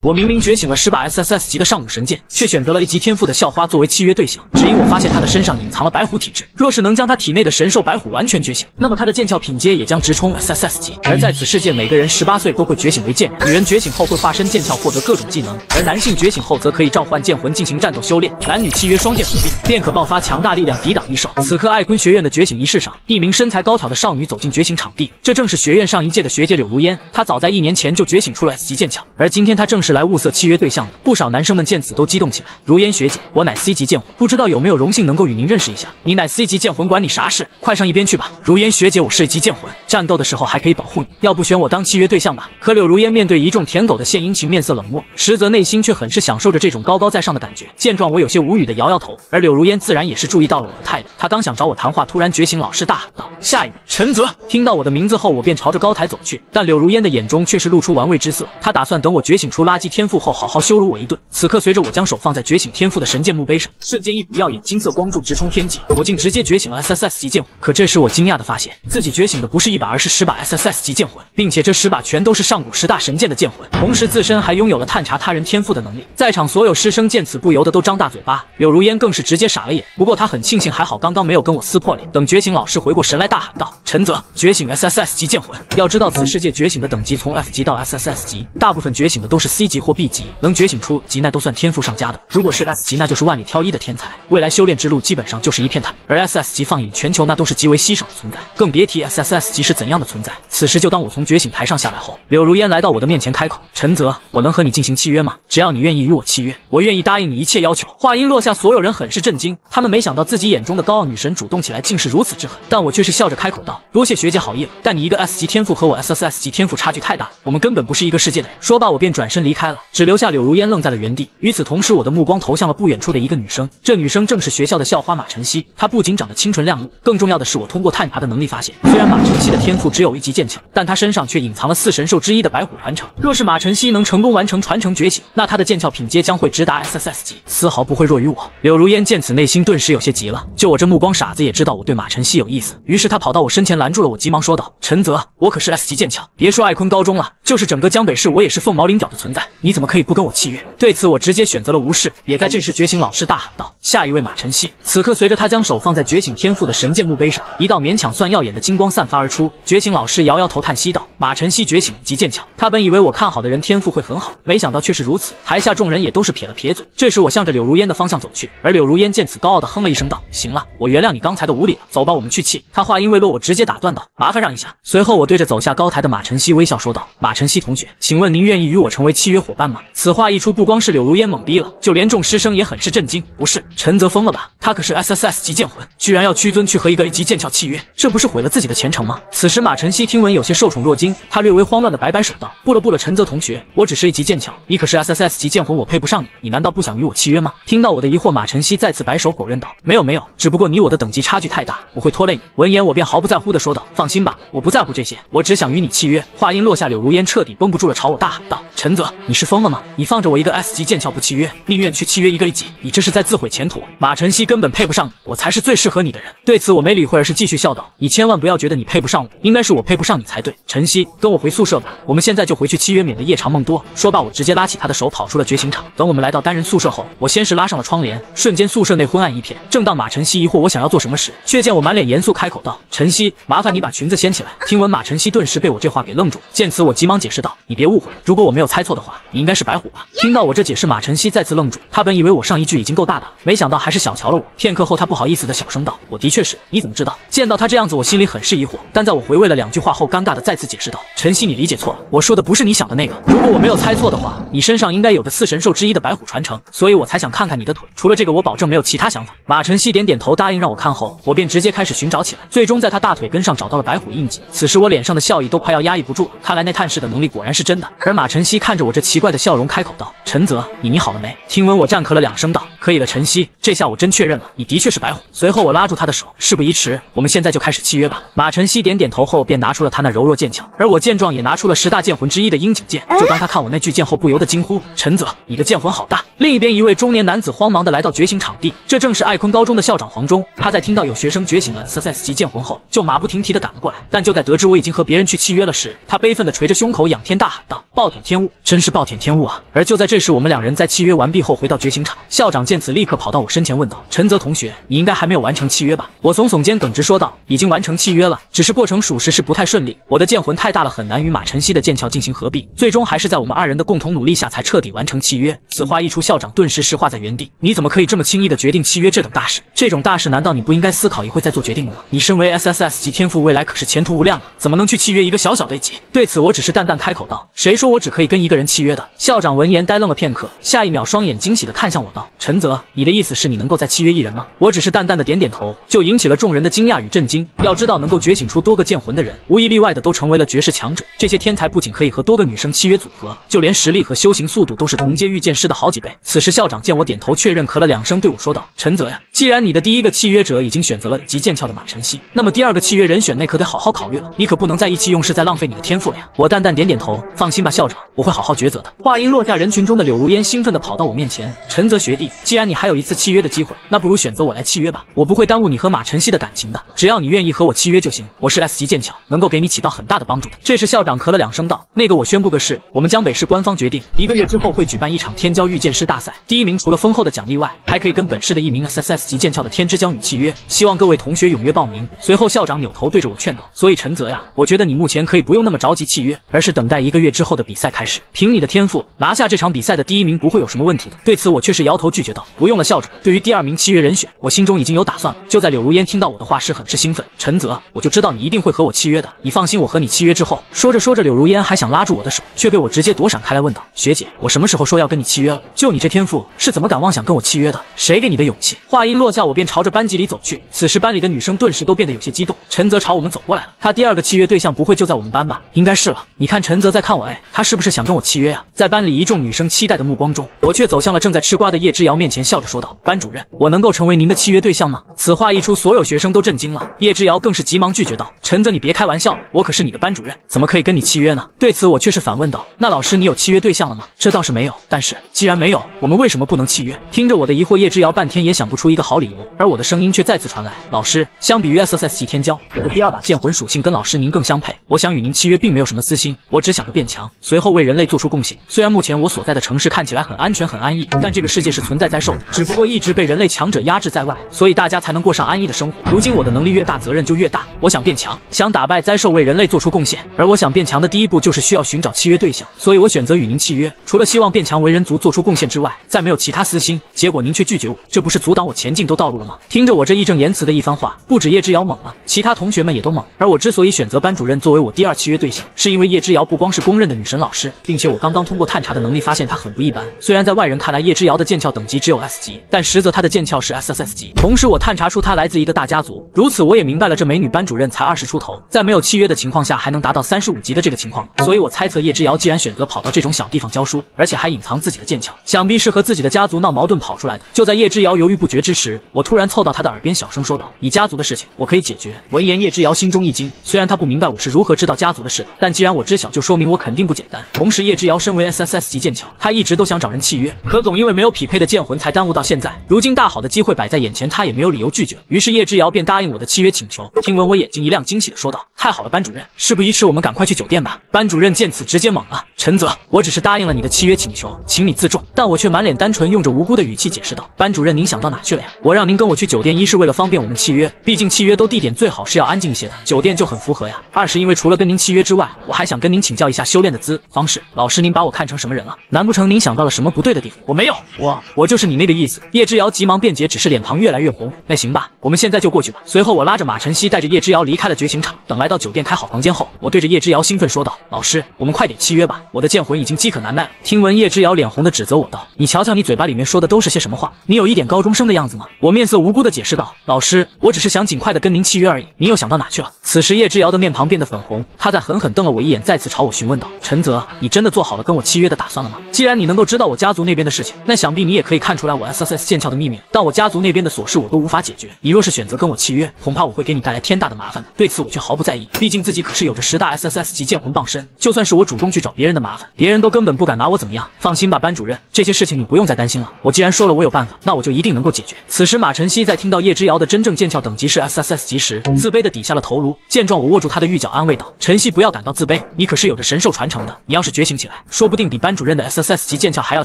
我明明觉醒了十把 SSS 级的上古神剑，却选择了 A 级天赋的校花作为契约对象，只因我发现他的身上隐藏了白虎体质。若是能将他体内的神兽白虎完全觉醒，那么他的剑鞘品阶也将直冲 SSS 级。而在此世界，每个人十八岁都会觉醒为剑，女人觉醒后会化身剑鞘获得各种技能，而男性觉醒后则可以召唤剑魂进行战斗修炼，男女契约双剑合并，便可爆发强大力量抵挡异兽。此刻，爱坤学院的觉醒仪式上，一名身材高挑的少女走进觉醒场地，这正是学院上一届的学姐柳如烟。她早在一年前就觉醒出了 S 级剑鞘，而今天她正是是来物色契约对。象的不少男生们见此都激动起来。如烟学姐，我乃 C 级剑魂，不知道有没有荣幸能够与您认识一下？你乃 C 级剑魂，管你啥事？快上一边去吧。如烟学姐，我是一级剑魂，战斗的时候还可以保护你，要不选我当契约对象吧？可柳如烟面对一众舔狗的献殷勤，面色冷漠，实则内心却很是享受着这种高高在上的感觉。见状，我有些无语的摇摇头，而柳如烟自然也是注意到了我的态度。她刚想找我谈话，突然觉醒老师大喊道：“下一秒，陈泽！”听到我的名字后，我便朝着高台走去，但柳如烟的眼中却是露出玩味之色。她打算等我觉醒出垃圾天赋后，好好羞辱我一顿。此刻，随着我将手放在觉醒天赋的神剑墓碑上，瞬间一股耀眼金色光柱直冲天际，我竟直接觉醒了 SSS 级剑魂。可这时我惊讶的发现自己觉醒的不是一把，而是十把 SSS 级剑魂，并且这十把全都是上古十大神剑的剑魂，同时自身还拥有了探查他人天赋的能力。在场所有师生见此不由得都张大嘴巴，柳如烟更是直接傻了眼。不过他很庆幸，还好刚刚没有跟我撕破脸。等觉醒老师回过神来，大喊道：“陈泽，觉醒 SSS 级剑魂！要知道此世界觉醒的等级从 F 级到 SSS 级，大部分觉醒的都是 C 级或 B 级，能觉醒出级那都算天赋上佳的。”如果是 S 级，那就是万里挑一的天才，未来修炼之路基本上就是一片坦。而 SS 级放眼全球，那都是极为稀少的存在，更别提 SSS 级是怎样的存在。此时，就当我从觉醒台上下来后，柳如烟来到我的面前，开口：“陈泽，我能和你进行契约吗？只要你愿意与我契约，我愿意答应你一切要求。”话音落下，所有人很是震惊，他们没想到自己眼中的高傲女神主动起来竟是如此之狠。但我却是笑着开口道：“多谢学姐好意了，但你一个 S 级天赋和我 SSS 级天赋差距太大，我们根本不是一个世界的人。”说罢，我便转身离开开了，只留下柳如烟愣在了原地。与此同时，我的目光。投向了不远处的一个女生，这女生正是学校的校花马晨曦。她不仅长得清纯亮丽，更重要的是，我通过探查的能力发现，虽然马晨曦的天赋只有一级剑鞘，但她身上却隐藏了四神兽之一的白虎传承。若是马晨曦能成功完成传承觉醒，那她的剑鞘品阶将会直达 SSS 级，丝毫不会弱于我。柳如烟见此，内心顿时有些急了。就我这目光傻子也知道我对马晨曦有意思，于是他跑到我身前拦住了我，急忙说道：“陈泽，我可是 S 级剑鞘，别说爱坤高中了，就是整个江北市，我也是凤毛麟角的存在，你怎么可以不跟我契约？”对此，我直接选择了无视。也在这时，觉醒老。师大喊道：“下一位马晨曦。”此刻，随着他将手放在觉醒天赋的神剑墓碑上，一道勉强算耀眼的金光散发而出。觉醒老师摇摇头，叹息道：“马晨曦觉醒极剑鞘。”他本以为我看好的人天赋会很好，没想到却是如此。台下众人也都是撇了撇嘴。这时，我向着柳如烟的方向走去，而柳如烟见此，高傲的哼了一声道：“行了，我原谅你刚才的无礼了。走吧，我们去气。”他话音未落，我直接打断道：“麻烦让一下。”随后，我对着走下高台的马晨曦微笑说道：“马晨曦同学，请问您愿意与我成为契约伙伴吗？”此话一出，不光是柳如烟懵逼了，就连众师生也很是震惊。不是。陈泽疯了吧？他可是 SSS 级剑魂，居然要屈尊去和一个 A 级剑鞘契约，这不是毁了自己的前程吗？此时马晨曦听闻有些受宠若惊，他略微慌乱的摆摆手道：“不了不了，陈泽同学，我只是一级剑鞘，你可是 SSS 级剑魂，我配不上你，你难道不想与我契约吗？”听到我的疑惑，马晨曦再次摆手否认道：“没有没有，只不过你我的等级差距太大，我会拖累你。”闻言我便毫不在乎的说道：“放心吧，我不在乎这些，我只想与你契约。”话音落下，柳如烟彻底绷不住了，朝我大喊道：“陈泽，你是疯了吗？你放着我一个 S 级剑鞘不契约，宁愿去契约一个 A 级，你这是在自毁前途。”马晨曦。根本配不上你，我才是最适合你的人。对此我没理会，而是继续笑道：“你千万不要觉得你配不上我，应该是我配不上你才对。”晨曦，跟我回宿舍吧，我们现在就回去契约，免得夜长梦多。说罢，我直接拉起他的手，跑出了觉醒场。等我们来到单人宿舍后，我先是拉上了窗帘，瞬间宿舍内昏暗一片。正当马晨曦疑惑我想要做什么时，却见我满脸严肃开口道：“晨曦，麻烦你把裙子掀起来。”听闻马晨曦顿时被我这话给愣住。见此，我急忙解释道：“你别误会，如果我没有猜错的话，你应该是白虎吧？”听到我这解释，马晨曦再次愣住。他本以为我上一句已经够大的，没想到还是小瞧了我。片刻后，他不。好意思的小声道：“我的确是，你怎么知道？”见到他这样子，我心里很是疑惑。但在我回味了两句话后，尴尬的再次解释道：“晨曦，你理解错了，我说的不是你想的那个。如果我没有猜错的话，你身上应该有着四神兽之一的白虎传承，所以我才想看看你的腿。除了这个，我保证没有其他想法。”马晨曦点点头，答应让我看后，我便直接开始寻找起来。最终在他大腿根上找到了白虎印记。此时我脸上的笑意都快要压抑不住了，看来那探视的能力果然是真的。而马晨曦看着我这奇怪的笑容，开口道：“陈泽，你你好了没？”听闻我战咳了两声，道：“可以了，晨曦，这下我真确认了，你的确是白虎。”随后我拉。住他的手，事不宜迟，我们现在就开始契约吧。马晨曦点点头后，便拿出了他那柔弱剑鞘，而我见状也拿出了十大剑魂之一的鹰颈剑。就当他看我那巨剑后，不由得惊呼：“陈泽，你的剑魂好大！”另一边，一位中年男子慌忙的来到觉醒场地，这正是爱坤高中的校长黄忠。他在听到有学生觉醒了 SS 级剑魂后，就马不停蹄的赶了过来。但就在得知我已经和别人去契约了时，他悲愤的捶着胸口，仰天大喊道：“暴殄天物，真是暴殄天物啊！”而就在这时，我们两人在契约完毕后回到觉醒场，校长见此立刻跑到我身前问道：“陈泽同学，你应该还没有完成契约吧？”我耸耸肩，耿直说道：“已经完成契约了，只是过程属实是不太顺利。我的剑魂太大了，很难与马晨曦的剑鞘进行合并，最终还是在我们二人的共同努力下才彻底完成契约。”此话一出，校长顿时石化在原地。你怎么可以这么轻易的决定契约这等大事？这种大事难道你不应该思考一会再做决定吗？你身为 SSS 级天赋，未来可是前途无量，怎么能去契约一个小小的级？对此，我只是淡淡开口道：“谁说我只可以跟一个人契契约的？”校长闻言呆愣了片刻，下一秒双眼惊喜的看向我道：“陈泽，你的意思是你能够再契约一人吗？”我只是淡淡的点点头，就引起了众人的惊讶与震惊。要知道，能够觉醒出多个剑魂的人，无一例外的都成为了绝世强者。这些天才不仅可以和多个女生契约组合，就连实力和修行速度都是同阶御剑师的好几倍。此时，校长见我点头确认，咳了两声，对我说道：“陈泽呀，既然你的第一个契约者已经选择了极剑鞘的马晨曦，那么第二个契约人选那可得好好考虑了。你可不能再意气用事，再浪费你的天赋了呀！”我淡淡点点头，放心吧，校长，我会好好决抉择的。话音落下，人群中的柳如烟兴奋地跑到我面前：“陈泽学弟，既然你还有一次契约的机会，那不如选择我来契约吧。我不会耽误你和马晨曦的感情的，只要你愿意和我契约就行。我是 S 级剑鞘，能够给你起到很大的帮助的。”这时，校长咳了两声道：“那个，我宣布个事，我们江北市官方决定，一个月之后会举办一场天骄御剑师大赛，第一名除了丰厚的奖励外，还可以跟本市的一名 SSS 级剑鞘的天之骄女契约。希望各位同学踊跃报名。”随后，校长扭头对着我劝道：“所以陈泽呀，我觉得你目前可以不用那么着急契约，而是等待一个月之后的比赛开始，凭你你的天赋拿下这场比赛的第一名不会有什么问题的。”对此，我却是摇头拒绝道：“不用了，校长。对于第二名契约人选，我心中已经有打算了。”就在柳如烟听到我的话时，很是兴奋：“陈泽，我就知道你一定会和我契约的，你放心，我和你契约之后。”说着说着，柳如烟还想拉住我的手，却被我直接躲闪开来，问道：“学姐，我什么时候说要跟你契约了？就你这天赋，是怎么敢妄想跟我契约的？谁给你的勇气？”话音落下，我便朝着班级里走去。此时，班里的女生顿时都变得有些激动。陈泽朝我们走过来了，他第二个契约对象不会就在我们班吧？应该是了。你看陈泽在看我，哎，他是不是想跟我契约呀？在班里一众女生期待的目光中，我却走向了正在吃瓜的叶之遥面前，笑着说道：“班主任，我能够成为您的契约对象吗？”此话一出，所有学生都震惊了。叶之遥更是急忙拒绝道：“陈泽，你别开玩笑了，我可是你的班主任，怎么可以跟你契约呢？”对此，我却是反问道：“那老师，你有契约对象了吗？”这倒是没有，但是既然没有，我们为什么不能契约？听着我的疑惑，叶之遥半天也想不出一个好理由，而我的声音却再次传来：“老师，相比于 SSS 级天骄，我的第二把剑魂属性跟老师您更相配，我想与您契约并没有什么私心，我只想着变强，随后为人类做出贡虽然目前我所在的城市看起来很安全很安逸，但这个世界是存在灾兽的，只不过一直被人类强者压制在外，所以大家才能过上安逸的生活。如今我的能力越大，责任就越大，我想变强，想打败灾兽，为人类做出贡献。而我想变强的第一步就是需要寻找契约对象，所以我选择与您契约，除了希望变强为人族做出贡献之外，再没有其他私心。结果您却拒绝我，这不是阻挡我前进都道路了吗？听着我这义正言辞的一番话，不止叶之遥懵了，其他同学们也都懵。而我之所以选择班主任作为我第二契约对象，是因为叶之遥不光是公认的女神老师，并且我刚刚刚通过探查的能力发现她很不一般。虽然在外人看来叶之遥的剑鞘等级只有 S 级，但实则她的剑鞘是 SSS 级。同时我探查出她来自一个大家族，如此我也明白了这美女班主任才二十出头，在没有契约的情况下还能达到三十五级的这个情况。所以我猜测叶之遥既然选择跑到这种小地方教书，而且还隐藏自己的剑鞘，想必是和自己的家族闹矛盾跑出来的。就在叶之遥犹豫不决之时，我突然凑到他的耳边小声说道：“你家族的事情我可以解决。”闻言，叶之遥心中一惊，虽然他不明白我是如何知道家族的事，但既然我知晓，就说明我肯定不简单。同时，叶之遥身为 SSS 级剑鞘，他一直都想找人契约，可总因为没有匹配的剑魂才耽误到现在。如今大好的机会摆在眼前，他也没有理由拒绝。于是叶之遥便答应我的契约请求。听闻我眼睛一亮，惊喜的说道：“太好了，班主任，事不宜迟，我们赶快去酒店吧。”班主任见此直接懵了：“陈泽，我只是答应了你的契约请求，请你自重。”但我却满脸单纯，用着无辜的语气解释道：“班主任，您想到哪去了呀？我让您跟我去酒店，一是为了方便我们契约，毕竟契约都地点最好是要安静一些的，酒店就很符合呀。二是因为除了跟您契约之外，我还想跟您请教一下修炼的姿方式。老师，您把我看成什么人了？难不成您想到了什么不对的地方？我没有，我我就是你那个意思。叶之遥急忙辩解，只是脸庞越来越红。那行吧，我们现在就过去吧。随后我拉着马晨曦，带着叶之遥离开了觉醒场。等来到酒店开好房间后，我对着叶之遥兴奋说道：“老师，我们快点契约吧，我的剑魂已经饥渴难耐了。”听闻叶之遥脸红的指责我道：“你瞧瞧，你嘴巴里面说的都是些什么话？你有一点高中生的样子吗？”我面色无辜的解释道：“老师，我只是想尽快的跟您契约而已。您又想到哪去了？”此时叶之遥的面庞变得粉红，他在狠狠瞪了我一眼，再次朝我询问道：“陈泽，你真的做好好了跟我契约的打算了吗？既然你能够知道我家族那边的事情，那想必你也可以看出来我 SSS 剑鞘的秘密。但我家族那边的琐事我都无法解决，你若是选择跟我契约，恐怕我会给你带来天大的麻烦。对此我却毫不在意，毕竟自己可是有着十大 SSS 级剑魂傍身，就算是我主动去找别人的麻烦，别人都根本不敢拿我怎么样。放心吧，班主任，这些。些事情你不用再担心了。我既然说了我有办法，那我就一定能够解决。此时马晨曦在听到叶之遥的真正剑鞘等级是 SSS 级时，自卑的低下了头颅。见状，我握住他的玉脚，安慰道：“晨曦，不要感到自卑，你可是有着神兽传承的。你要是觉醒起来，说不定比班主任的 SSS 级剑鞘还要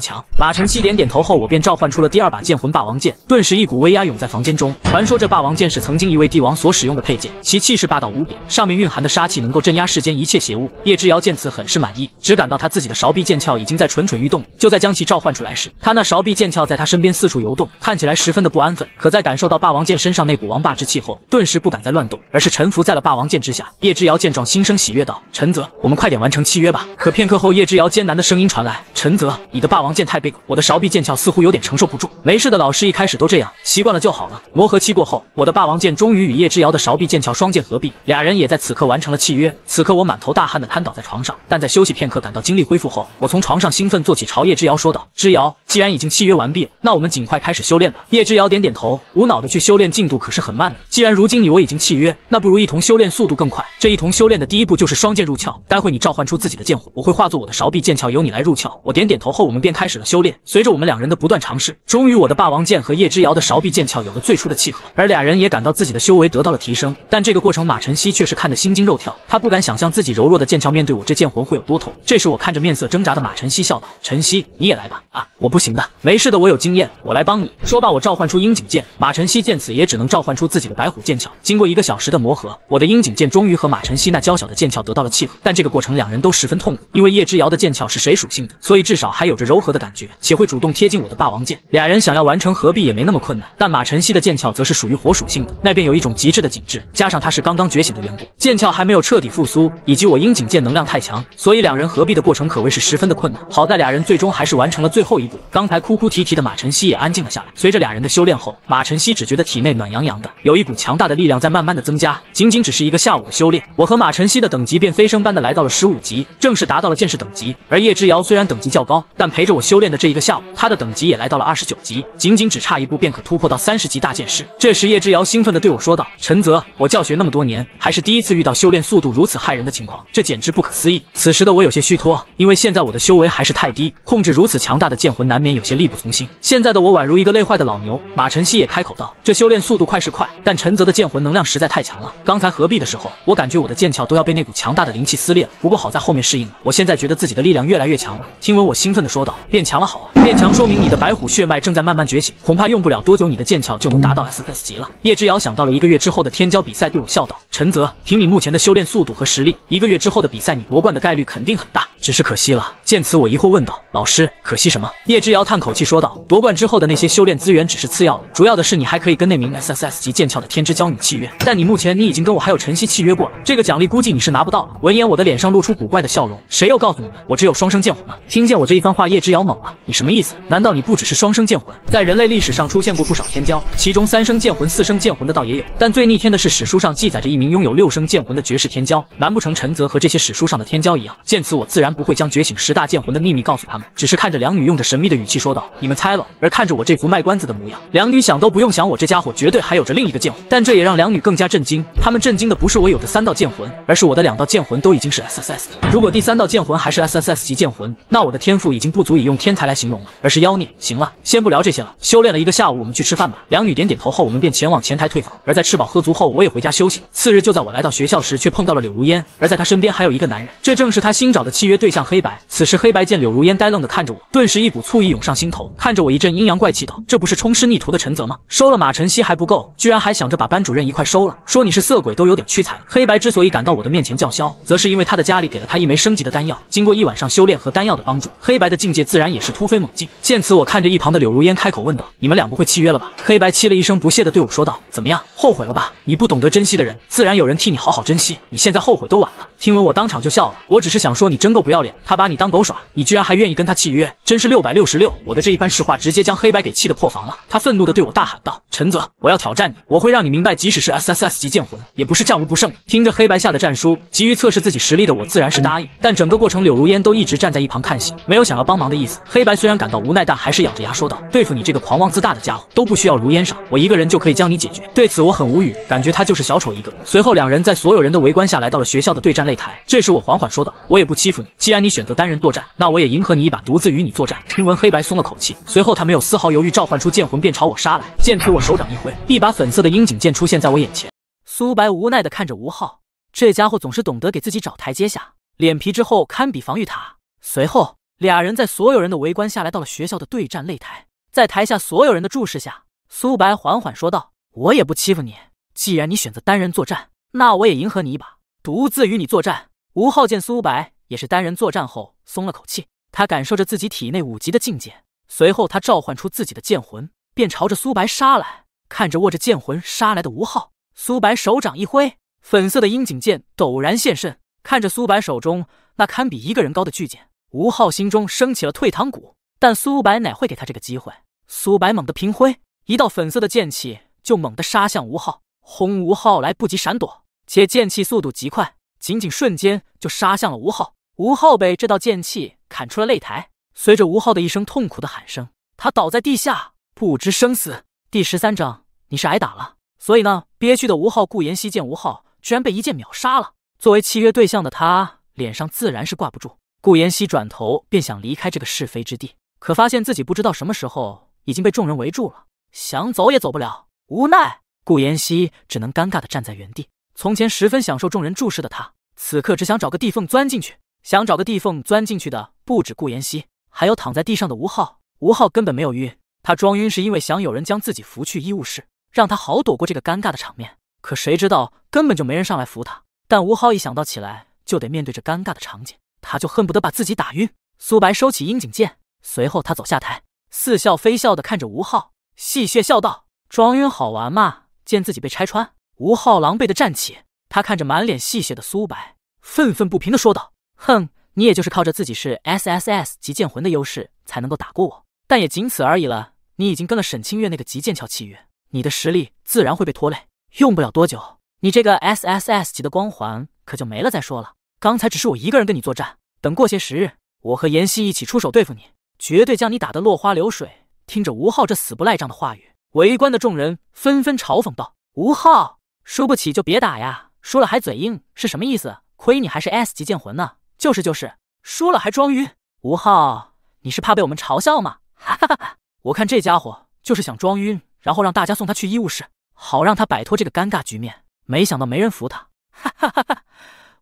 强。”马晨曦点点头后，我便召唤出了第二把剑魂霸王剑，顿时一股威压涌在房间中。传说这霸王剑是曾经一位帝王所使用的佩剑，其气势霸道无比，上面蕴含的杀气能够镇压世间一切邪物。叶之遥见此很是满意，只感到他自己的勺臂剑鞘已经在蠢蠢欲动。就在将其召唤出来时，他那勺臂剑鞘在他身边四处游动，看起来十分的不安分。可在感受到霸王剑身上那股王霸之气后，顿时不敢再乱动，而是臣服在了霸王剑之下。叶之遥见状，心生喜悦道：“陈泽，我们快点完成契约吧。”可片刻后，叶之遥艰难的声音传来：“陈泽，你的霸王剑太 big，我的勺臂剑鞘似乎有点承受不住。”没事的，老师一开始都这样，习惯了就好了。磨合期过后，我的霸王剑终于与叶之遥的勺臂剑鞘双剑合璧，俩人也在此刻完成了契约。此刻我满头大汗的瘫倒在床上，但在休息片刻，感到精力恢复后，我从床上兴奋坐起，朝叶之遥说道：“之遥，既然已经契约完毕了，那我们尽快开始修炼吧。”叶之遥点点头，无脑的去修炼，进度可是很慢的。既然如今你我已经契约，那不如一同修炼，速度更快。这一同修炼的第一步就是双剑入鞘。待会你召唤出自己的剑魂，我会化作我的勺臂剑鞘，由你来入鞘。我点点头后，我们便开始了修炼。随着我们两人的不断尝试，终于我的霸王剑和叶之遥的勺臂剑鞘有了最初的契合，而俩人也感到自己的修为得到了提升。但这个过程，马晨曦却是看得心惊肉跳，他不敢想象自己柔弱的剑鞘面对我这剑魂会有多痛。这时我看着面色挣扎的马晨曦笑道：“晨曦，你也来吧。”啊，我不行的，没事的，我有经验，我来帮你。说罢，我召唤出樱井剑。马晨曦见此，也只能召唤出自己的白虎剑鞘。经过一个小时的磨合，我的樱井剑终于和马晨曦那娇小的剑鞘得到了契合。但这个过程，两人都十分痛苦，因为叶之遥的剑剑鞘是水属性的，所以至少还有着柔和的感觉，且会主动贴近我的霸王剑。俩人想要完成合璧也没那么困难。但马晨曦的剑鞘则是属于火属性的，那便有一种极致的紧致，加上他是刚刚觉醒的缘故，剑鞘还没有彻底复苏，以及我樱井剑能量太强，所以两人合璧的过程可谓是十分的困难。好在俩人最终还是完成了最后一步。刚才哭哭啼啼的马晨曦也安静了下来。随着俩人的修炼后，马晨曦只觉得体内暖洋洋的，有一股强大的力量在慢慢的增加。仅仅只是一个下午的修炼，我和马晨曦的等级便飞升般的来到了十五级，正式达到了剑士等级。而叶之遥虽然等级较高，但陪着我修炼的这一个下午，他的等级也来到了二十九级，仅仅只差一步便可突破到三十级大剑士。这时叶之遥兴奋地对我说道：“陈泽，我教学那么多年，还是第一次遇到修炼速度如此骇人的情况，这简直不可思议。”此时的我有些虚脱，因为现在我的修为还是太低，控制如此强大的剑魂难免有些力不从心。现在的我宛如一个累坏的老牛。马晨曦也开口道：“这修炼速度快是快，但陈泽的剑魂能量实在太强了。刚才合璧的时候，我感觉我的剑鞘都要被那股强大的灵气撕裂了。不过好在后面适应了，我现在觉得自己的力量越来越强了。”听闻我兴奋地说道：“变强了，好啊！变强说明你的白虎血脉正在慢慢觉醒，恐怕用不了多久，你的剑鞘就能达到 SS 级了。”叶之遥想到了一个月之后的天骄比赛，对我笑道：“陈泽，凭你目前的修炼速度和实力，一个月之后的比赛，你夺冠的概率肯定很大。只是可惜了。”见此，我疑惑问道：“老师，可惜什么？”叶之遥叹口气说道：“夺冠之后的那些修炼资源只是次要的，主要的是你还可以跟那名 SSS 级剑鞘的天之骄女契约。但你目前你已经跟我还有晨曦契约过了，这个奖励估计你是拿不到了。”闻言，我的脸上露出古怪的笑容：“谁又告诉你们我只有双生剑魂了？”听见我这一番话，叶之遥懵了：“你什么意思？难道你不只是双生剑魂？在人类历史上出现过不少天骄，其中三生剑魂、四生剑魂的倒也有，但最逆天的是史书上记载着一名拥有六生剑魂的绝世天骄。难不成陈泽和这些史书上的天骄一样？”见此，我自然不会将觉醒十大剑魂的秘密告诉他们，只是看着两女，用着神秘的语气说道：“你们猜了。”而看着我这副卖关子的模样，两女想都不用想，我这家伙绝对还有着另一个剑魂。但这也让两女更加震惊，他们震惊的不是我有着三道剑魂，而是我的两道剑魂都已经是 SSS。如果第三道剑魂还是 SSS 级剑魂，那我的天赋已经不足以用天才来形容了，而是妖孽。行了，先不聊这些了，修炼了一个下午，我们去吃饭吧。两女点点头后，我们便前往前台退房。而在吃饱喝足后，我也回家休息。次日，就在我来到学校时，却碰到了柳如烟，而在她身边还有一个男人，这正是她新找的契约对象黑白。此时，黑白见柳如烟呆愣的看着我，顿时一股醋意涌上心头，看着我一阵阴阳怪气道：“这不是冲师逆徒的陈泽吗？收了马晨曦还不够，居然还想着把班主任一块收了，说你是色鬼都有点屈才。”黑白之所以赶到我的面前叫嚣，则是因为他的家里给了他一枚升级的丹药，经过一晚上修炼和丹药的帮助，黑白的境界自然也是突飞猛进。见此，我看着一旁的柳如烟，开口问道：“你们俩不会契约了吧？”黑白凄了一声，不屑地对我说道：“怎么样，后悔了吧？你不懂得珍惜的人，自然有人替你好好珍惜。你现在后悔都晚了。”听闻我当场就笑了，我只是想说你真够不要脸，他把你当狗耍，你居然还愿意跟他契约，真是六百六十六。我的这一番实话直接将黑白给气得破防了，他愤怒地对我大喊道：“陈泽，我要挑战你，我会让你明白，即使是 SSS 级剑魂，也不是战无不胜。”听着黑白下的战书，急于测试自己实力的我自然是答应，但整个过程柳如烟都一直站在一旁看戏，没有想要帮忙的意思。黑白虽然感到无奈，但还是咬着牙说道：“对付你这个狂妄自大的家伙，都不需要如烟上，我一个人就可以将你解决。”对此我很无语，感觉他就是小丑一个。随后两人在所有人的围观下来到了学校的对战擂台，这时我缓缓说道：“我也不欺负你，既然你选择单人作战，那我也迎合你一把，独自与你作战。听闻黑白松了口气，随后他没有丝毫犹豫，召唤出剑魂，便朝我杀来。剑推我手掌一挥，一把粉色的樱井剑出现在我眼前。苏白无奈的看着吴昊，这家伙总是懂得给自己找台阶下，脸皮之厚堪比防御塔。随后，俩人在所有人的围观下来到了学校的对战擂台，在台下所有人的注视下，苏白缓缓说道：“我也不欺负你，既然你选择单人作战，那我也迎合你一把，独自与你作战。”吴昊见苏白也是单人作战后，松了口气。他感受着自己体内五级的境界，随后他召唤出自己的剑魂，便朝着苏白杀来。看着握着剑魂杀来的吴昊，苏白手掌一挥，粉色的樱井剑陡然现身。看着苏白手中那堪比一个人高的巨剑，吴昊心中升起了退堂鼓。但苏白哪会给他这个机会？苏白猛地平挥，一道粉色的剑气就猛地杀向吴昊。轰！吴昊来不及闪躲，且剑气速度极快。仅仅瞬间就杀向了吴昊，吴昊被这道剑气砍出了擂台。随着吴昊的一声痛苦的喊声，他倒在地下，不知生死。第十三章，你是挨打了，所以呢？憋屈的吴昊顾妍希见吴昊居然被一剑秒杀了，作为契约对象的他脸上自然是挂不住。顾妍希转头便想离开这个是非之地，可发现自己不知道什么时候已经被众人围住了，想走也走不了。无奈，顾妍希只能尴尬的站在原地。从前十分享受众人注视的他，此刻只想找个地缝钻进去。想找个地缝钻进去的不止顾妍希，还有躺在地上的吴昊。吴昊根本没有晕，他装晕是因为想有人将自己扶去医务室，让他好躲过这个尴尬的场面。可谁知道根本就没人上来扶他。但吴昊一想到起来就得面对这尴尬的场景，他就恨不得把自己打晕。苏白收起樱井剑，随后他走下台，似笑非笑的看着吴昊，戏谑笑道：“装晕好玩嘛？见自己被拆穿。”吴昊狼狈的站起，他看着满脸戏谑的苏白，愤愤不平的说道：“哼，你也就是靠着自己是 S S S 级剑魂的优势才能够打过我，但也仅此而已了。你已经跟了沈清月那个极剑鞘契约，你的实力自然会被拖累。用不了多久，你这个 S S S 级的光环可就没了。再说了，刚才只是我一个人跟你作战，等过些时日，我和妍希一起出手对付你，绝对将你打得落花流水。”听着吴昊这死不赖账的话语，围观的众人纷纷嘲讽道：“吴昊。”输不起就别打呀，输了还嘴硬是什么意思？亏你还是 S 级剑魂呢！就是就是，输了还装晕。吴昊，你是怕被我们嘲笑吗？哈哈哈哈！我看这家伙就是想装晕，然后让大家送他去医务室，好让他摆脱这个尴尬局面。没想到没人扶他。哈哈哈哈！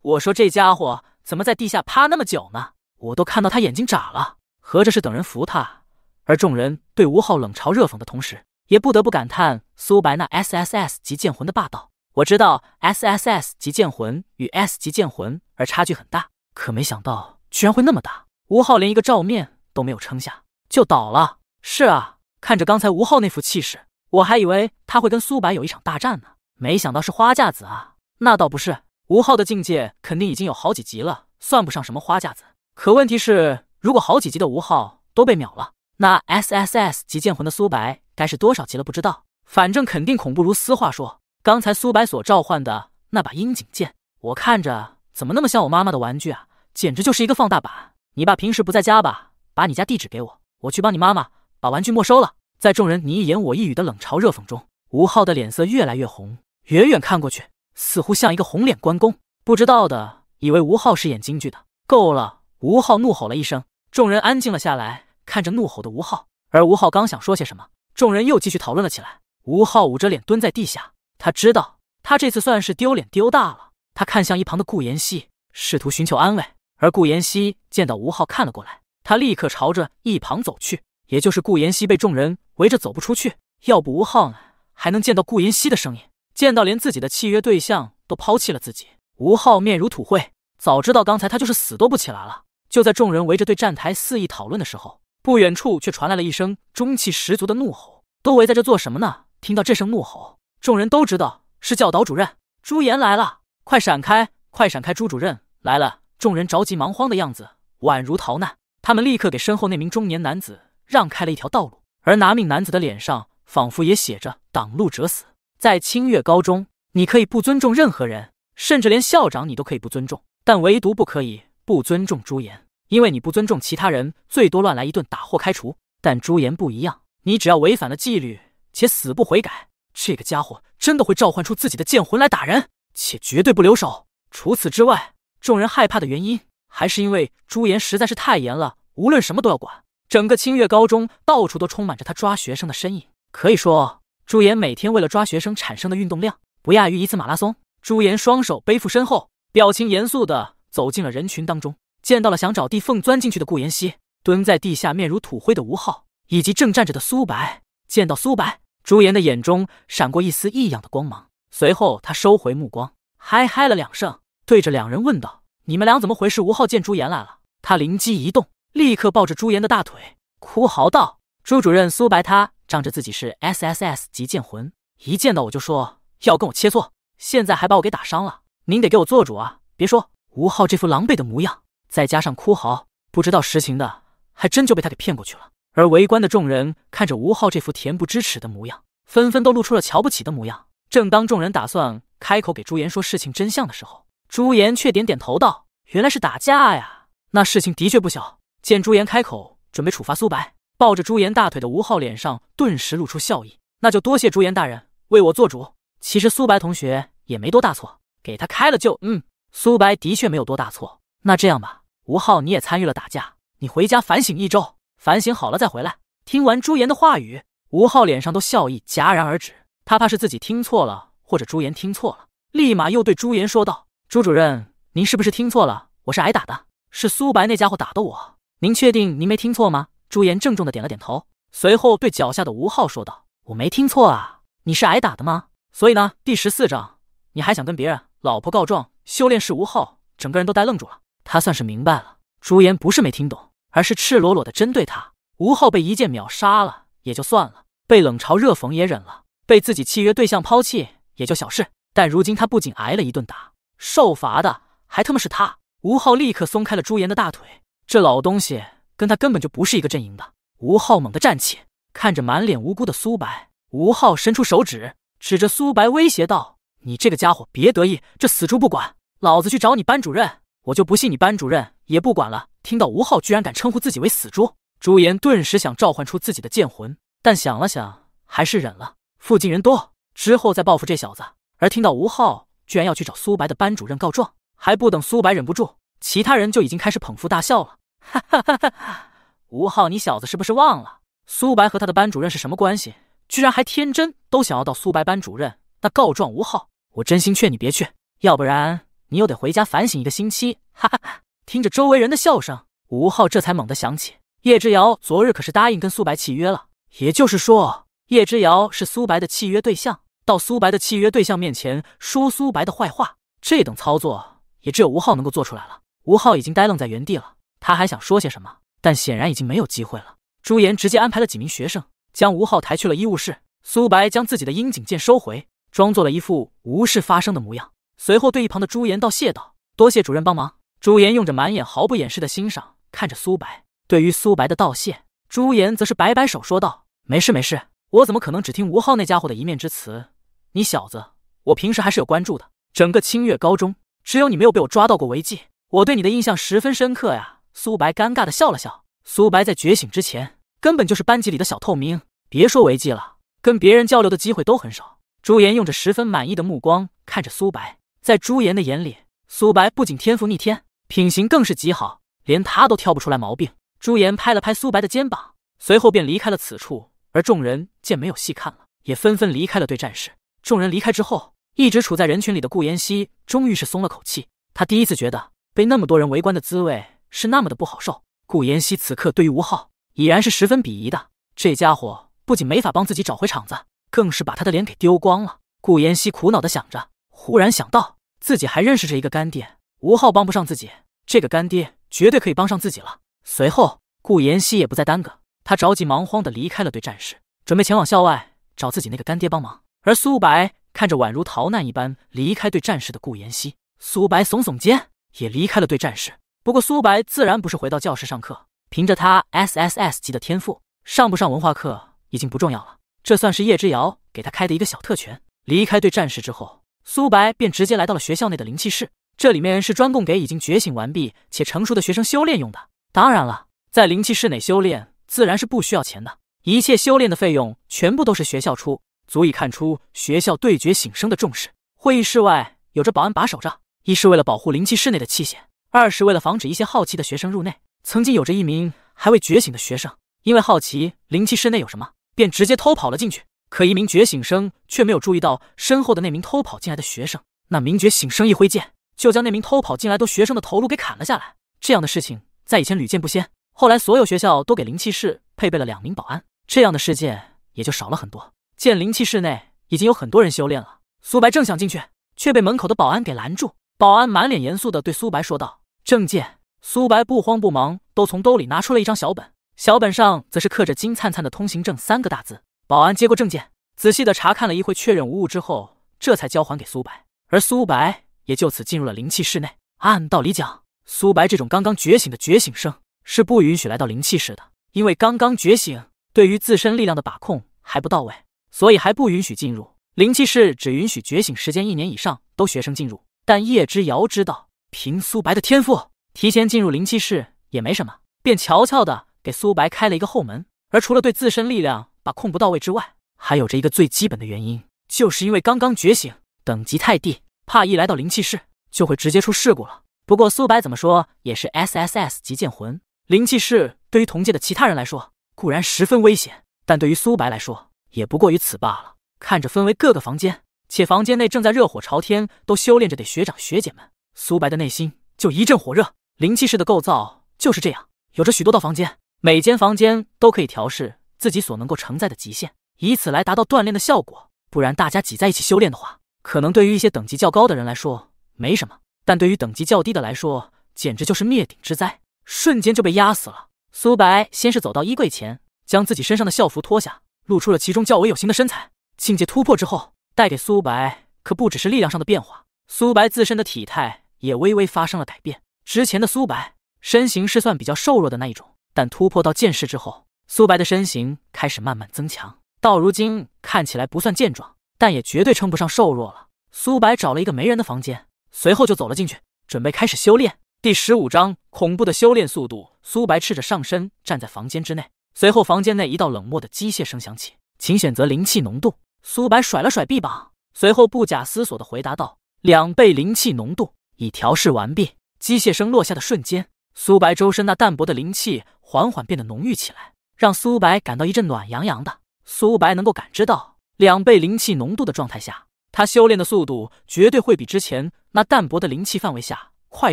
我说这家伙怎么在地下趴那么久呢？我都看到他眼睛眨了，合着是等人扶他。而众人对吴昊冷嘲热讽的同时，也不得不感叹苏白那 S S S 级剑魂的霸道。我知道 S S S 级剑魂与 S 级剑魂而差距很大，可没想到居然会那么大。吴昊连一个照面都没有撑下就倒了。是啊，看着刚才吴昊那副气势，我还以为他会跟苏白有一场大战呢，没想到是花架子啊。那倒不是，吴昊的境界肯定已经有好几级了，算不上什么花架子。可问题是，如果好几级的吴昊都被秒了，那 S S S 级剑魂的苏白该是多少级了？不知道，反正肯定恐怖如斯。话说。刚才苏白所召唤的那把樱井剑，我看着怎么那么像我妈妈的玩具啊？简直就是一个放大版。你爸平时不在家吧？把你家地址给我，我去帮你妈妈把玩具没收了。在众人你一言我一语的冷嘲热讽中，吴昊的脸色越来越红，远远看过去，似乎像一个红脸关公。不知道的以为吴昊是演京剧的。够了！吴昊怒吼了一声，众人安静了下来，看着怒吼的吴昊。而吴昊刚想说些什么，众人又继续讨论了起来。吴昊捂着脸蹲在地下。他知道，他这次算是丢脸丢大了。他看向一旁的顾妍希，试图寻求安慰。而顾妍希见到吴昊看了过来，他立刻朝着一旁走去。也就是顾妍希被众人围着走不出去。要不吴昊呢，还能见到顾妍希的声音？见到连自己的契约对象都抛弃了自己，吴昊面如土灰。早知道刚才他就是死都不起来了。就在众人围着对站台肆意讨论的时候，不远处却传来了一声中气十足的怒吼：“都围在这做什么呢？”听到这声怒吼。众人都知道是教导主任朱颜来了，快闪开，快闪开！朱主任来了！众人着急忙慌的样子，宛如逃难。他们立刻给身后那名中年男子让开了一条道路，而拿命男子的脸上仿佛也写着“挡路者死”。在清月高中，你可以不尊重任何人，甚至连校长你都可以不尊重，但唯独不可以不尊重朱颜，因为你不尊重其他人，最多乱来一顿打或开除。但朱颜不一样，你只要违反了纪律且死不悔改。这个家伙真的会召唤出自己的剑魂来打人，且绝对不留手。除此之外，众人害怕的原因还是因为朱颜实在是太严了，无论什么都要管。整个清月高中到处都充满着他抓学生的身影，可以说朱颜每天为了抓学生产生的运动量不亚于一次马拉松。朱颜双手背负身后，表情严肃的走进了人群当中，见到了想找地缝钻进去的顾妍希，蹲在地下面如土灰的吴昊，以及正站着的苏白。见到苏白，朱颜的眼中闪过一丝异样的光芒，随后他收回目光，嗨嗨了两声，对着两人问道：“你们俩怎么回事？”吴昊见朱颜来了，他灵机一动。立刻抱着朱颜的大腿，哭嚎道：“朱主任，苏白他仗着自己是 S S S 级剑魂，一见到我就说要跟我切磋，现在还把我给打伤了。您得给我做主啊！别说吴昊这副狼狈的模样，再加上哭嚎，不知道实情的，还真就被他给骗过去了。”而围观的众人看着吴昊这副恬不知耻的模样，纷纷都露出了瞧不起的模样。正当众人打算开口给朱颜说事情真相的时候，朱颜却点点头道：“原来是打架呀，那事情的确不小。”见朱颜开口准备处罚苏白，抱着朱颜大腿的吴昊脸上顿时露出笑意。那就多谢朱颜大人为我做主。其实苏白同学也没多大错，给他开了就……嗯，苏白的确没有多大错。那这样吧，吴昊你也参与了打架，你回家反省一周，反省好了再回来。听完朱颜的话语，吴昊脸上都笑意戛然而止。他怕是自己听错了，或者朱颜听错了，立马又对朱颜说道：“朱主任，您是不是听错了？我是挨打的，是苏白那家伙打的我。”您确定您没听错吗？朱颜郑重的点了点头，随后对脚下的吴昊说道：“我没听错啊，你是挨打的吗？所以呢，第十四章，你还想跟别人老婆告状？修炼室吴昊整个人都呆愣住了，他算是明白了，朱颜不是没听懂，而是赤裸裸的针对他。吴昊被一剑秒杀了也就算了，被冷嘲热讽也忍了，被自己契约对象抛弃也就小事，但如今他不仅挨了一顿打，受罚的还他妈是他。吴昊立刻松开了朱颜的大腿。这老东西跟他根本就不是一个阵营的。吴昊猛地站起，看着满脸无辜的苏白，吴昊伸出手指，指着苏白威胁道：“你这个家伙别得意，这死猪不管，老子去找你班主任，我就不信你班主任也不管了。”听到吴昊居然敢称呼自己为死猪，朱颜顿时想召唤出自己的剑魂，但想了想，还是忍了。附近人多，之后再报复这小子。而听到吴昊居然要去找苏白的班主任告状，还不等苏白忍不住，其他人就已经开始捧腹大笑了。哈哈哈！哈吴昊，你小子是不是忘了苏白和他的班主任是什么关系？居然还天真都想要到苏白班主任那告状吴昊，我真心劝你别去，要不然你又得回家反省一个星期。哈哈哈！听着周围人的笑声，吴昊这才猛地想起，叶之遥昨日可是答应跟苏白契约了，也就是说，叶之遥是苏白的契约对象，到苏白的契约对象面前说苏白的坏话，这等操作也只有吴昊能够做出来了。吴昊已经呆愣在原地了。他还想说些什么，但显然已经没有机会了。朱颜直接安排了几名学生将吴昊抬去了医务室。苏白将自己的阴景剑收回，装作了一副无事发生的模样，随后对一旁的朱颜道谢道：“多谢主任帮忙。”朱颜用着满眼毫不掩饰的欣赏看着苏白。对于苏白的道谢，朱颜则是摆摆手说道：“没事没事，我怎么可能只听吴昊那家伙的一面之词？你小子，我平时还是有关注的。整个清月高中，只有你没有被我抓到过违纪，我对你的印象十分深刻呀。”苏白尴尬的笑了笑。苏白在觉醒之前，根本就是班级里的小透明，别说违纪了，跟别人交流的机会都很少。朱颜用着十分满意的目光看着苏白，在朱颜的眼里，苏白不仅天赋逆天，品行更是极好，连他都挑不出来毛病。朱颜拍了拍苏白的肩膀，随后便离开了此处。而众人见没有戏看了，也纷纷离开了对战室。众人离开之后，一直处在人群里的顾妍希终于是松了口气。他第一次觉得被那么多人围观的滋味。是那么的不好受。顾妍希此刻对于吴昊已然是十分鄙夷的。这家伙不仅没法帮自己找回场子，更是把他的脸给丢光了。顾妍希苦恼的想着，忽然想到自己还认识着一个干爹，吴昊帮不上自己，这个干爹绝对可以帮上自己了。随后，顾妍希也不再耽搁，他着急忙慌的离开了对战室，准备前往校外找自己那个干爹帮忙。而苏白看着宛如逃难一般离开对战室的顾妍希，苏白耸耸肩，也离开了对战室。不过苏白自然不是回到教室上课，凭着他 S S S 级的天赋，上不上文化课已经不重要了。这算是叶之遥给他开的一个小特权。离开对战室之后，苏白便直接来到了学校内的灵气室，这里面是专供给已经觉醒完毕且成熟的学生修炼用的。当然了，在灵气室内修炼自然是不需要钱的，一切修炼的费用全部都是学校出，足以看出学校对觉醒生的重视。会议室外有着保安把守着，一是为了保护灵气室内的器械。二是为了防止一些好奇的学生入内。曾经有着一名还未觉醒的学生，因为好奇灵气室内有什么，便直接偷跑了进去。可一名觉醒生却没有注意到身后的那名偷跑进来的学生。那名觉醒生一挥剑，就将那名偷跑进来的学生的头颅给砍了下来。这样的事情在以前屡见不鲜。后来所有学校都给灵气室配备了两名保安，这样的事件也就少了很多。见灵气室内已经有很多人修炼了，苏白正想进去，却被门口的保安给拦住。保安满脸严肃的对苏白说道：“证件。”苏白不慌不忙，都从兜里拿出了一张小本，小本上则是刻着“金灿灿的通行证”三个大字。保安接过证件，仔细的查看了一会，确认无误之后，这才交还给苏白。而苏白也就此进入了灵气室内。按道理讲，苏白这种刚刚觉醒的觉醒生是不允许来到灵气室的，因为刚刚觉醒，对于自身力量的把控还不到位，所以还不允许进入灵气室，只允许觉醒时间一年以上都学生进入。但叶之遥知道，凭苏白的天赋。提前进入灵气室也没什么，便悄悄的给苏白开了一个后门。而除了对自身力量把控不到位之外，还有着一个最基本的原因，就是因为刚刚觉醒，等级太低，怕一来到灵气室就会直接出事故了。不过苏白怎么说也是 S S S 级剑魂，灵气室对于同界的其他人来说固然十分危险，但对于苏白来说也不过于此罢了。看着分为各个房间，且房间内正在热火朝天，都修炼着的学长学姐们，苏白的内心就一阵火热。灵气室的构造就是这样，有着许多道房间，每间房间都可以调试自己所能够承载的极限，以此来达到锻炼的效果。不然大家挤在一起修炼的话，可能对于一些等级较高的人来说没什么，但对于等级较低的来说，简直就是灭顶之灾，瞬间就被压死了。苏白先是走到衣柜前，将自己身上的校服脱下，露出了其中较为有型的身材。境界突破之后，带给苏白可不只是力量上的变化，苏白自身的体态也微微发生了改变。之前的苏白身形是算比较瘦弱的那一种，但突破到剑士之后，苏白的身形开始慢慢增强，到如今看起来不算健壮，但也绝对称不上瘦弱了。苏白找了一个没人的房间，随后就走了进去，准备开始修炼。第十五章恐怖的修炼速度。苏白赤着上身站在房间之内，随后房间内一道冷漠的机械声响起：“请选择灵气浓度。”苏白甩了甩臂膀，随后不假思索地回答道：“两倍灵气浓度，已调试完毕。”机械声落下的瞬间，苏白周身那淡薄的灵气缓缓变得浓郁起来，让苏白感到一阵暖洋洋的。苏白能够感知到，两倍灵气浓度的状态下，他修炼的速度绝对会比之前那淡薄的灵气范围下快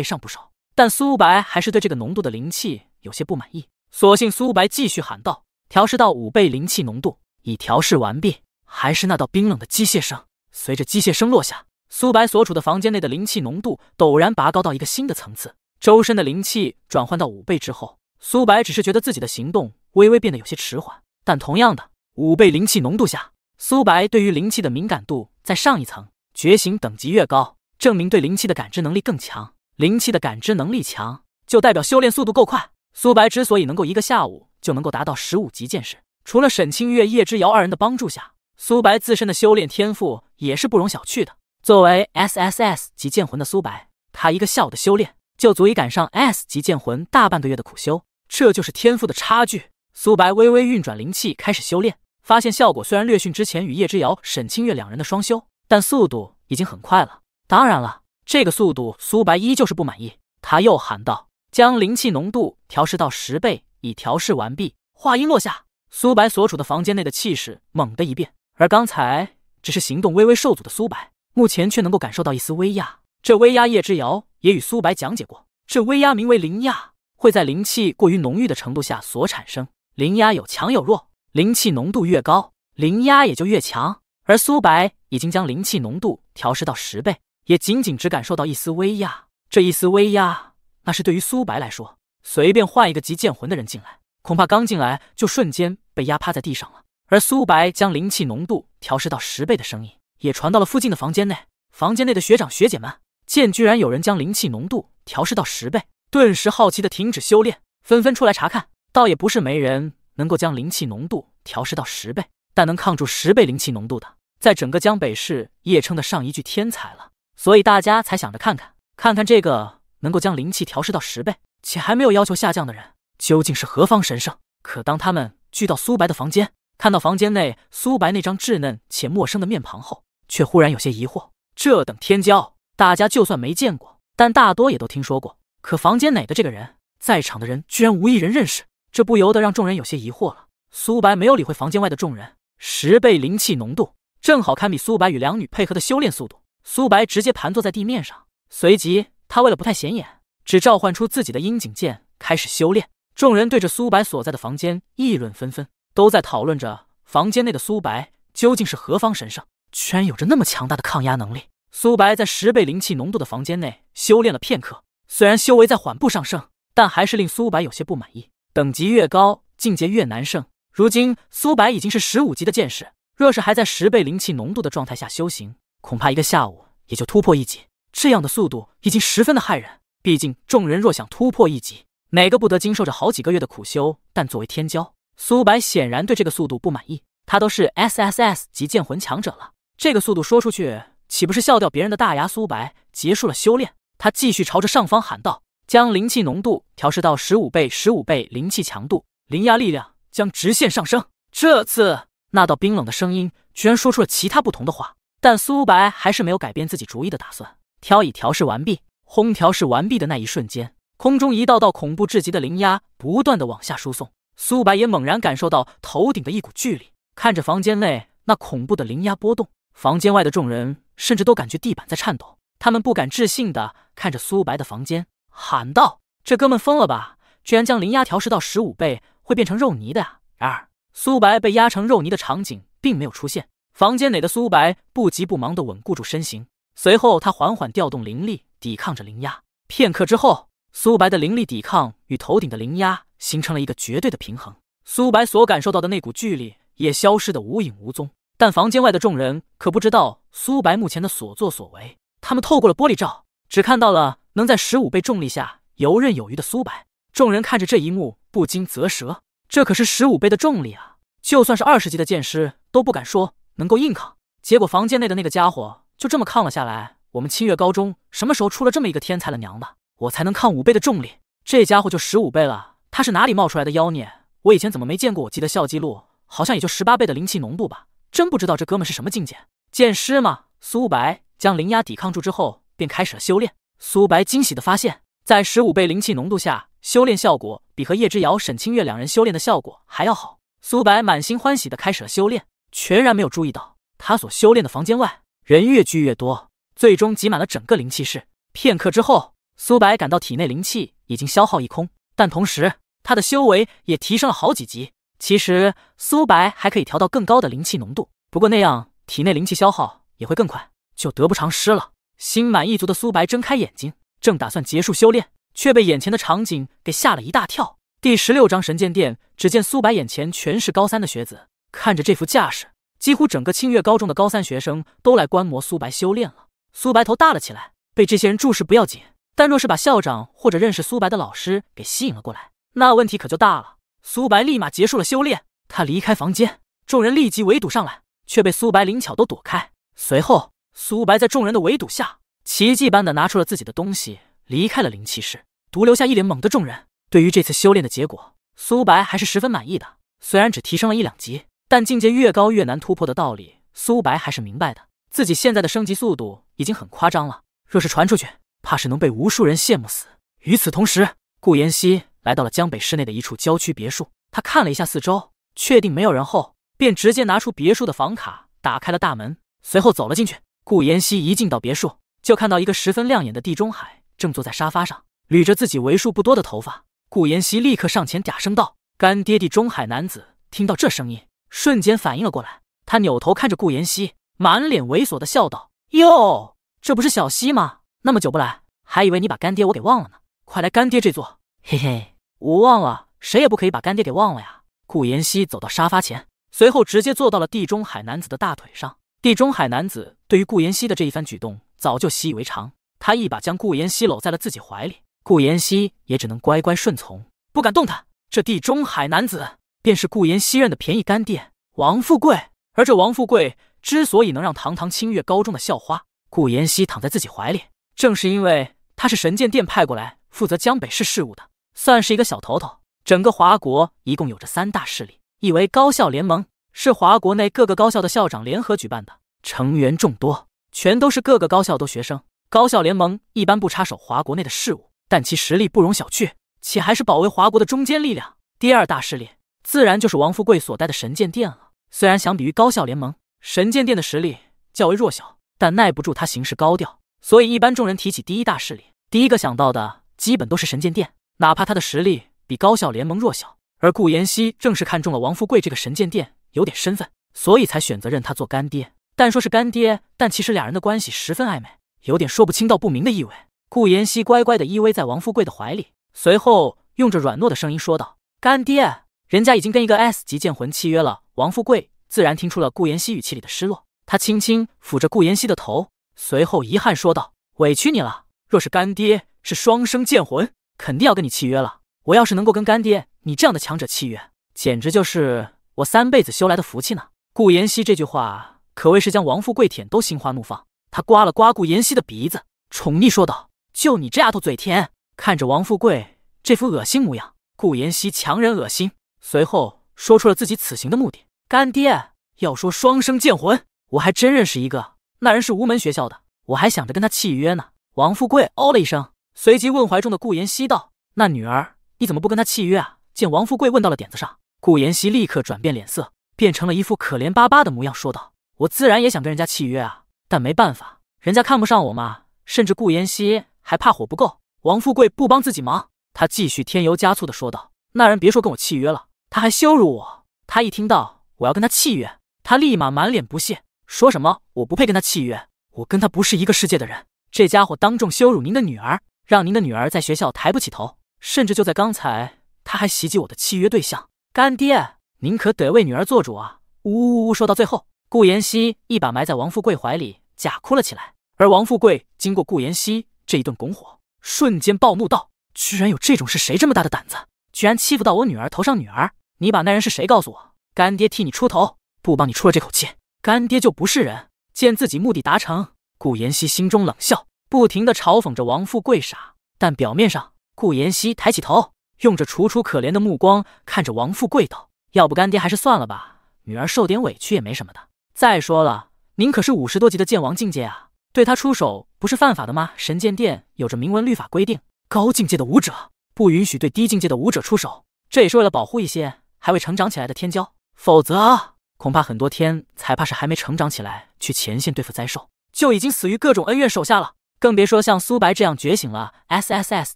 上不少。但苏白还是对这个浓度的灵气有些不满意，索性苏白继续喊道：“调试到五倍灵气浓度，已调试完毕。”还是那道冰冷的机械声，随着机械声落下。苏白所处的房间内的灵气浓度陡然拔高到一个新的层次，周身的灵气转换到五倍之后，苏白只是觉得自己的行动微微变得有些迟缓。但同样的，五倍灵气浓度下，苏白对于灵气的敏感度在上一层。觉醒等级越高，证明对灵气的感知能力更强。灵气的感知能力强，就代表修炼速度够快。苏白之所以能够一个下午就能够达到十五级剑士，除了沈清月、叶之遥二人的帮助下，苏白自身的修炼天赋也是不容小觑的。作为 S S S 级剑魂的苏白，他一个下午的修炼就足以赶上 S 级剑魂大半个月的苦修，这就是天赋的差距。苏白微微运转灵气，开始修炼，发现效果虽然略逊之前与叶之遥、沈清月两人的双修，但速度已经很快了。当然了，这个速度苏白依旧是不满意。他又喊道：“将灵气浓度调试到十倍，已调试完毕。”话音落下，苏白所处的房间内的气势猛地一变，而刚才只是行动微微受阻的苏白。目前却能够感受到一丝威压，这威压叶之遥也与苏白讲解过，这威压名为灵压，会在灵气过于浓郁的程度下所产生。灵压有强有弱，灵气浓度越高，灵压也就越强。而苏白已经将灵气浓度调试到十倍，也仅仅只感受到一丝威压。这一丝威压，那是对于苏白来说，随便换一个极剑魂的人进来，恐怕刚进来就瞬间被压趴在地上了。而苏白将灵气浓度调试到十倍的声音。也传到了附近的房间内，房间内的学长学姐们见居然有人将灵气浓度调试到十倍，顿时好奇的停止修炼，纷纷出来查看。倒也不是没人能够将灵气浓度调试到十倍，但能抗住十倍灵气浓度的，在整个江北市也称得上一句天才了。所以大家才想着看看，看看这个能够将灵气调试到十倍且还没有要求下降的人究竟是何方神圣。可当他们聚到苏白的房间，看到房间内苏白那张稚嫩且陌生的面庞后，却忽然有些疑惑，这等天骄，大家就算没见过，但大多也都听说过。可房间内的这个人，在场的人居然无一人认识，这不由得让众人有些疑惑了。苏白没有理会房间外的众人，十倍灵气浓度正好堪比苏白与两女配合的修炼速度。苏白直接盘坐在地面上，随即他为了不太显眼，只召唤出自己的阴景剑开始修炼。众人对着苏白所在的房间议论纷纷，都在讨论着房间内的苏白究竟是何方神圣，居然有着那么强大的抗压能力。苏白在十倍灵气浓度的房间内修炼了片刻，虽然修为在缓步上升，但还是令苏白有些不满意。等级越高，境界越难胜。如今苏白已经是十五级的剑士，若是还在十倍灵气浓度的状态下修行，恐怕一个下午也就突破一级。这样的速度已经十分的骇人。毕竟众人若想突破一级，哪个不得经受着好几个月的苦修？但作为天骄，苏白显然对这个速度不满意。他都是 S S S 级剑魂强者了，这个速度说出去，岂不是笑掉别人的大牙？苏白结束了修炼，他继续朝着上方喊道：“将灵气浓度调试到十五倍，十五倍灵气强度，灵压力量将直线上升。”这次那道冰冷的声音居然说出了其他不同的话，但苏白还是没有改变自己主意的打算。调已调试完毕，轰！调试完毕的那一瞬间。空中一道道恐怖至极的灵压不断的往下输送，苏白也猛然感受到头顶的一股巨力。看着房间内那恐怖的灵压波动，房间外的众人甚至都感觉地板在颤抖。他们不敢置信的看着苏白的房间，喊道：“这哥们疯了吧？居然将灵压调试到十五倍，会变成肉泥的呀！”然而，苏白被压成肉泥的场景并没有出现。房间内的苏白不急不忙的稳固住身形，随后他缓缓调动灵力，抵抗着灵压。片刻之后。苏白的灵力抵抗与头顶的灵压形成了一个绝对的平衡，苏白所感受到的那股巨力也消失的无影无踪。但房间外的众人可不知道苏白目前的所作所为，他们透过了玻璃罩，只看到了能在十五倍重力下游刃有余的苏白。众人看着这一幕不禁啧舌，这可是十五倍的重力啊！就算是二十级的剑师都不敢说能够硬抗，结果房间内的那个家伙就这么抗了下来。我们清月高中什么时候出了这么一个天才的娘的？我才能抗五倍的重力，这家伙就十五倍了。他是哪里冒出来的妖孽？我以前怎么没见过？我记得校记录好像也就十八倍的灵气浓度吧。真不知道这哥们是什么境界，剑师吗？苏白将灵压抵抗住之后，便开始了修炼。苏白惊喜的发现，在十五倍灵气浓度下，修炼效果比和叶之遥、沈清月两人修炼的效果还要好。苏白满心欢喜的开始了修炼，全然没有注意到他所修炼的房间外人越聚越多，最终挤满了整个灵气室。片刻之后。苏白感到体内灵气已经消耗一空，但同时他的修为也提升了好几级。其实苏白还可以调到更高的灵气浓度，不过那样体内灵气消耗也会更快，就得不偿失了。心满意足的苏白睁开眼睛，正打算结束修炼，却被眼前的场景给吓了一大跳。第十六章神剑殿，只见苏白眼前全是高三的学子，看着这副架势，几乎整个清月高中的高三学生都来观摩苏白修炼了。苏白头大了起来，被这些人注视不要紧。但若是把校长或者认识苏白的老师给吸引了过来，那问题可就大了。苏白立马结束了修炼，他离开房间，众人立即围堵上来，却被苏白灵巧都躲开。随后，苏白在众人的围堵下，奇迹般的拿出了自己的东西，离开了灵气室，独留下一脸懵的众人。对于这次修炼的结果，苏白还是十分满意的。虽然只提升了一两级，但境界越高越难突破的道理，苏白还是明白的。自己现在的升级速度已经很夸张了，若是传出去，怕是能被无数人羡慕死。与此同时，顾妍希来到了江北市内的一处郊区别墅。他看了一下四周，确定没有人后，便直接拿出别墅的房卡，打开了大门，随后走了进去。顾妍希一进到别墅，就看到一个十分亮眼的地中海正坐在沙发上，捋着自己为数不多的头发。顾妍希立刻上前嗲声道：“干爹！”地中海男子听到这声音，瞬间反应了过来，他扭头看着顾妍希，满脸猥琐的笑道：“哟，这不是小希吗？”那么久不来，还以为你把干爹我给忘了呢。快来干爹这座，嘿嘿，我忘了，谁也不可以把干爹给忘了呀。顾妍希走到沙发前，随后直接坐到了地中海男子的大腿上。地中海男子对于顾妍希的这一番举动早就习以为常，他一把将顾妍希搂在了自己怀里，顾妍希也只能乖乖顺从，不敢动弹。这地中海男子便是顾妍希认的便宜干爹王富贵，而这王富贵之所以能让堂堂清月高中的校花顾妍希躺在自己怀里。正是因为他是神剑殿派过来负责江北市事务的，算是一个小头头。整个华国一共有着三大势力，一为高校联盟，是华国内各个高校的校长联合举办的，成员众多，全都是各个高校都学生。高校联盟一般不插手华国内的事务，但其实力不容小觑，且还是保卫华国的中坚力量。第二大势力自然就是王富贵所带的神剑殿了。虽然相比于高校联盟，神剑殿的实力较为弱小，但耐不住他行事高调，所以一般众人提起第一大势力，第一个想到的基本都是神剑殿，哪怕他的实力比高校联盟弱小。而顾妍希正是看中了王富贵这个神剑殿有点身份，所以才选择认他做干爹。但说是干爹，但其实俩人的关系十分暧昧，有点说不清道不明的意味。顾妍希乖乖的依偎在王富贵的怀里，随后用着软糯的声音说道：“干爹，人家已经跟一个 S 级剑魂契约了。”王富贵自然听出了顾妍希语气里的失落，他轻轻抚着顾妍希的头，随后遗憾说道：“委屈你了。若是干爹是双生剑魂，肯定要跟你契约了。我要是能够跟干爹你这样的强者契约，简直就是我三辈子修来的福气呢。”顾妍希这句话可谓是将王富贵舔都心花怒放，他刮了刮顾妍希的鼻子，宠溺说道：“就你这丫头嘴甜。”看着王富贵这副恶心模样，顾妍希强忍恶心，随后说出了自己此行的目的。干爹要说双生剑魂，我还真认识一个，那人是无门学校的，我还想着跟他契约呢。王富贵哦了一声，随即问怀中的顾妍希道：“那女儿你怎么不跟他契约啊？”见王富贵问到了点子上，顾妍希立刻转变脸色，变成了一副可怜巴巴的模样，说道：“我自然也想跟人家契约啊，但没办法，人家看不上我嘛。甚至顾妍希还怕火不够，王富贵不帮自己忙。”他继续添油加醋的说道：“那人别说跟我契约了，他还羞辱我。他一听到。”我要跟他契约，他立马满脸不屑，说什么我不配跟他契约，我跟他不是一个世界的人。这家伙当众羞辱您的女儿，让您的女儿在学校抬不起头，甚至就在刚才，他还袭击我的契约对象。干爹，您可得为女儿做主啊！呜呜呜！说到最后，顾妍希一把埋在王富贵怀里，假哭了起来。而王富贵经过顾妍希这一顿拱火，瞬间暴怒道：“居然有这种事，谁这么大的胆子？居然欺负到我女儿头上！女儿，你把那人是谁告诉我？”干爹替你出头，不帮你出了这口气，干爹就不是人。见自己目的达成，顾妍希心中冷笑，不停的嘲讽着王富贵傻。但表面上，顾妍希抬起头，用着楚楚可怜的目光看着王富贵道：“要不干爹还是算了吧，女儿受点委屈也没什么的。再说了，您可是五十多级的剑王境界啊，对他出手不是犯法的吗？神剑殿有着明文律法规定，高境界的武者不允许对低境界的武者出手，这也是为了保护一些还未成长起来的天骄。”否则，恐怕很多天才怕是还没成长起来，去前线对付灾兽，就已经死于各种恩怨手下了。更别说像苏白这样觉醒了 S S S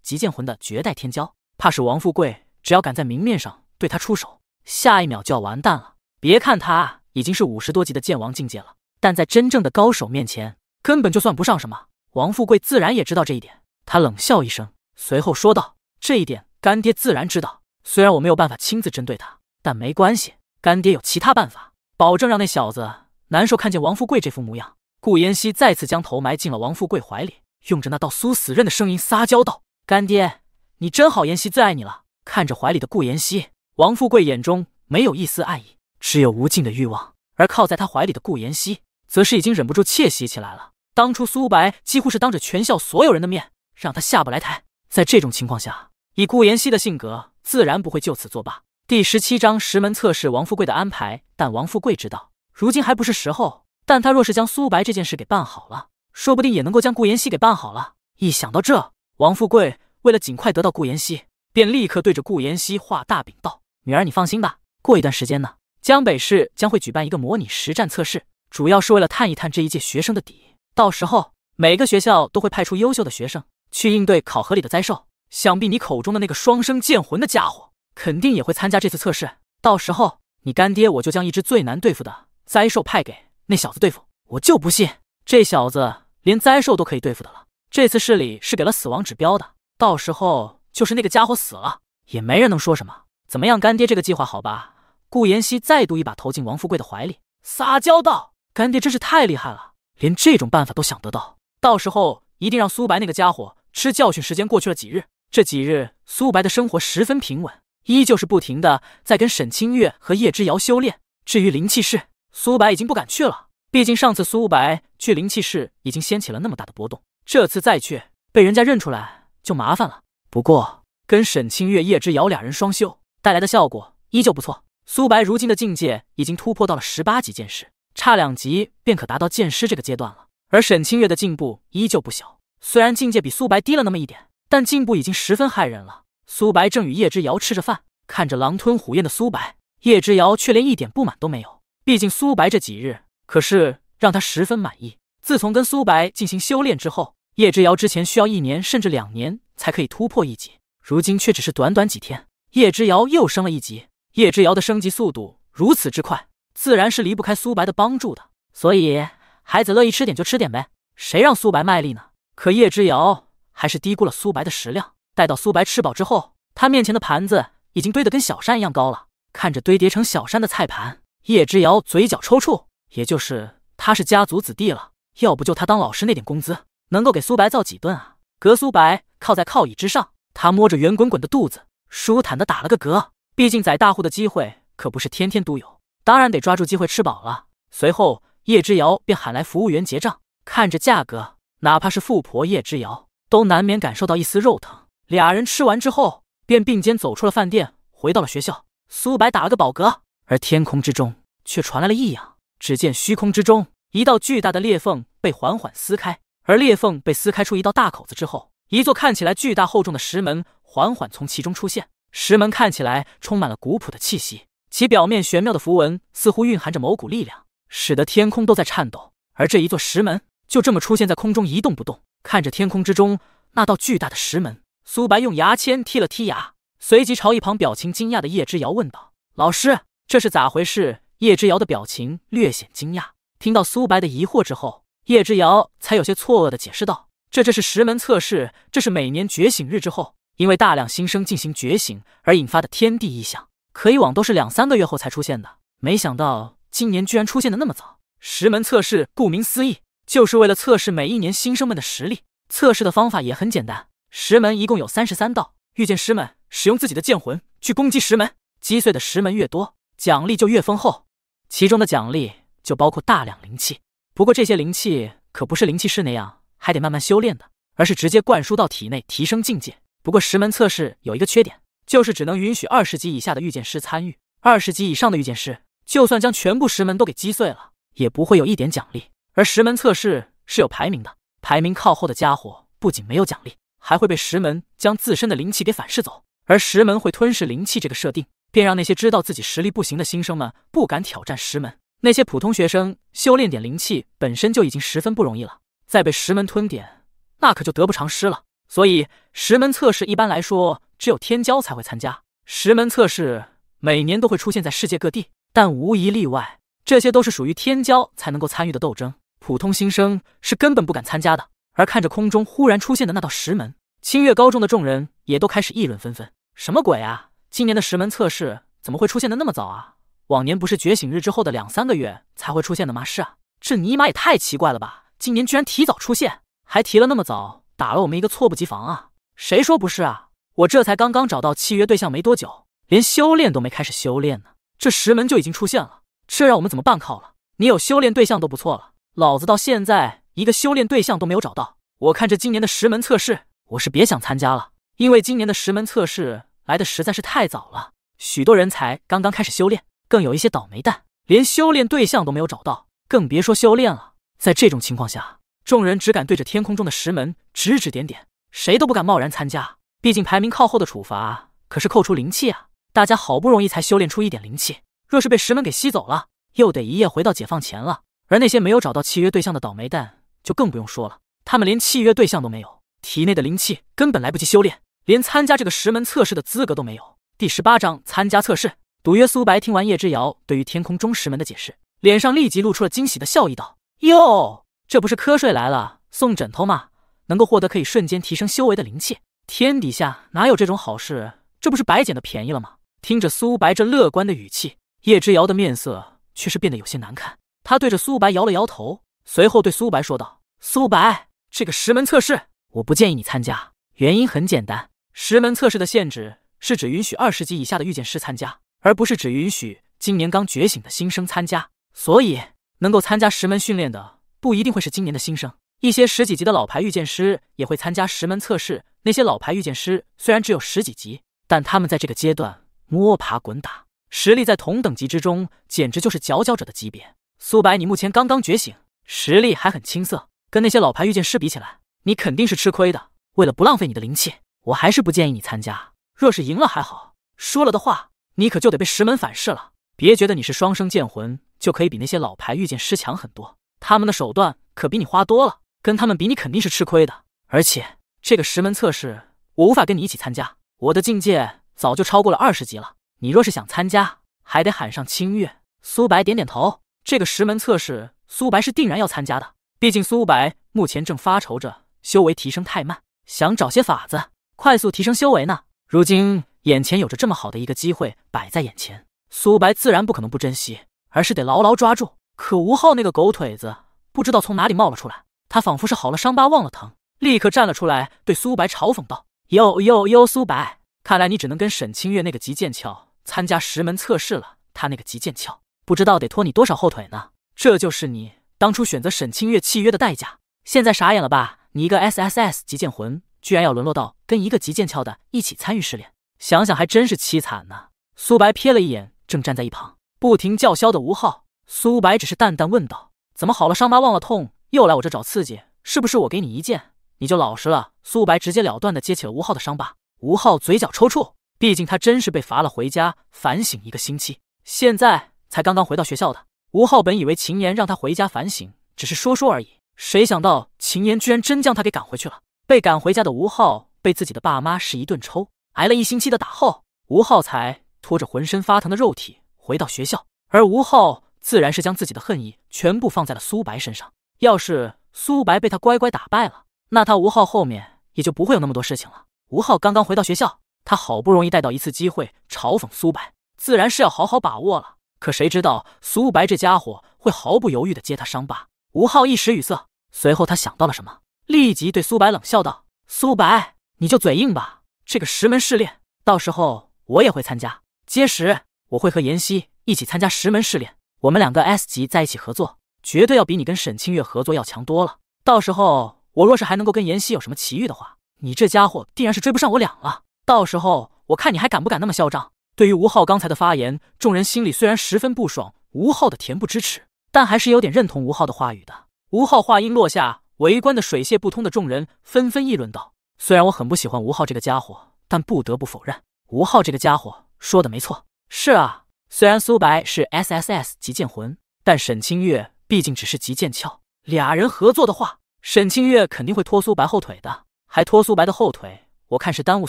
极剑魂的绝代天骄，怕是王富贵只要敢在明面上对他出手，下一秒就要完蛋了。别看他已经是五十多级的剑王境界了，但在真正的高手面前，根本就算不上什么。王富贵自然也知道这一点，他冷笑一声，随后说道：“这一点干爹自然知道，虽然我没有办法亲自针对他，但没关系。”干爹有其他办法，保证让那小子难受。看见王富贵这副模样，顾妍希再次将头埋进了王富贵怀里，用着那道苏死刃的声音撒娇道：“干爹，你真好，妍希最爱你了。”看着怀里的顾妍希，王富贵眼中没有一丝爱意，只有无尽的欲望。而靠在他怀里的顾妍希，则是已经忍不住窃喜起来了。当初苏白几乎是当着全校所有人的面让他下不来台，在这种情况下，以顾妍希的性格，自然不会就此作罢。第十七章石门测试王富贵的安排，但王富贵知道如今还不是时候。但他若是将苏白这件事给办好了，说不定也能够将顾妍希给办好了。一想到这，王富贵为了尽快得到顾妍希，便立刻对着顾妍希画大饼道：“女儿，你放心吧，过一段时间呢，江北市将会举办一个模拟实战测试，主要是为了探一探这一届学生的底。到时候每个学校都会派出优秀的学生去应对考核里的灾兽。想必你口中的那个双生剑魂的家伙。”肯定也会参加这次测试，到时候你干爹我就将一只最难对付的灾兽派给那小子对付。我就不信这小子连灾兽都可以对付的了。这次市里是给了死亡指标的，到时候就是那个家伙死了，也没人能说什么。怎么样，干爹这个计划好吧？顾妍希再度一把投进王富贵的怀里，撒娇道：“干爹真是太厉害了，连这种办法都想得到。到时候一定让苏白那个家伙吃教训。”时间过去了几日，这几日苏白的生活十分平稳。依旧是不停的在跟沈清月和叶之遥修炼。至于灵气室，苏白已经不敢去了，毕竟上次苏白去灵气室已经掀起了那么大的波动，这次再去被人家认出来就麻烦了。不过跟沈清月、叶之遥俩人双修带来的效果依旧不错。苏白如今的境界已经突破到了十八级剑士，差两级便可达到剑师这个阶段了。而沈清月的进步依旧不小，虽然境界比苏白低了那么一点，但进步已经十分骇人了。苏白正与叶之遥吃着饭，看着狼吞虎咽的苏白，叶之遥却连一点不满都没有。毕竟苏白这几日可是让他十分满意。自从跟苏白进行修炼之后，叶之遥之前需要一年甚至两年才可以突破一级，如今却只是短短几天，叶之遥又升了一级。叶之遥的升级速度如此之快，自然是离不开苏白的帮助的。所以孩子乐意吃点就吃点呗，谁让苏白卖力呢？可叶之遥还是低估了苏白的食量。待到苏白吃饱之后，他面前的盘子已经堆得跟小山一样高了。看着堆叠成小山的菜盘，叶之遥嘴角抽搐。也就是他是家族子弟了，要不就他当老师那点工资，能够给苏白造几顿啊？格苏白靠在靠椅之上，他摸着圆滚滚的肚子，舒坦的打了个嗝。毕竟宰大户的机会可不是天天都有，当然得抓住机会吃饱了。随后叶之遥便喊来服务员结账，看着价格，哪怕是富婆叶之遥都难免感受到一丝肉疼。俩人吃完之后，便并肩走出了饭店，回到了学校。苏白打了个饱嗝，而天空之中却传来了异样。只见虚空之中，一道巨大的裂缝被缓缓撕开，而裂缝被撕开出一道大口子之后，一座看起来巨大厚重的石门缓缓从其中出现。石门看起来充满了古朴的气息，其表面玄妙的符文似乎蕴含着某股力量，使得天空都在颤抖。而这一座石门就这么出现在空中，一动不动。看着天空之中那道巨大的石门，苏白用牙签剔了剔牙，随即朝一旁表情惊讶的叶之遥问道：“老师，这是咋回事？”叶之遥的表情略显惊讶。听到苏白的疑惑之后，叶之遥才有些错愕的解释道：“这这是石门测试，这是每年觉醒日之后。”因为大量新生进行觉醒而引发的天地异象，可以往都是两三个月后才出现的。没想到今年居然出现的那么早。石门测试顾名思义，就是为了测试每一年新生们的实力。测试的方法也很简单，石门一共有三十三道，遇见师们使用自己的剑魂去攻击石门，击碎的石门越多，奖励就越丰厚。其中的奖励就包括大量灵气，不过这些灵气可不是灵气室那样还得慢慢修炼的，而是直接灌输到体内提升境界。不过石门测试有一个缺点，就是只能允许二十级以下的御剑师参与。二十级以上的御剑师，就算将全部石门都给击碎了，也不会有一点奖励。而石门测试是有排名的，排名靠后的家伙不仅没有奖励，还会被石门将自身的灵气给反噬走。而石门会吞噬灵气这个设定，便让那些知道自己实力不行的新生们不敢挑战石门。那些普通学生修炼点灵气本身就已经十分不容易了，再被石门吞点，那可就得不偿失了。所以石门测试一般来说只有天骄才会参加。石门测试每年都会出现在世界各地，但无一例外，这些都是属于天骄才能够参与的斗争，普通新生是根本不敢参加的。而看着空中忽然出现的那道石门，清月高中的众人也都开始议论纷纷：什么鬼啊！今年的石门测试怎么会出现的那么早啊？往年不是觉醒日之后的两三个月才会出现的吗？是啊，这尼玛也太奇怪了吧！今年居然提早出现，还提了那么早。打了我们一个措不及防啊！谁说不是啊？我这才刚刚找到契约对象没多久，连修炼都没开始修炼呢，这石门就已经出现了，这让我们怎么办？靠了！你有修炼对象都不错了，老子到现在一个修炼对象都没有找到。我看这今年的石门测试，我是别想参加了，因为今年的石门测试来的实在是太早了，许多人才刚刚开始修炼，更有一些倒霉蛋连修炼对象都没有找到，更别说修炼了。在这种情况下。众人只敢对着天空中的石门指指点点，谁都不敢贸然参加。毕竟排名靠后的处罚可是扣除灵气啊！大家好不容易才修炼出一点灵气，若是被石门给吸走了，又得一夜回到解放前了。而那些没有找到契约对象的倒霉蛋就更不用说了，他们连契约对象都没有，体内的灵气根本来不及修炼，连参加这个石门测试的资格都没有。第十八章参加测试。赌约苏白听完叶之遥对于天空中石门的解释，脸上立即露出了惊喜的笑意，道：“哟。”这不是瞌睡来了送枕头吗？能够获得可以瞬间提升修为的灵气，天底下哪有这种好事？这不是白捡的便宜了吗？听着苏白这乐观的语气，叶之遥的面色却是变得有些难看。他对着苏白摇了摇头，随后对苏白说道：“苏白，这个石门测试我不建议你参加。原因很简单，石门测试的限制是只允许二十级以下的御剑师参加，而不是只允许今年刚觉醒的新生参加。所以能够参加石门训练的。”不一定会是今年的新生，一些十几级的老牌御剑师也会参加石门测试。那些老牌御剑师虽然只有十几级，但他们在这个阶段摸爬滚打，实力在同等级之中简直就是佼佼者的级别。苏白，你目前刚刚觉醒，实力还很青涩，跟那些老牌御剑师比起来，你肯定是吃亏的。为了不浪费你的灵气，我还是不建议你参加。若是赢了还好，输了的话，你可就得被石门反噬了。别觉得你是双生剑魂就可以比那些老牌御剑师强很多，他们的手段可比你花多了，跟他们比你肯定是吃亏的。而且这个石门测试，我无法跟你一起参加，我的境界早就超过了二十级了。你若是想参加，还得喊上清月。苏白点点头，这个石门测试，苏白是定然要参加的。毕竟苏白目前正发愁着修为提升太慢，想找些法子快速提升修为呢。如今眼前有着这么好的一个机会摆在眼前。苏白自然不可能不珍惜，而是得牢牢抓住。可吴昊那个狗腿子不知道从哪里冒了出来，他仿佛是好了伤疤忘了疼，立刻站了出来，对苏白嘲讽道：“哟哟哟，苏白，看来你只能跟沈清月那个极剑鞘参加石门测试了。他那个极剑鞘不知道得拖你多少后腿呢。这就是你当初选择沈清月契约的代价。现在傻眼了吧？你一个 S S S 极剑魂，居然要沦落到跟一个极剑鞘的一起参与试炼，想想还真是凄惨呢。”苏白瞥了一眼。正站在一旁不停叫嚣的吴昊，苏白只是淡淡问道：“怎么好了伤疤忘了痛，又来我这找刺激？是不是我给你一剑，你就老实了？”苏白直截了当的揭起了吴昊的伤疤。吴昊嘴角抽搐，毕竟他真是被罚了回家反省一个星期，现在才刚刚回到学校的。吴昊本以为秦岩让他回家反省只是说说而已，谁想到秦岩居然真将他给赶回去了。被赶回家的吴昊被自己的爸妈是一顿抽，挨了一星期的打后，吴昊才。拖着浑身发疼的肉体回到学校，而吴昊自然是将自己的恨意全部放在了苏白身上。要是苏白被他乖乖打败了，那他吴昊后面也就不会有那么多事情了。吴昊刚刚回到学校，他好不容易逮到一次机会嘲讽苏白，自然是要好好把握了。可谁知道苏白这家伙会毫不犹豫的揭他伤疤？吴昊一时语塞，随后他想到了什么，立即对苏白冷笑道：“苏白，你就嘴硬吧。这个石门试炼，到时候我也会参加。”届时我会和妍希一起参加石门试炼，我们两个 S 级在一起合作，绝对要比你跟沈清月合作要强多了。到时候我若是还能够跟妍希有什么奇遇的话，你这家伙定然是追不上我俩了。到时候我看你还敢不敢那么嚣张？对于吴昊刚才的发言，众人心里虽然十分不爽，吴昊的恬不知耻，但还是有点认同吴昊的话语的。吴昊话音落下，围观的水泄不通的众人纷纷议论道：“虽然我很不喜欢吴昊这个家伙，但不得不否认，吴昊这个家伙。”说的没错，是啊，虽然苏白是 S S S 极剑魂，但沈清月毕竟只是极剑鞘，俩人合作的话，沈清月肯定会拖苏白后腿的，还拖苏白的后腿，我看是耽误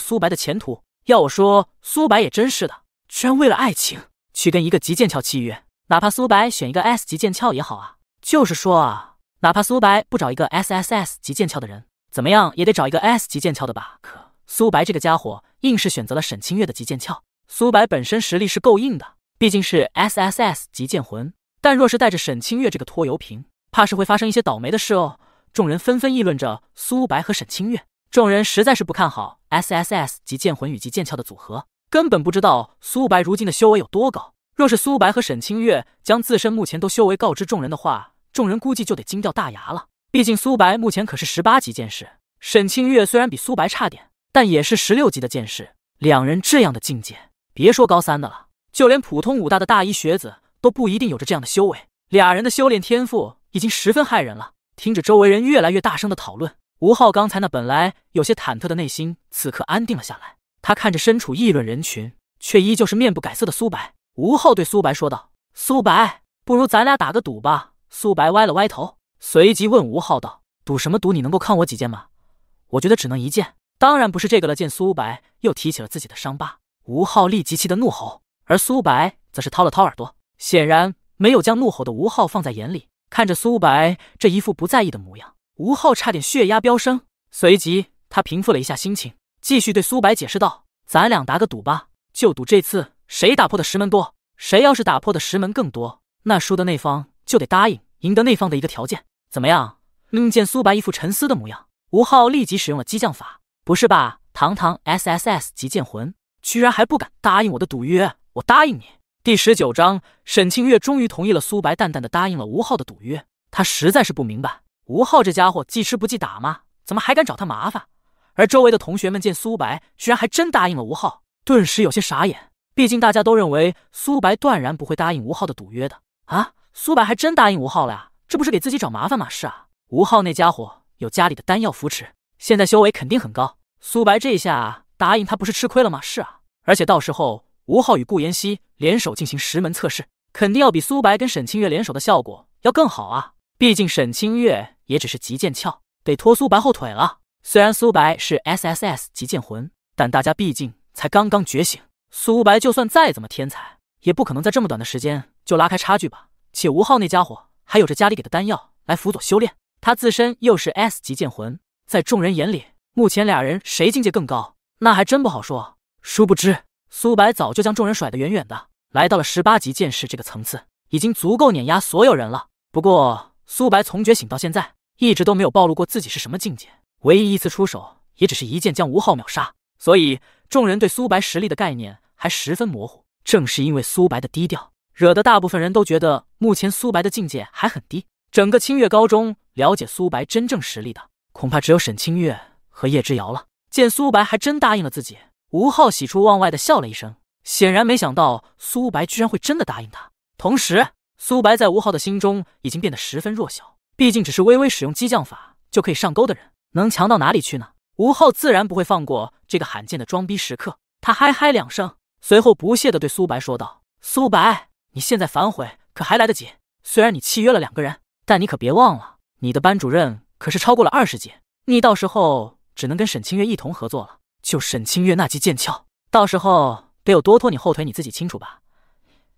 苏白的前途。要我说，苏白也真是的，居然为了爱情去跟一个极剑鞘契约，哪怕苏白选一个 S 级剑鞘也好啊。就是说啊，哪怕苏白不找一个 S S S 极剑鞘的人，怎么样也得找一个 S 级剑鞘的吧？可苏白这个家伙硬是选择了沈清月的极剑鞘。苏白本身实力是够硬的，毕竟是 S S S 级剑魂。但若是带着沈清月这个拖油瓶，怕是会发生一些倒霉的事哦。众人纷纷议论着苏白和沈清月，众人实在是不看好 S S S 级剑魂与极剑鞘的组合，根本不知道苏白如今的修为有多高。若是苏白和沈清月将自身目前都修为告知众人的话，众人估计就得惊掉大牙了。毕竟苏白目前可是十八级剑士，沈清月虽然比苏白差点，但也是十六级的剑士。两人这样的境界。别说高三的了，就连普通武大的大一学子都不一定有着这样的修为。俩人的修炼天赋已经十分骇人了。听着周围人越来越大声的讨论，吴昊刚才那本来有些忐忑的内心，此刻安定了下来。他看着身处议论人群却依旧是面不改色的苏白，吴昊对苏白说道：“苏白，不如咱俩打个赌吧。”苏白歪了歪头，随即问吴昊道：“赌什么赌？你能够抗我几剑吗？”我觉得只能一剑，当然不是这个了。见苏白又提起了自己的伤疤。吴昊立即气得怒吼，而苏白则是掏了掏耳朵，显然没有将怒吼的吴昊放在眼里。看着苏白这一副不在意的模样，吴昊差点血压飙升。随即他平复了一下心情，继续对苏白解释道：“咱俩打个赌吧，就赌这次谁打破的石门多。谁要是打破的石门更多，那输的那方就得答应赢得那方的一个条件，怎么样？”嗯，见苏白一副沉思的模样，吴昊立即使用了激将法。不是吧，堂堂 S S S 级剑魂！居然还不敢答应我的赌约，我答应你。第十九章，沈清月终于同意了苏白淡淡的答应了吴昊的赌约。他实在是不明白，吴昊这家伙记吃不记打吗？怎么还敢找他麻烦？而周围的同学们见苏白居然还真答应了吴昊，顿时有些傻眼。毕竟大家都认为苏白断然不会答应吴昊的赌约的啊！苏白还真答应吴昊了呀？这不是给自己找麻烦吗？是啊，吴昊那家伙有家里的丹药扶持，现在修为肯定很高。苏白这下答应他，不是吃亏了吗？是啊，而且到时候吴昊与顾妍希联手进行石门测试，肯定要比苏白跟沈清月联手的效果要更好啊。毕竟沈清月也只是极剑鞘，得拖苏白后腿了。虽然苏白是 S S S 极剑魂，但大家毕竟才刚刚觉醒，苏白就算再怎么天才，也不可能在这么短的时间就拉开差距吧。且吴昊那家伙还有着家里给的丹药来辅佐修炼，他自身又是 S 级剑魂，在众人眼里，目前俩人谁境界更高，那还真不好说。殊不知，苏白早就将众人甩得远远的，来到了十八级剑士这个层次，已经足够碾压所有人了。不过，苏白从觉醒到现在，一直都没有暴露过自己是什么境界，唯一一次出手，也只是一剑将吴昊秒杀。所以，众人对苏白实力的概念还十分模糊。正是因为苏白的低调。惹得大部分人都觉得目前苏白的境界还很低。整个清月高中了解苏白真正实力的，恐怕只有沈清月和叶之遥了。见苏白还真答应了自己，吴昊喜出望外的笑了一声，显然没想到苏白居然会真的答应他。同时，苏白在吴昊的心中已经变得十分弱小，毕竟只是微微使用激将法就可以上钩的人，能强到哪里去呢？吴昊自然不会放过这个罕见的装逼时刻，他嗨嗨两声，随后不屑的对苏白说道：“苏白。”你现在反悔可还来得及。虽然你契约了两个人，但你可别忘了，你的班主任可是超过了二十级，你到时候只能跟沈清月一同合作了。就沈清月那级剑鞘，到时候得有多拖你后腿，你自己清楚吧。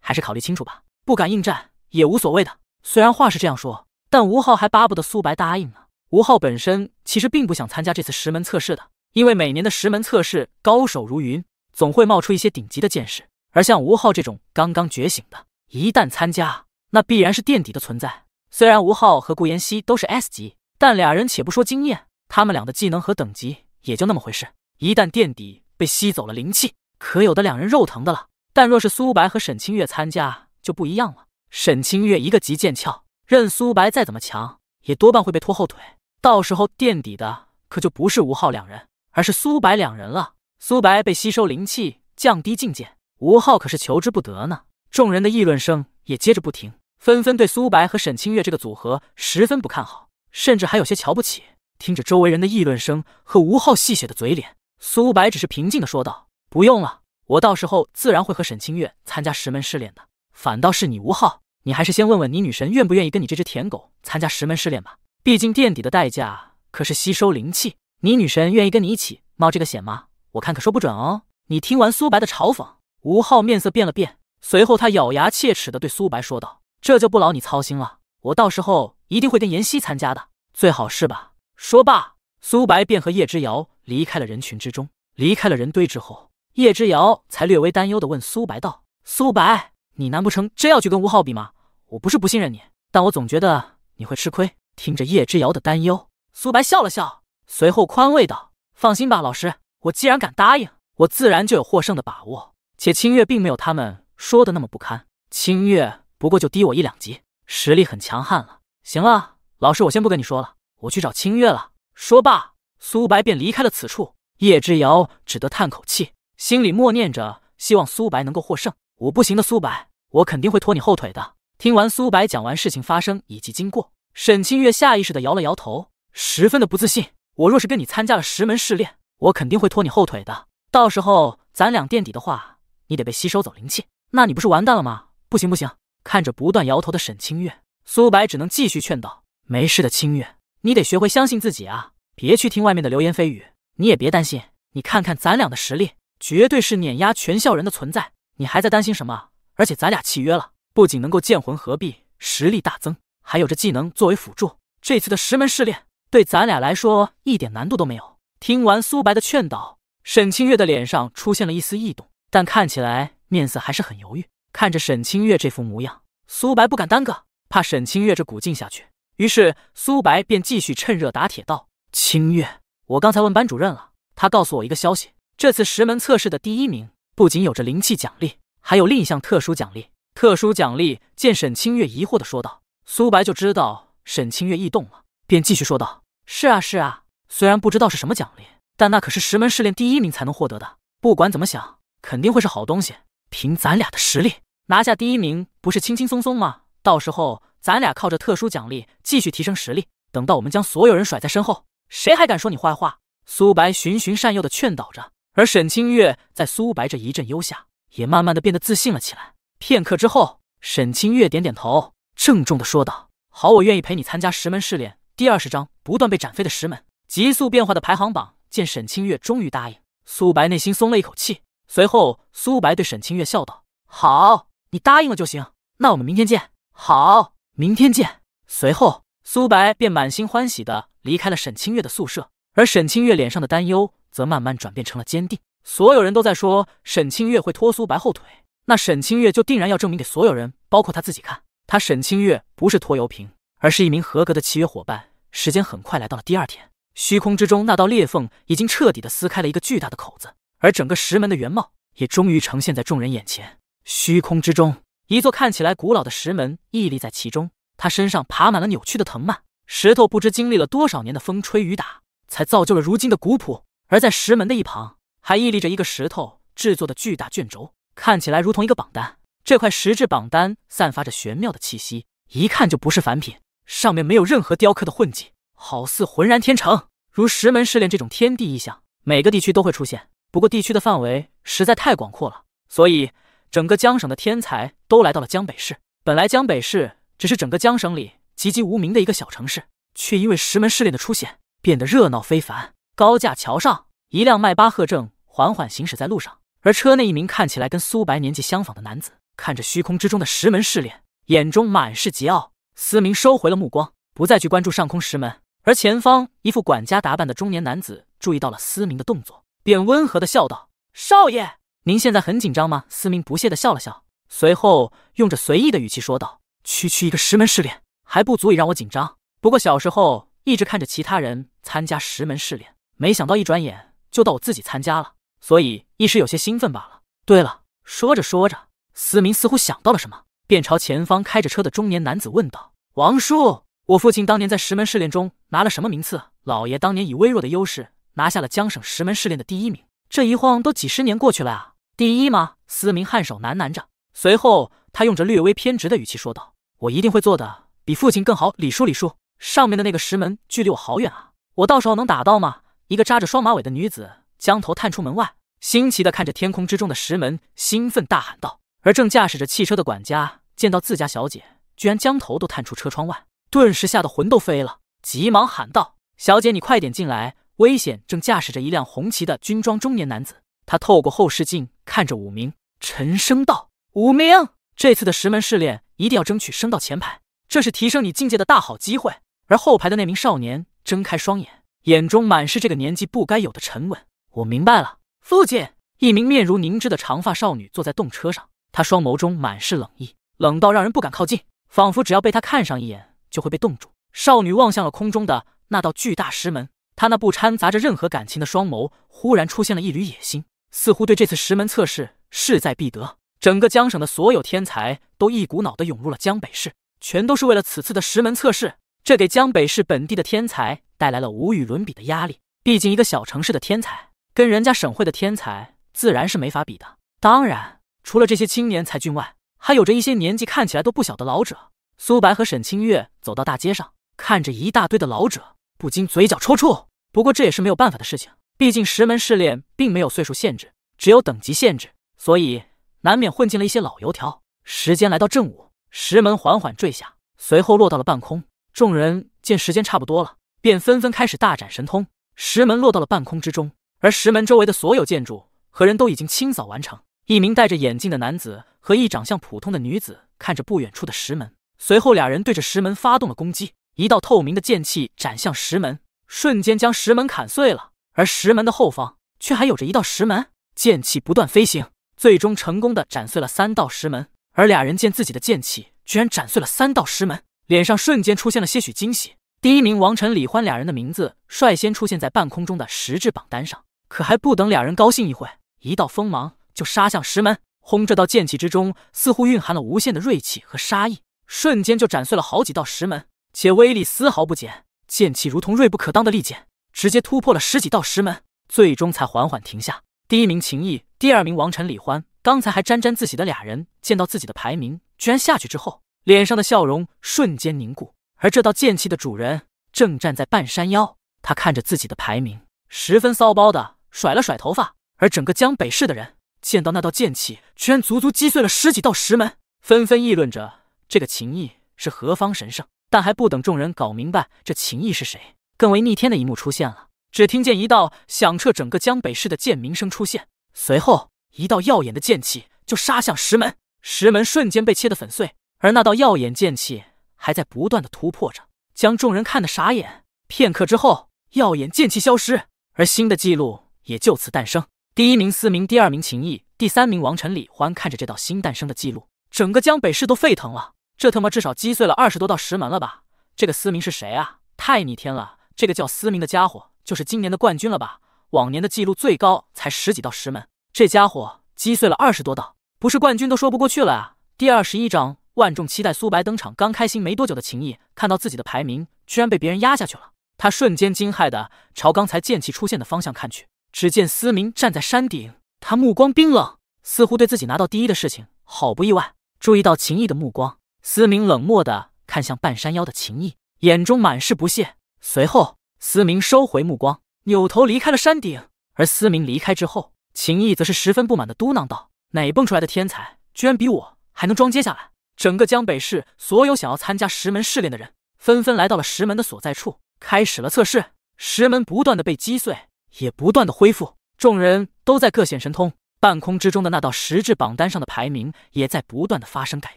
还是考虑清楚吧。不敢应战也无所谓的。虽然话是这样说，但吴昊还巴不得苏白答应呢。吴昊本身其实并不想参加这次石门测试的，因为每年的石门测试高手如云，总会冒出一些顶级的剑士。而像吴昊这种刚刚觉醒的，一旦参加，那必然是垫底的存在。虽然吴昊和顾妍希都是 S 级，但俩人且不说经验，他们俩的技能和等级也就那么回事。一旦垫底被吸走了灵气，可有的两人肉疼的了。但若是苏白和沈清月参加，就不一样了。沈清月一个极剑鞘，任苏白再怎么强，也多半会被拖后腿。到时候垫底的可就不是吴昊两人，而是苏白两人了。苏白被吸收灵气，降低境界。吴昊可是求之不得呢，众人的议论声也接着不停，纷纷对苏白和沈清月这个组合十分不看好，甚至还有些瞧不起。听着周围人的议论声和吴昊戏谑的嘴脸，苏白只是平静的说道：“不用了，我到时候自然会和沈清月参加石门试炼的。反倒是你吴昊，你还是先问问你女神愿不愿意跟你这只舔狗参加石门试炼吧。毕竟垫底的代价可是吸收灵气，你女神愿意跟你一起冒这个险吗？我看可说不准哦。”你听完苏白的嘲讽。吴昊面色变了变，随后他咬牙切齿的对苏白说道：“这就不劳你操心了，我到时候一定会跟妍希参加的，最好是吧？”说罢，苏白便和叶之遥离开了人群之中。离开了人堆之后，叶之遥才略微担忧的问苏白道：“苏白，你难不成真要去跟吴昊比吗？我不是不信任你，但我总觉得你会吃亏。”听着叶之遥的担忧，苏白笑了笑，随后宽慰道：“放心吧，老师，我既然敢答应，我自然就有获胜的把握。”且清月并没有他们说的那么不堪，清月不过就低我一两级，实力很强悍了。行了，老师，我先不跟你说了，我去找清月了。说罢，苏白便离开了此处。叶之遥只得叹口气，心里默念着，希望苏白能够获胜。我不行的，苏白，我肯定会拖你后腿的。听完苏白讲完事情发生以及经过，沈清月下意识的摇了摇头，十分的不自信。我若是跟你参加了十门试炼，我肯定会拖你后腿的。到时候咱俩垫底的话。你得被吸收走灵气，那你不是完蛋了吗？不行不行！看着不断摇头的沈清月，苏白只能继续劝道：“没事的，清月，你得学会相信自己啊，别去听外面的流言蜚语。你也别担心，你看看咱俩的实力，绝对是碾压全校人的存在。你还在担心什么？而且咱俩契约了，不仅能够剑魂合璧，实力大增，还有着技能作为辅助。这次的石门试炼对咱俩来说一点难度都没有。”听完苏白的劝导，沈清月的脸上出现了一丝异动。但看起来面色还是很犹豫。看着沈清月这副模样，苏白不敢耽搁，怕沈清月这股劲下去。于是苏白便继续趁热打铁道：“清月，我刚才问班主任了，他告诉我一个消息：这次石门测试的第一名不仅有着灵气奖励，还有另一项特殊奖励。特殊奖励。”见沈清月疑惑的说道。苏白就知道沈清月异动了，便继续说道：“是啊，是啊，虽然不知道是什么奖励，但那可是石门试炼第一名才能获得的。不管怎么想。”肯定会是好东西。凭咱俩的实力，拿下第一名不是轻轻松松吗？到时候咱俩靠着特殊奖励继续提升实力，等到我们将所有人甩在身后，谁还敢说你坏话？苏白循循善诱的劝导着，而沈清月在苏白这一阵优下，也慢慢的变得自信了起来。片刻之后，沈清月点点头，郑重的说道：“好，我愿意陪你参加石门试炼。”第二十章，不断被斩飞的石门，急速变化的排行榜。见沈清月终于答应，苏白内心松了一口气。随后，苏白对沈清月笑道：“好，你答应了就行。那我们明天见。”“好，明天见。”随后，苏白便满心欢喜的离开了沈清月的宿舍。而沈清月脸上的担忧则慢慢转变成了坚定。所有人都在说沈清月会拖苏白后腿，那沈清月就定然要证明给所有人，包括他自己看，他沈清月不是拖油瓶，而是一名合格的契约伙伴。时间很快来到了第二天，虚空之中那道裂缝已经彻底的撕开了一个巨大的口子，而整个石门的原貌也终于呈现在众人眼前。虚空之中，一座看起来古老的石门屹立在其中，它身上爬满了扭曲的藤蔓，石头不知经历了多少年的风吹雨打。才造就了如今的古朴。而在石门的一旁，还屹立着一个石头制作的巨大卷轴，看起来如同一个榜单。这块石质榜单散发着玄妙的气息，一看就不是凡品。上面没有任何雕刻的混迹，好似浑然天成。如石门试炼这种天地异象，每个地区都会出现。不过地区的范围实在太广阔了，所以整个江省的天才都来到了江北市。本来江北市只是整个江省里籍籍无名的一个小城市，却因为石门试炼的出现。变得热闹非凡。高架桥上，一辆迈巴赫正缓缓行驶在路上，而车内一名看起来跟苏白年纪相仿的男子，看着虚空之中的石门试炼，眼中满是桀骜。思明收回了目光，不再去关注上空石门，而前方一副管家打扮的中年男子注意到了思明的动作，便温和的笑道：“少爷，您现在很紧张吗？”思明不屑地笑了笑，随后用着随意的语气说道：“区区一个石门试炼，还不足以让我紧张。不过小时候……”一直看着其他人参加石门试炼，没想到一转眼就到我自己参加了，所以一时有些兴奋罢了。对了，说着说着，思明似乎想到了什么，便朝前方开着车的中年男子问道：“王叔，我父亲当年在石门试炼中拿了什么名次？老爷当年以微弱的优势拿下了江省石门试炼的第一名，这一晃都几十年过去了啊，第一吗？”思明颔首喃喃着，随后他用着略微偏执的语气说道：“我一定会做的比父亲更好。”李叔，李叔。上面的那个石门距离我好远啊，我到时候能打到吗？一个扎着双马尾的女子将头探出门外，新奇的看着天空之中的石门，兴奋大喊道。而正驾驶着汽车的管家见到自家小姐居然将头都探出车窗外，顿时吓得魂都飞了，急忙喊道：“小姐，你快点进来，危险！”正驾驶着一辆红旗的军装中年男子，他透过后视镜看着武明，沉声道：“武明，这次的石门试炼一定要争取升到前排，这是提升你境界的大好机会。”而后排的那名少年睁开双眼，眼中满是这个年纪不该有的沉稳。我明白了，父亲。一名面如凝脂的长发少女坐在动车上，她双眸中满是冷意，冷到让人不敢靠近，仿佛只要被她看上一眼就会被冻住。少女望向了空中的那道巨大石门，她那不掺杂着任何感情的双眸忽然出现了一缕野心，似乎对这次石门测试势在必得。整个江省的所有天才都一股脑的涌入了江北市，全都是为了此次的石门测试。这给江北市本地的天才带来了无与伦比的压力。毕竟，一个小城市的天才跟人家省会的天才自然是没法比的。当然，除了这些青年才俊外，还有着一些年纪看起来都不小的老者。苏白和沈清月走到大街上，看着一大堆的老者，不禁嘴角抽搐。不过这也是没有办法的事情，毕竟石门试炼并没有岁数限制，只有等级限制，所以难免混进了一些老油条。时间来到正午，石门缓缓坠下，随后落到了半空。众人见时间差不多了，便纷纷开始大展神通。石门落到了半空之中，而石门周围的所有建筑和人都已经清扫完成。一名戴着眼镜的男子和一长相普通的女子看着不远处的石门，随后俩人对着石门发动了攻击。一道透明的剑气斩向石门，瞬间将石门砍碎了。而石门的后方却还有着一道石门，剑气不断飞行，最终成功的斩碎了三道石门。而俩人见自己的剑气居然斩碎了三道石门。脸上瞬间出现了些许惊喜。第一名王晨、李欢俩人的名字率先出现在半空中的实质榜单上。可还不等俩人高兴一会，一道锋芒就杀向石门。轰！这道剑气之中似乎蕴含了无限的锐气和杀意，瞬间就斩碎了好几道石门，且威力丝毫不减。剑气如同锐不可当的利剑，直接突破了十几道石门，最终才缓缓停下。第一名秦毅，第二名王晨、李欢，刚才还沾沾自喜的俩人，见到自己的排名居然下去之后。脸上的笑容瞬间凝固，而这道剑气的主人正站在半山腰。他看着自己的排名，十分骚包的甩了甩头发。而整个江北市的人见到那道剑气，居然足足击碎了十几道石门，纷纷议论着这个秦毅是何方神圣。但还不等众人搞明白这秦毅是谁，更为逆天的一幕出现了。只听见一道响彻整个江北市的剑鸣声出现，随后一道耀眼的剑气就杀向石门，石门瞬间被切得粉碎。而那道耀眼剑气还在不断的突破着，将众人看得傻眼。片刻之后，耀眼剑气消失，而新的记录也就此诞生。第一名思明，第二名秦毅，第三名王晨、李欢。看着这道新诞生的记录，整个江北市都沸腾了。这他妈至少击碎了二十多道石门了吧？这个思明是谁啊？太逆天了！这个叫思明的家伙就是今年的冠军了吧？往年的记录最高才十几道石门，这家伙击碎了二十多道，不是冠军都说不过去了啊！第二十一章。万众期待苏白登场，刚开心没多久的秦毅看到自己的排名居然被别人压下去了，他瞬间惊骇的朝刚才剑气出现的方向看去，只见思明站在山顶，他目光冰冷，似乎对自己拿到第一的事情毫不意外。注意到秦毅的目光，思明冷漠的看向半山腰的秦毅，眼中满是不屑。随后，思明收回目光，扭头离开了山顶。而思明离开之后，秦毅则是十分不满的嘟囔道：“哪蹦出来的天才，居然比我还能装接下来？”整个江北市所有想要参加石门试炼的人，纷纷来到了石门的所在处，开始了测试。石门不断的被击碎，也不断的恢复。众人都在各显神通，半空之中的那道实质榜单上的排名也在不断的发生改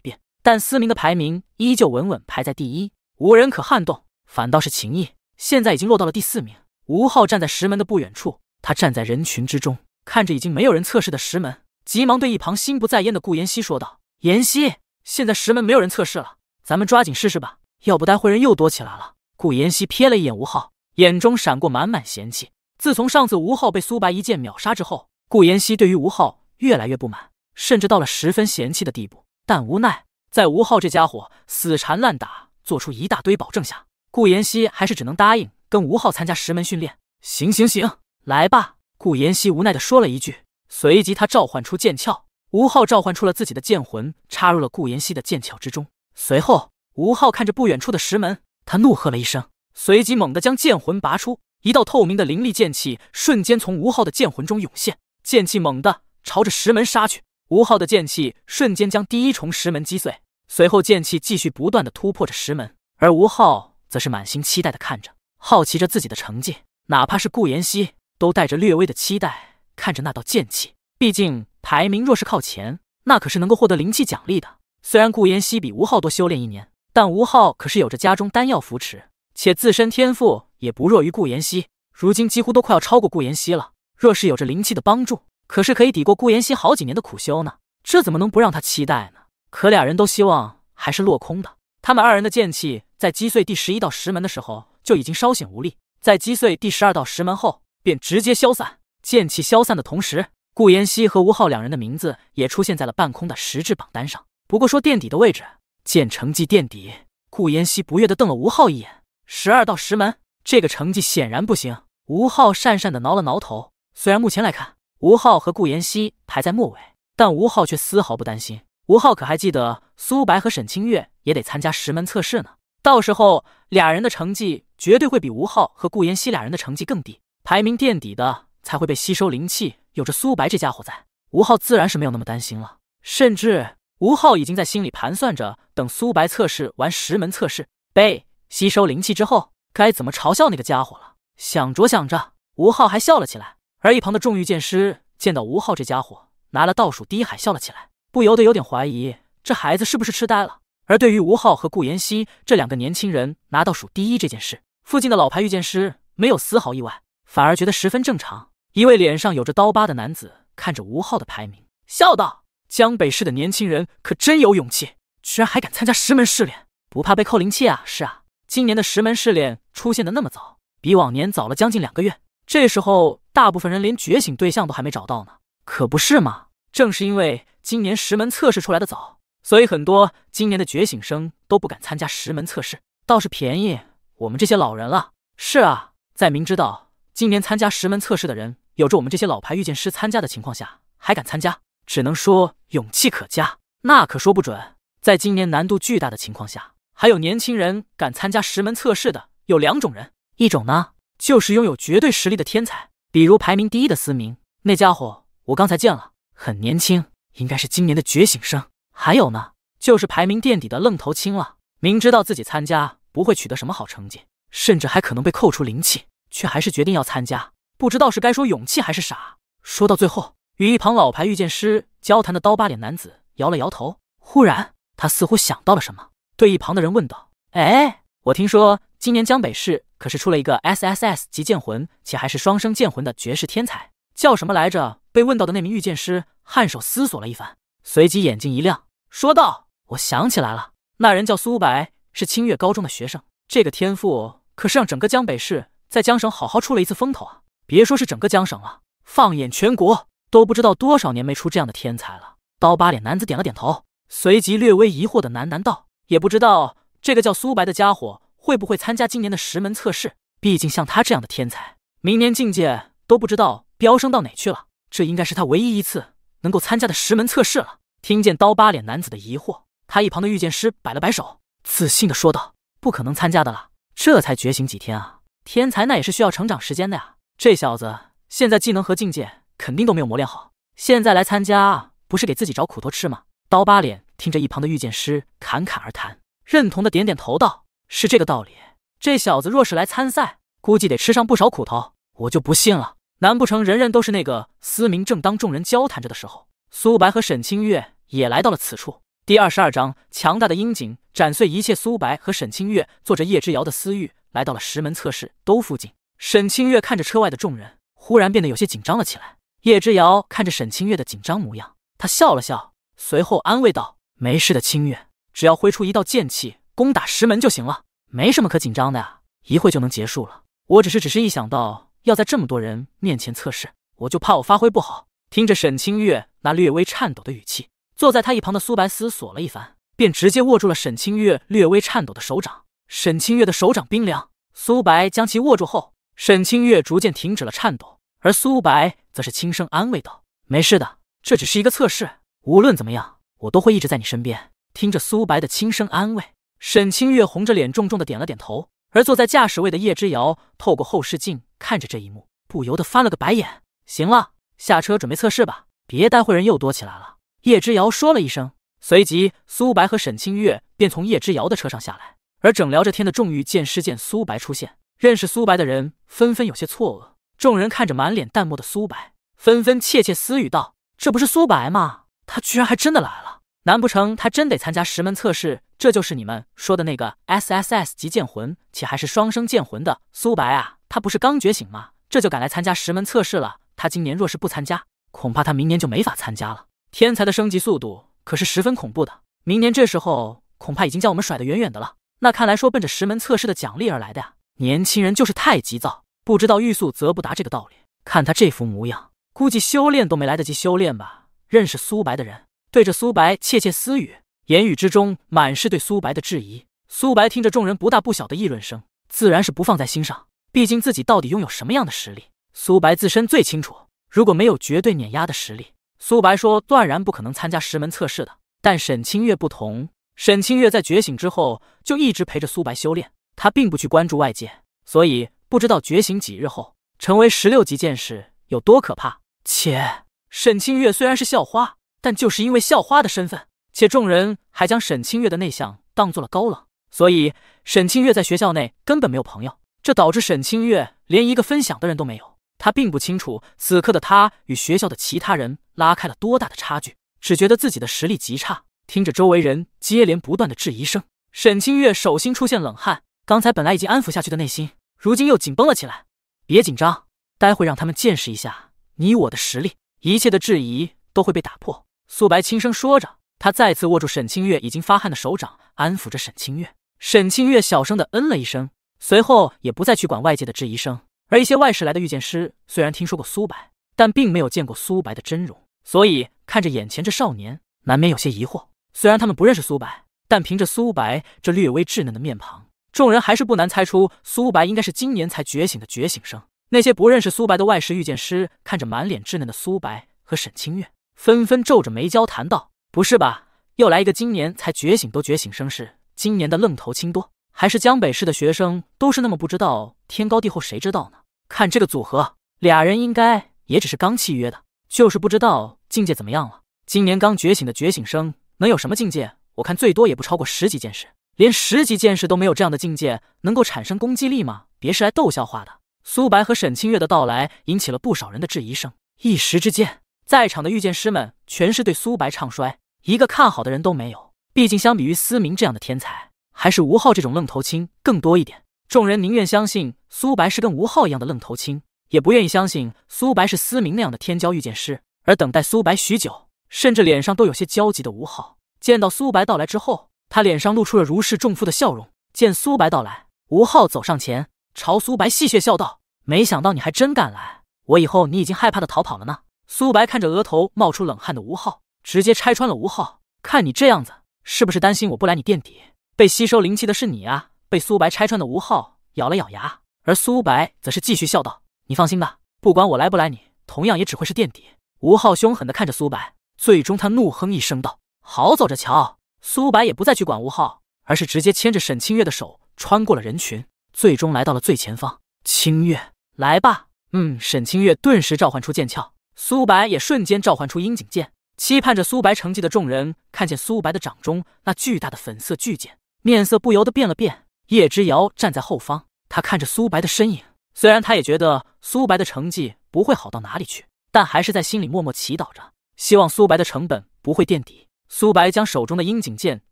变。但思明的排名依旧稳稳排在第一，无人可撼动。反倒是秦毅，现在已经落到了第四名。吴昊站在石门的不远处，他站在人群之中，看着已经没有人测试的石门，急忙对一旁心不在焉的顾妍希说道：“妍希。”现在石门没有人测试了，咱们抓紧试试吧，要不待会人又多起来了。顾妍希瞥了一眼吴昊，眼中闪过满满嫌弃。自从上次吴昊被苏白一剑秒杀之后，顾妍希对于吴昊越来越不满，甚至到了十分嫌弃的地步。但无奈，在吴昊这家伙死缠烂打、做出一大堆保证下，顾妍希还是只能答应跟吴昊参加石门训练。行行行，来吧。顾妍希无奈的说了一句，随即他召唤出剑鞘。吴昊召唤出了自己的剑魂，插入了顾妍希的剑鞘之中。随后，吴昊看着不远处的石门，他怒喝了一声，随即猛地将剑魂拔出，一道透明的灵力剑气瞬间从吴昊的剑魂中涌现，剑气猛地朝着石门杀去。吴昊的剑气瞬间将第一重石门击碎，随后剑气继续不断的突破着石门，而吴昊则是满心期待的看着，好奇着自己的成绩。哪怕是顾妍希都带着略微的期待看着那道剑气，毕竟。排名若是靠前，那可是能够获得灵气奖励的。虽然顾妍希比吴昊多修炼一年，但吴昊可是有着家中丹药扶持，且自身天赋也不弱于顾妍希，如今几乎都快要超过顾妍希了。若是有着灵气的帮助，可是可以抵过顾妍希好几年的苦修呢。这怎么能不让他期待呢？可俩人都希望还是落空的。他们二人的剑气在击碎第十一道石门的时候就已经稍显无力，在击碎第十二道石门后便直接消散。剑气消散的同时。顾妍希和吴昊两人的名字也出现在了半空的实质榜单上。不过说垫底的位置，见成绩垫底，顾妍希不悦的瞪了吴昊一眼。十二道石门，这个成绩显然不行。吴昊讪讪的挠了挠头。虽然目前来看，吴昊和顾妍希排在末尾，但吴昊却丝毫不担心。吴昊可还记得苏白和沈清月也得参加石门测试呢？到时候俩人的成绩绝对会比吴昊和顾妍希俩人的成绩更低，排名垫底的才会被吸收灵气。有着苏白这家伙在，吴昊自然是没有那么担心了。甚至吴昊已经在心里盘算着，等苏白测试完十门测试，被吸收灵气之后，该怎么嘲笑那个家伙了。想着想着，吴昊还笑了起来。而一旁的众御剑师见到吴昊这家伙拿了倒数第一，还笑了起来，不由得有点怀疑这孩子是不是痴呆了。而对于吴昊和顾妍希这两个年轻人拿倒数第一这件事，附近的老牌御剑师没有丝毫意外，反而觉得十分正常。一位脸上有着刀疤的男子看着吴昊的排名，笑道：“江北市的年轻人可真有勇气，居然还敢参加石门试炼，不怕被扣灵气啊？”“是啊，今年的石门试炼出现的那么早，比往年早了将近两个月。这时候，大部分人连觉醒对象都还没找到呢，可不是吗？正是因为今年石门测试出来的早，所以很多今年的觉醒生都不敢参加石门测试，倒是便宜我们这些老人了。是啊，在明知道今年参加石门测试的人。”有着我们这些老牌御剑师参加的情况下，还敢参加，只能说勇气可嘉。那可说不准，在今年难度巨大的情况下，还有年轻人敢参加石门测试的，有两种人：一种呢，就是拥有绝对实力的天才，比如排名第一的思明，那家伙我刚才见了，很年轻，应该是今年的觉醒生。还有呢，就是排名垫底的愣头青了，明知道自己参加不会取得什么好成绩，甚至还可能被扣除灵气，却还是决定要参加，不知道是该说勇气还是傻。说到最后，与一旁老牌御剑师交谈的刀疤脸男子摇了摇头，忽然他似乎想到了什么，对一旁的人问道：“哎，我听说今年江北市可是出了一个 S S S 级剑魂，且还是双生剑魂的绝世天才，叫什么来着？”被问到的那名御剑师颔首思索了一番，随即眼睛一亮，说道：“我想起来了，那人叫苏白，是清月高中的学生。这个天赋可是让整个江北市在江省好好出了一次风头啊！别说是整个江省了。”放眼全国，都不知道多少年没出这样的天才了。刀疤脸男子点了点头，随即略微疑惑的喃喃道：“也不知道这个叫苏白的家伙会不会参加今年的十门测试？毕竟像他这样的天才，明年境界都不知道飙升到哪去了。这应该是他唯一一次能够参加的十门测试了。”听见刀疤脸男子的疑惑，他一旁的御剑师摆了摆手，自信的说道：“不可能参加的啦，这才觉醒几天啊，天才那也是需要成长时间的呀。这小子……”现在技能和境界肯定都没有磨练好，现在来参加不是给自己找苦头吃吗？刀疤脸听着一旁的御剑师侃侃而谈，认同的点点头道：“是这个道理。这小子若是来参赛，估计得吃上不少苦头。我就不信了，难不成人人都是那个思明？”正当众人交谈着的时候，苏白和沈清月也来到了此处。第二十二章：强大的樱井斩碎一切。苏白和沈清月坐着叶之遥的思域来到了石门测试都附近。沈清月看着车外的众人。忽然变得有些紧张了起来。叶之遥看着沈清月的紧张模样，他笑了笑，随后安慰道：“没事的，清月，只要挥出一道剑气攻打石门就行了，没什么可紧张的呀，一会就能结束了。我只是只是一想到要在这么多人面前测试，我就怕我发挥不好。”听着沈清月那略微颤抖的语气，坐在他一旁的苏白思索了一番，便直接握住了沈清月略微颤抖的手掌。沈清月的手掌冰凉，苏白将其握住后。沈清月逐渐停止了颤抖，而苏白则是轻声安慰道：“没事的，这只是一个测试。无论怎么样，我都会一直在你身边。”听着苏白的轻声安慰，沈清月红着脸重重的点了点头。而坐在驾驶位的叶之遥透过后视镜看着这一幕，不由得翻了个白眼。行了，下车准备测试吧，别待会人又多起来了。叶之遥说了一声，随即苏白和沈清月便从叶之遥的车上下来。而正聊着天的众玉剑师见苏白出现。认识苏白的人纷纷有些错愕，众人看着满脸淡漠的苏白，纷纷窃窃私语道：“这不是苏白吗？他居然还真的来了！难不成他真得参加十门测试？这就是你们说的那个 S S S 级剑魂，且还是双生剑魂的苏白啊？他不是刚觉醒吗？这就赶来参加十门测试了？他今年若是不参加，恐怕他明年就没法参加了。天才的升级速度可是十分恐怖的，明年这时候恐怕已经将我们甩得远远的了。那看来说奔着十门测试的奖励而来的呀。”年轻人就是太急躁，不知道欲速则不达这个道理。看他这副模样，估计修炼都没来得及修炼吧。认识苏白的人对着苏白窃窃私语，言语之中满是对苏白的质疑。苏白听着众人不大不小的议论声，自然是不放在心上。毕竟自己到底拥有什么样的实力，苏白自身最清楚。如果没有绝对碾压的实力，苏白说断然不可能参加十门测试的。但沈清月不同，沈清月在觉醒之后就一直陪着苏白修炼。他并不去关注外界，所以不知道觉醒几日后成为十六级剑士有多可怕。且沈清月虽然是校花，但就是因为校花的身份，且众人还将沈清月的内向当做了高冷，所以沈清月在学校内根本没有朋友，这导致沈清月连一个分享的人都没有。他并不清楚此刻的他与学校的其他人拉开了多大的差距，只觉得自己的实力极差。听着周围人接连不断的质疑声，沈清月手心出现冷汗。刚才本来已经安抚下去的内心，如今又紧绷了起来。别紧张，待会让他们见识一下你我的实力，一切的质疑都会被打破。素白轻声说着，他再次握住沈清月已经发汗的手掌，安抚着沈清月。沈清月小声的嗯了一声，随后也不再去管外界的质疑声。而一些外市来的御剑师，虽然听说过苏白，但并没有见过苏白的真容，所以看着眼前这少年，难免有些疑惑。虽然他们不认识苏白，但凭着苏白这略微稚嫩的面庞。众人还是不难猜出，苏白应该是今年才觉醒的觉醒生。那些不认识苏白的外室御剑师看着满脸稚嫩的苏白和沈清月，纷纷皱着眉交谈道：“不是吧，又来一个今年才觉醒都觉醒生？是今年的愣头青多，还是江北市的学生都是那么不知道天高地厚，谁知道呢？看这个组合，俩人应该也只是刚契约的，就是不知道境界怎么样了。今年刚觉醒的觉醒生能有什么境界？我看最多也不超过十级剑士，连十级剑士都没有这样的境界，能够产生攻击力吗？别是来逗笑话的。苏白和沈清月的到来引起了不少人的质疑声，一时之间，在场的御剑师们全是对苏白唱衰，一个看好的人都没有。毕竟，相比于思明这样的天才，还是吴昊这种愣头青更多一点。众人宁愿相信苏白是跟吴昊一样的愣头青，也不愿意相信苏白是思明那样的天骄御剑师。而等待苏白许久，甚至脸上都有些焦急的吴昊，见到苏白到来之后，他脸上露出了如释重负的笑容。见苏白到来，吴昊走上前。朝苏白戏谑笑道：“没想到你还真敢来，我以后你已经害怕的逃跑了呢。”苏白看着额头冒出冷汗的吴昊，直接拆穿了吴昊：“看你这样子，是不是担心我不来你垫底？被吸收灵气的是你啊！”被苏白拆穿的吴昊咬了咬牙，而苏白则是继续笑道：“你放心吧，不管我来不来，你同样也只会是垫底。”吴昊凶狠的看着苏白，最终他怒哼一声道：“好走着瞧！”苏白也不再去管吴昊，而是直接牵着沈清月的手穿过了人群。最终来到了最前方，清月，来吧。嗯，沈清月顿时召唤出剑鞘，苏白也瞬间召唤出阴景剑。期盼着苏白成绩的众人看见苏白的掌中那巨大的粉色巨剑，面色不由得变了变。叶之遥站在后方，他看着苏白的身影，虽然他也觉得苏白的成绩不会好到哪里去，但还是在心里默默祈祷着，希望苏白的成本不会垫底。苏白将手中的阴井剑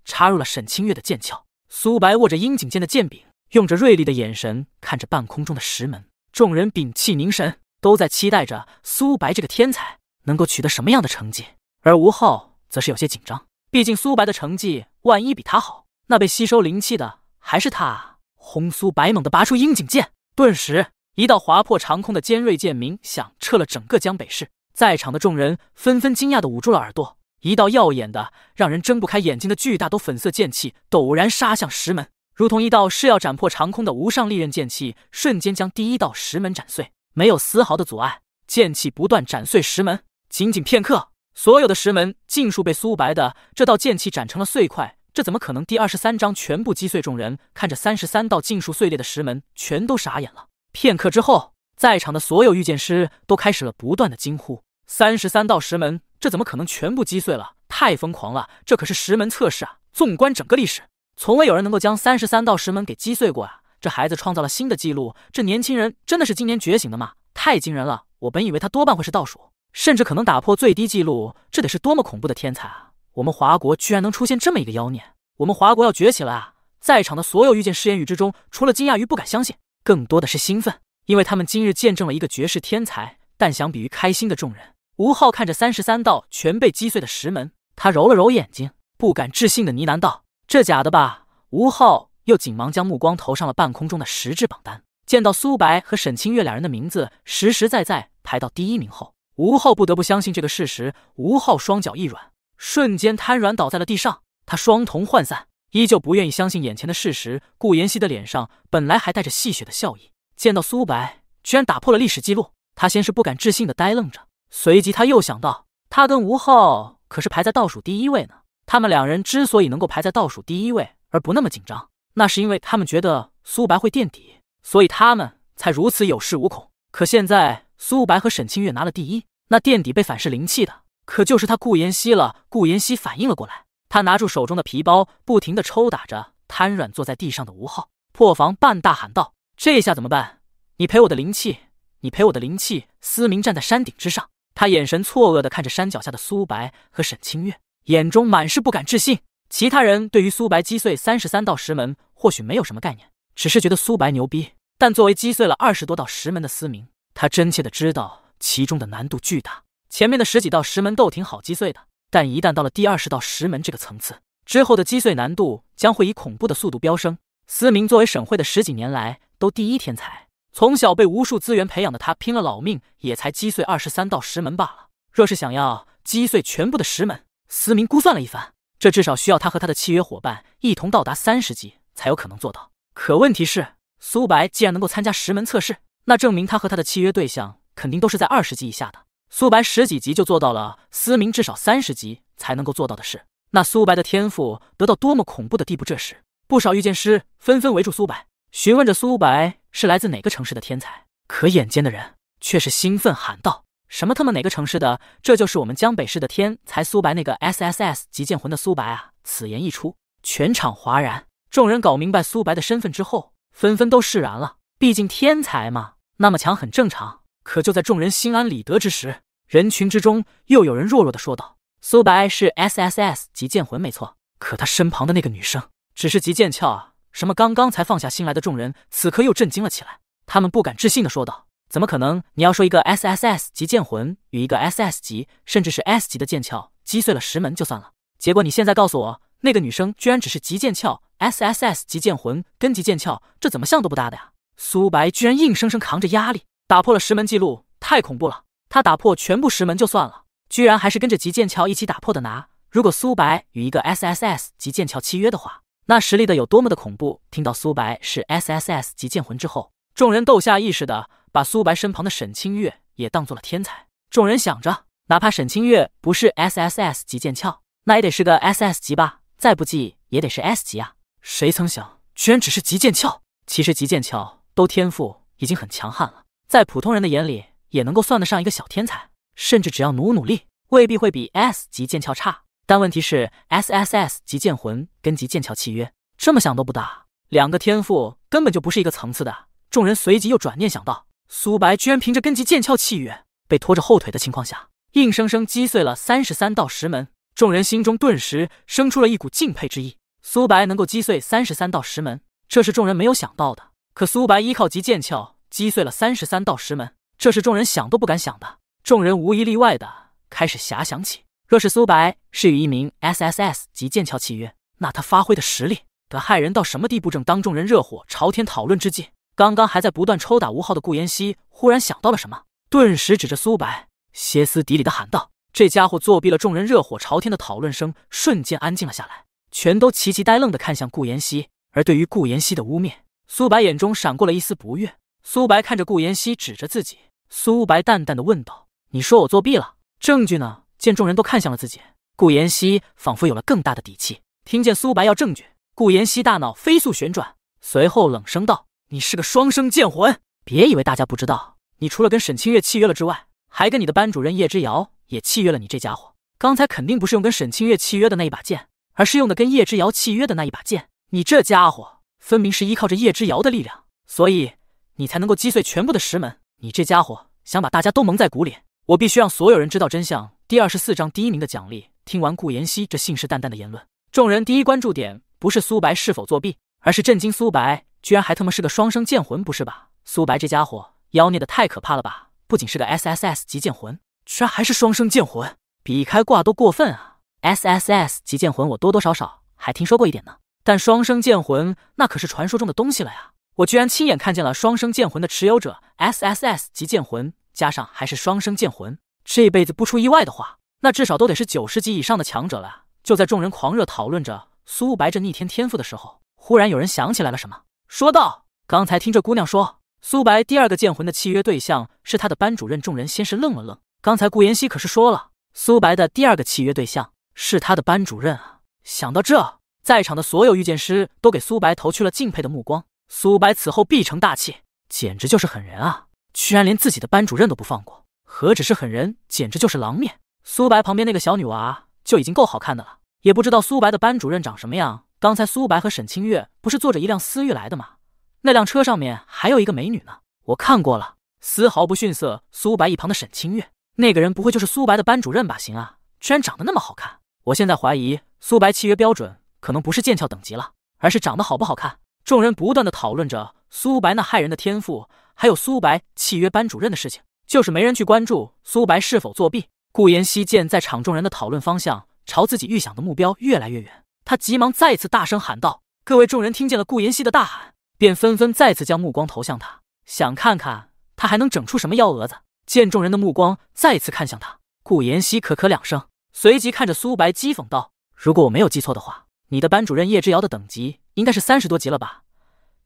插入了沈清月的剑鞘，苏白握着阴井剑的剑柄。用着锐利的眼神看着半空中的石门，众人屏气凝神，都在期待着苏白这个天才能够取得什么样的成绩。而吴昊则是有些紧张，毕竟苏白的成绩万一比他好，那被吸收灵气的还是他。红！苏白猛地拔出鹰颈剑，顿时一道划破长空的尖锐剑鸣响彻了整个江北市。在场的众人纷纷惊讶的捂住了耳朵，一道耀眼的、让人睁不开眼睛的巨大都粉色剑气陡然杀向石门。如同一道誓要斩破长空的无上利刃剑气，瞬间将第一道石门斩碎，没有丝毫的阻碍。剑气不断斩碎石门，仅仅片刻，所有的石门尽数被苏白的这道剑气斩成了碎块。这怎么可能？第二十三章全部击碎。众人看着三十三道尽数碎裂的石门，全都傻眼了。片刻之后，在场的所有御剑师都开始了不断的惊呼：三十三道石门，这怎么可能全部击碎了？太疯狂了！这可是石门测试啊！纵观整个历史。从未有人能够将三十三道石门给击碎过啊！这孩子创造了新的纪录，这年轻人真的是今年觉醒的吗？太惊人了！我本以为他多半会是倒数，甚至可能打破最低纪录，这得是多么恐怖的天才啊！我们华国居然能出现这么一个妖孽，我们华国要崛起了啊！在场的所有御剑师言语之中，除了惊讶于不敢相信，更多的是兴奋，因为他们今日见证了一个绝世天才。但相比于开心的众人，吴昊看着三十三道全被击碎的石门，他揉了揉眼睛，不敢置信的呢喃道。这假的吧？吴昊又紧忙将目光投上了半空中的实质榜单，见到苏白和沈清月两人的名字实实在在排到第一名后，吴昊不得不相信这个事实。吴昊双脚一软，瞬间瘫软倒在了地上。他双瞳涣散，依旧不愿意相信眼前的事实。顾妍希的脸上本来还带着戏谑的笑意，见到苏白居然打破了历史记录，他先是不敢置信的呆愣着，随即他又想到，他跟吴昊可是排在倒数第一位呢。他们两人之所以能够排在倒数第一位而不那么紧张，那是因为他们觉得苏白会垫底，所以他们才如此有恃无恐。可现在苏白和沈清月拿了第一，那垫底被反噬灵气的可就是他顾妍希了。顾妍希反应了过来，他拿住手中的皮包，不停的抽打着瘫软坐在地上的吴昊。破防半大喊道：“这下怎么办？你赔我的灵气，你赔我的灵气！”思明站在山顶之上，他眼神错愕的看着山脚下的苏白和沈清月。眼中满是不敢置信。其他人对于苏白击碎三十三道石门或许没有什么概念，只是觉得苏白牛逼。但作为击碎了二十多道石门的思明，他真切的知道其中的难度巨大。前面的十几道石门都挺好击碎的，但一旦到了第二十道石门这个层次之后的击碎难度将会以恐怖的速度飙升。思明作为省会的十几年来都第一天才，从小被无数资源培养的他，拼了老命也才击碎二十三道石门罢了。若是想要击碎全部的石门，思明估算了一番，这至少需要他和他的契约伙伴一同到达三十级才有可能做到。可问题是，苏白既然能够参加石门测试，那证明他和他的契约对象肯定都是在二十级以下的。苏白十几级就做到了，思明至少三十级才能够做到的事，那苏白的天赋得到多么恐怖的地步？这时，不少御剑师纷纷围住苏白，询问着苏白是来自哪个城市的天才。可眼尖的人却是兴奋喊道：“什么他妈哪个城市的？这就是我们江北市的天才苏白，那个 S S S 级剑魂的苏白啊！”此言一出，全场哗然。众人搞明白苏白的身份之后，纷纷都释然了。毕竟天才嘛，那么强很正常。可就在众人心安理得之时，人群之中又有人弱弱的说道：“苏白是 S S S 极剑魂，没错。可他身旁的那个女生只是极剑鞘啊！”什么？刚刚才放下心来的众人，此刻又震惊了起来。他们不敢置信的说道：“怎么可能？你要说一个 S S S 级剑魂与一个 S S 级，甚至是 S 级的剑鞘击碎了石门就算了，结果你现在告诉我，那个女生居然只是级剑鞘 S S S 级剑魂跟级剑鞘，这怎么像都不搭的呀？”苏白居然硬生生扛着压力打破了石门记录，太恐怖了！他打破全部石门就算了，居然还是跟着极剑鞘一起打破的。拿，如果苏白与一个 S S S 极剑鞘契约的话，那实力的有多么的恐怖？听到苏白是 S S S 极剑魂之后，众人斗下意识的把苏白身旁的沈清月也当做了天才。众人想着，哪怕沈清月不是 S S S 极剑鞘，那也得是个 S S 级吧？再不济也得是 S 级啊！谁曾想，居然只是极剑鞘。其实极剑鞘都天赋已经很强悍了，在普通人的眼里。也能够算得上一个小天才，甚至只要努努力，未必会比 S 级剑鞘差。但问题是，S S S 级剑魂跟级剑鞘契约，这么想都不大，两个天赋根本就不是一个层次的。众人随即又转念想到，苏白居然凭着跟级剑鞘契约，被拖着后腿的情况下，硬生生击碎了三十三道石门。众人心中顿时生出了一股敬佩之意。苏白能够击碎三十三道石门，这是众人没有想到的。可苏白依靠级剑鞘击碎了三十三道石门。这是众人想都不敢想的。众人无一例外的开始遐想起，若是苏白是与一名 S S S 级剑鞘契约，那他发挥的实力得骇人到什么地步？正当众人热火朝天讨论之际，刚刚还在不断抽打吴昊的顾妍希忽然想到了什么，顿时指着苏白，歇斯底里的喊道：“这家伙作弊了！”众人热火朝天的讨论声瞬间安静了下来，全都齐齐呆愣的看向顾妍希。而对于顾妍希的污蔑，苏白眼中闪过了一丝不悦。苏白看着顾妍希，指着自己。苏白淡淡的问道：“你说我作弊了，证据呢？”见众人都看向了自己，顾妍希仿佛有了更大的底气。听见苏白要证据，顾妍希大脑飞速旋转，随后冷声道：“你是个双生剑魂，别以为大家不知道，你除了跟沈清月契约了之外，还跟你的班主任叶之遥也契约了。你这家伙，刚才肯定不是用跟沈清月契约的那一把剑，而是用的跟叶之遥契约的那一把剑。你这家伙，分明是依靠着叶之遥的力量，所以你才能够击碎全部的石门。”你这家伙想把大家都蒙在鼓里，我必须让所有人知道真相。第二十四章第一名的奖励。听完顾妍希这信誓旦旦的言论，众人第一关注点不是苏白是否作弊，而是震惊苏白居然还他妈是个双生剑魂，不是吧？苏白这家伙妖孽的太可怕了吧？不仅是个 S S S 级剑魂，居然还是双生剑魂，比开挂都过分啊！S S S 级剑魂我多多少少还听说过一点呢，但双生剑魂那可是传说中的东西了呀！我居然亲眼看见了双生剑魂的持有者，S S S 级剑魂，加上还是双生剑魂，这辈子不出意外的话，那至少都得是九十级以上的强者了。就在众人狂热讨论着苏白这逆天天赋的时候，忽然有人想起来了什么，说道：“刚才听这姑娘说，苏白第二个剑魂的契约对象是他的班主任。”众人先是愣了愣，刚才顾妍希可是说了，苏白的第二个契约对象是他的班主任啊！想到这，在场的所有御剑师都给苏白投去了敬佩的目光。苏白此后必成大器，简直就是狠人啊！居然连自己的班主任都不放过，何止是狠人，简直就是狼面。苏白旁边那个小女娃就已经够好看的了，也不知道苏白的班主任长什么样。刚才苏白和沈清月不是坐着一辆思域来的吗？那辆车上面还有一个美女呢，我看过了，丝毫不逊色苏白一旁的沈清月。那个人不会就是苏白的班主任吧？行啊，居然长得那么好看！我现在怀疑苏白契约标准可能不是剑鞘等级了，而是长得好不好看。众人不断的讨论着苏白那骇人的天赋，还有苏白契约班主任的事情，就是没人去关注苏白是否作弊。顾妍希见在场众人的讨论方向朝自己预想的目标越来越远，他急忙再次大声喊道：“各位众人！”听见了顾妍希的大喊，便纷纷再次将目光投向他，想看看他还能整出什么幺蛾子。见众人的目光再次看向他，顾妍希咳咳两声，随即看着苏白讥讽道：“如果我没有记错的话，你的班主任叶之遥的等级……”应该是三十多级了吧？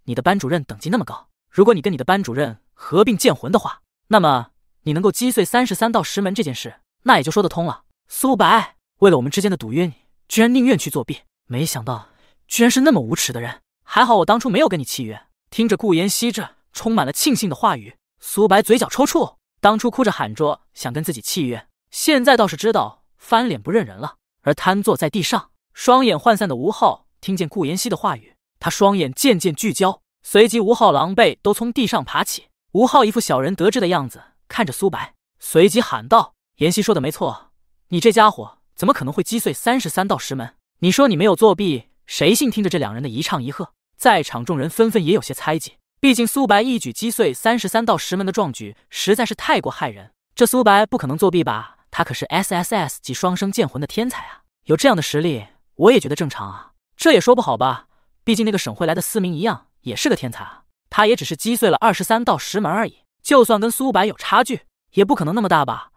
你的班主任等级那么高，如果你跟你的班主任合并剑魂的话，那么你能够击碎三十三道石门这件事，那也就说得通了。苏白，为了我们之间的赌约，你居然宁愿去作弊，没想到居然是那么无耻的人！还好我当初没有跟你契约。听着顾妍希这充满了庆幸的话语，苏白嘴角抽搐。当初哭着喊着想跟自己契约，现在倒是知道翻脸不认人了。而瘫坐在地上，双眼涣散的吴昊听见顾妍希的话语，他双眼渐渐聚焦，随即吴昊狼狈都从地上爬起。吴昊一副小人得志的样子，看着苏白，随即喊道：“妍希说的没错，你这家伙怎么可能会击碎三十三道石门？你说你没有作弊，谁信？”听着这两人的一唱一和，在场众人纷纷也有些猜忌。毕竟苏白一举击碎三十三道石门的壮举，实在是太过骇人。这苏白不可能作弊吧？他可是 S S S 级双生剑魂的天才啊！有这样的实力，我也觉得正常啊。这也说不好吧？毕竟那个省会来的思明一样，也是个天才啊。他也只是击碎了二十三道石门而已，就算跟苏白有差距，也不可能那么大吧？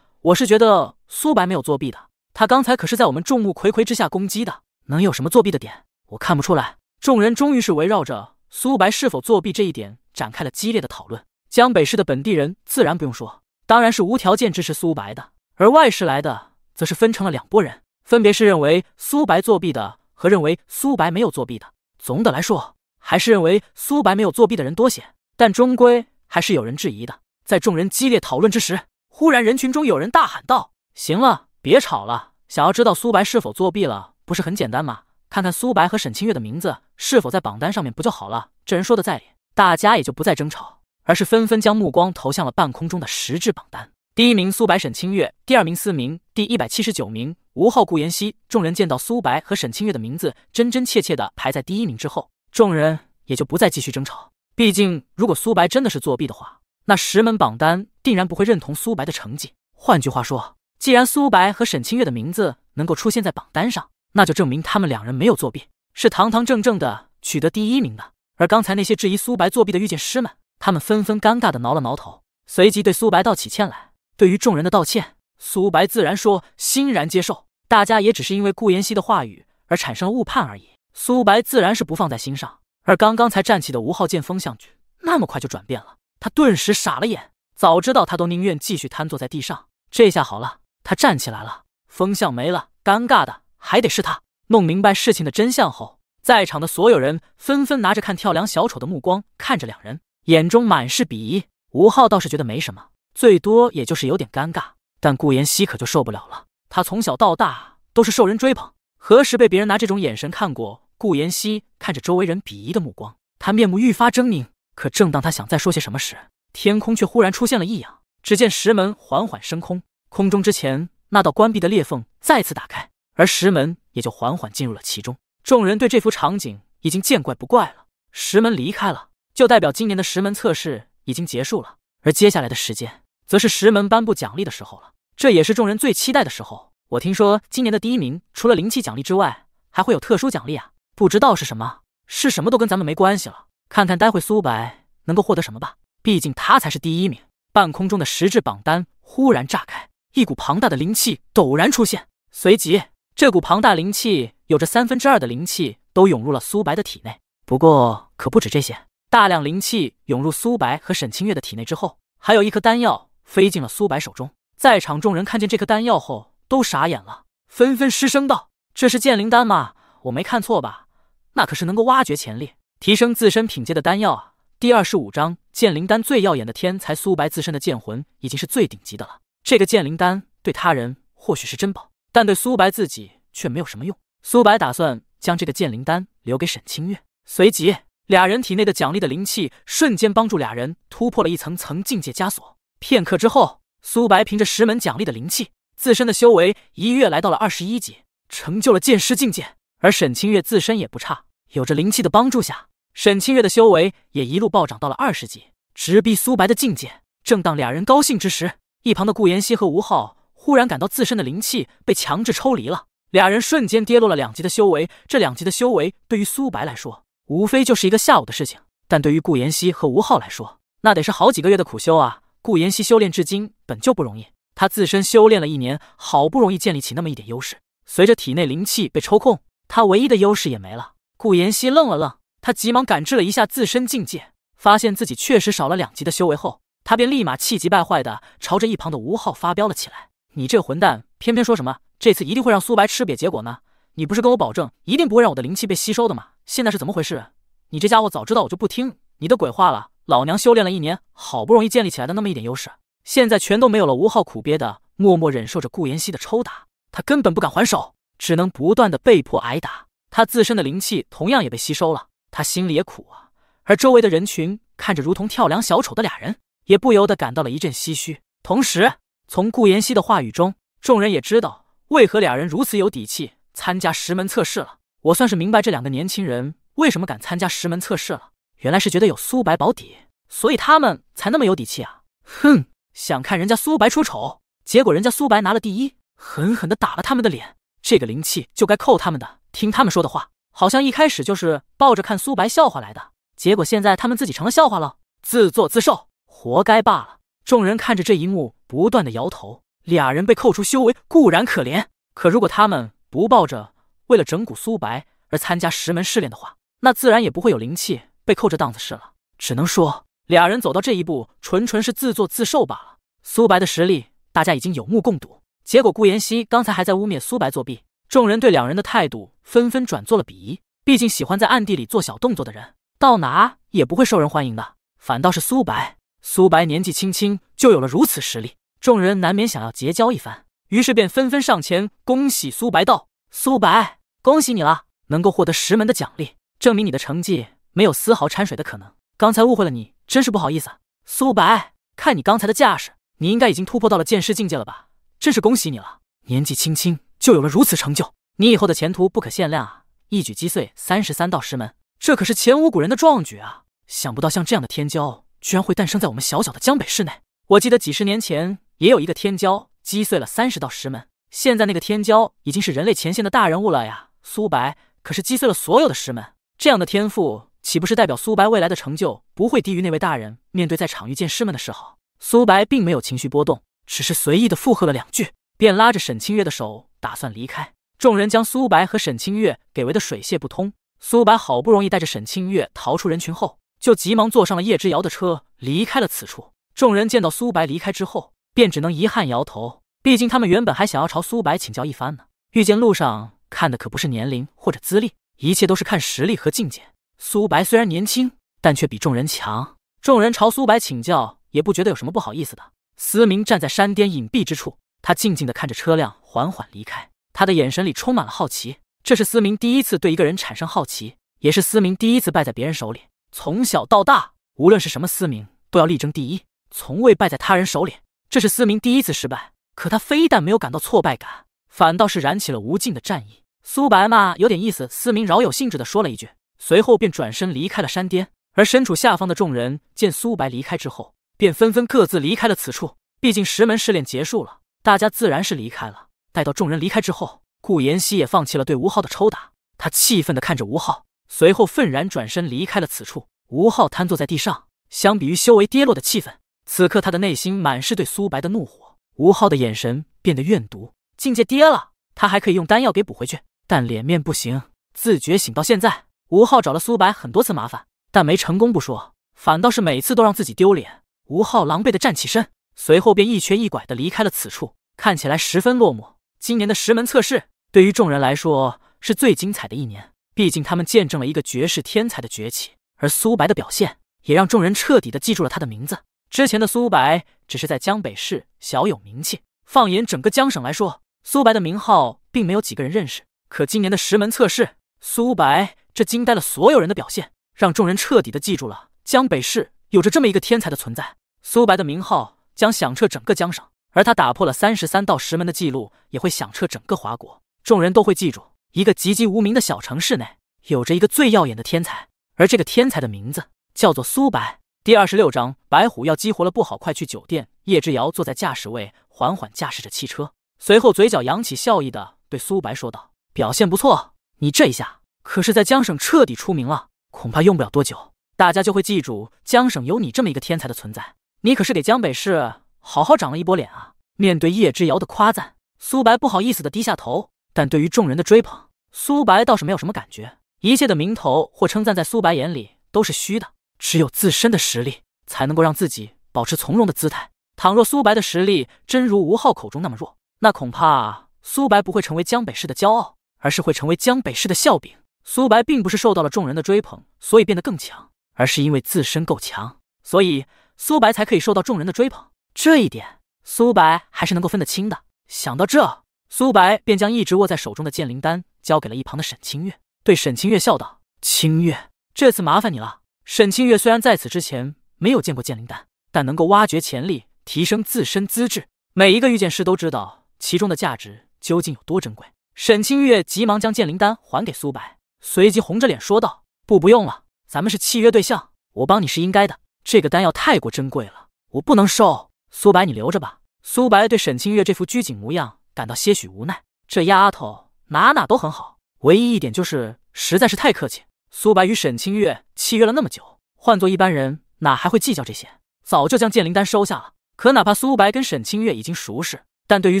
我是觉得苏白没有作弊的，他刚才可是在我们众目睽睽之下攻击的，能有什么作弊的点？我看不出来。众人终于是围绕着。苏白是否作弊这一点展开了激烈的讨论。江北市的本地人自然不用说，当然是无条件支持苏白的；而外市来的则是分成了两拨人，分别是认为苏白作弊的和认为苏白没有作弊的。总的来说，还是认为苏白没有作弊的人多些，但终归还是有人质疑的。在众人激烈讨论之时，忽然人群中有人大喊道：“行了，别吵了！想要知道苏白是否作弊了，不是很简单吗？看看苏白和沈清月的名字。”是否在榜单上面不就好了？这人说的在理，大家也就不再争吵，而是纷纷将目光投向了半空中的实质榜单。第一名苏白沈清月，第二名思明，第一百七十九名吴昊顾妍希。众人见到苏白和沈清月的名字真真切切的排在第一名之后，众人也就不再继续争吵。毕竟，如果苏白真的是作弊的话，那石门榜单定然不会认同苏白的成绩。换句话说，既然苏白和沈清月的名字能够出现在榜单上，那就证明他们两人没有作弊。是堂堂正正的取得第一名的，而刚才那些质疑苏白作弊的御剑师们，他们纷纷尴尬的挠了挠头，随即对苏白道起歉来。对于众人的道歉，苏白自然说欣然接受。大家也只是因为顾妍希的话语而产生误判而已，苏白自然是不放在心上。而刚刚才站起的吴昊见风向局那么快就转变了，他顿时傻了眼。早知道他都宁愿继续瘫坐在地上，这下好了，他站起来了，风向没了，尴尬的还得是他。弄明白事情的真相后，在场的所有人纷纷拿着看跳梁小丑的目光看着两人，眼中满是鄙夷。吴昊倒是觉得没什么，最多也就是有点尴尬，但顾妍希可就受不了了。他从小到大都是受人追捧，何时被别人拿这种眼神看过？顾妍希看着周围人鄙夷的目光，他面目愈发狰狞。可正当他想再说些什么时，天空却忽然出现了异样。只见石门缓缓升空，空中之前那道关闭的裂缝再次打开，而石门。也就缓缓进入了其中。众人对这幅场景已经见怪不怪了。石门离开了，就代表今年的石门测试已经结束了。而接下来的时间，则是石门颁布奖励的时候了。这也是众人最期待的时候。我听说今年的第一名，除了灵气奖励之外，还会有特殊奖励啊！不知道是什么，是什么都跟咱们没关系了。看看待会苏白能够获得什么吧。毕竟他才是第一名。半空中的实质榜单忽然炸开，一股庞大的灵气陡然出现，随即。这股庞大灵气，有着三分之二的灵气都涌入了苏白的体内。不过，可不止这些，大量灵气涌入苏白和沈清月的体内之后，还有一颗丹药飞进了苏白手中。在场众人看见这颗丹药后，都傻眼了，纷纷失声道：“这是剑灵丹吗？我没看错吧？那可是能够挖掘潜力、提升自身品阶的丹药啊！”第二十五章剑灵丹最耀眼的天才苏白自身的剑魂已经是最顶级的了。这个剑灵丹对他人或许是珍宝。但对苏白自己却没有什么用。苏白打算将这个剑灵丹留给沈清月，随即俩人体内的奖励的灵气瞬间帮助俩人突破了一层层境界枷锁。片刻之后，苏白凭着十门奖励的灵气，自身的修为一跃来到了二十一级，成就了剑师境界。而沈清月自身也不差，有着灵气的帮助下，沈清月的修为也一路暴涨到了二十级，直逼苏白的境界。正当俩人高兴之时，一旁的顾妍希和吴昊。忽然感到自身的灵气被强制抽离了，俩人瞬间跌落了两级的修为。这两级的修为对于苏白来说，无非就是一个下午的事情；但对于顾妍希和吴昊来说，那得是好几个月的苦修啊！顾妍希修炼至今本就不容易，他自身修炼了一年，好不容易建立起那么一点优势，随着体内灵气被抽空，他唯一的优势也没了。顾妍希愣了愣，他急忙感知了一下自身境界，发现自己确实少了两级的修为后，他便立马气急败坏的朝着一旁的吴昊发飙了起来。你这混蛋，偏偏说什么这次一定会让苏白吃瘪结果呢？你不是跟我保证一定不会让我的灵气被吸收的吗？现在是怎么回事？你这家伙早知道我就不听你的鬼话了。老娘修炼了一年，好不容易建立起来的那么一点优势，现在全都没有了。吴昊苦憋的默默忍受着顾妍希的抽打，他根本不敢还手，只能不断的被迫挨打。他自身的灵气同样也被吸收了，他心里也苦啊。而周围的人群看着如同跳梁小丑的俩人，也不由得感到了一阵唏嘘。同时，从顾妍希的话语中，众人也知道为何俩人如此有底气参加石门测试了。我算是明白这两个年轻人为什么敢参加石门测试了。原来是觉得有苏白保底，所以他们才那么有底气啊！哼，想看人家苏白出丑，结果人家苏白拿了第一，狠狠的打了他们的脸。这个灵气就该扣他们的，听他们说的话，好像一开始就是抱着看苏白笑话来的，结果现在他们自己成了笑话了，自作自受，活该罢了。众人看着这一幕，不断的摇头。俩人被扣除修为固然可怜，可如果他们不抱着为了整蛊苏白而参加石门试炼的话，那自然也不会有灵气。被扣着档子事了，只能说俩人走到这一步，纯纯是自作自受罢了。苏白的实力，大家已经有目共睹。结果顾妍希刚才还在污蔑苏白作弊，众人对两人的态度纷纷转做了鄙夷。毕竟喜欢在暗地里做小动作的人，到哪也不会受人欢迎的。反倒是苏白，苏白年纪轻轻就有了如此实力，众人难免想要结交一番，于是便纷纷上前恭喜苏白道：“苏白，恭喜你了，能够获得十门的奖励，证明你的成绩。”没有丝毫掺水的可能。刚才误会了你，真是不好意思。啊苏白，看你刚才的架势，你应该已经突破到了剑师境界了吧？真是恭喜你了，年纪轻轻就有了如此成就，你以后的前途不可限量啊！一举击碎三十三道师门，这可是前无古人的壮举啊！想不到像这样的天骄，居然会诞生在我们小小的江北市内。我记得几十年前也有一个天骄击碎了三十道石门，现在那个天骄已经是人类前线的大人物了呀。苏白可是击碎了所有的石门，这样的天赋。岂不是代表苏白未来的成就不会低于那位大人？面对在场遇见师们的示好，苏白并没有情绪波动，只是随意的附和了两句，便拉着沈清月的手打算离开。众人将苏白和沈清月给围得水泄不通。苏白好不容易带着沈清月逃出人群后，就急忙坐上了叶之遥的车离开了此处。众人见到苏白离开之后，便只能遗憾摇头。毕竟他们原本还想要朝苏白请教一番呢。遇见路上看的可不是年龄或者资历，一切都是看实力和境界。苏白虽然年轻，但却比众人强。众人朝苏白请教，也不觉得有什么不好意思的。思明站在山巅隐蔽之处，他静静的看着车辆缓缓离开，他的眼神里充满了好奇。这是思明第一次对一个人产生好奇，也是思明第一次败在别人手里。从小到大，无论是什么思明，都要力争第一，从未败在他人手里。这是思明第一次失败，可他非但没有感到挫败感，反倒是燃起了无尽的战意。苏白嘛，有点意思。思明饶有兴致的说了一句。随后便转身离开了山巅，而身处下方的众人见苏白离开之后，便纷纷各自离开了此处。毕竟石门试炼结束了，大家自然是离开了。待到众人离开之后，顾妍希也放弃了对吴昊的抽打，他气愤地看着吴昊，随后愤然转身离开了此处。吴昊瘫坐在地上，相比于修为跌落的气氛，此刻他的内心满是对苏白的怒火。吴昊的眼神变得怨毒，境界跌了，他还可以用丹药给补回去，但脸面不行，自觉醒到现在。吴昊找了苏白很多次麻烦，但没成功不说，反倒是每次都让自己丢脸。吴昊狼狈的站起身，随后便一瘸一拐的离开了此处，看起来十分落寞。今年的石门测试对于众人来说是最精彩的一年，毕竟他们见证了一个绝世天才的崛起，而苏白的表现也让众人彻底的记住了他的名字。之前的苏白只是在江北市小有名气，放眼整个江省来说，苏白的名号并没有几个人认识。可今年的石门测试，苏白。这惊呆了所有人的表现，让众人彻底的记住了江北市有着这么一个天才的存在。苏白的名号将响彻整个江省，而他打破了三十三道石门的记录，也会响彻整个华国。众人都会记住，一个籍籍无名的小城市内，有着一个最耀眼的天才，而这个天才的名字叫做苏白。第二十六章，白虎要激活了，不好，快去酒店。叶之遥坐在驾驶位，缓缓驾驶着汽车，随后嘴角扬起笑意的对苏白说道：“表现不错，你这一下。”可是，在江省彻底出名了，恐怕用不了多久，大家就会记住江省有你这么一个天才的存在。你可是给江北市好好长了一波脸啊！面对叶之遥的夸赞，苏白不好意思的低下头。但对于众人的追捧，苏白倒是没有什么感觉。一切的名头或称赞，在苏白眼里都是虚的。只有自身的实力，才能够让自己保持从容的姿态。倘若苏白的实力真如吴昊口中那么弱，那恐怕苏白不会成为江北市的骄傲。而是会成为江北市的笑柄。苏白并不是受到了众人的追捧，所以变得更强，而是因为自身够强，所以苏白才可以受到众人的追捧。这一点，苏白还是能够分得清的。想到这，苏白便将一直握在手中的剑灵丹交给了一旁的沈清月，对沈清月笑道：“清月，这次麻烦你了。”沈清月虽然在此之前没有见过剑灵丹，但能够挖掘潜力，提升自身资质。每一个御剑师都知道其中的价值究竟有多珍贵。沈清月急忙将剑灵丹还给苏白。随即红着脸说道：“不，不用了，咱们是契约对象，我帮你是应该的。这个丹药太过珍贵了，我不能收。苏白，你留着吧。”苏白对沈清月这副拘谨模样感到些许无奈，这丫头哪哪都很好，唯一一点就是实在是太客气。苏白与沈清月契约了那么久，换做一般人哪还会计较这些？早就将剑灵丹收下了。可哪怕苏白跟沈清月已经熟识，但对于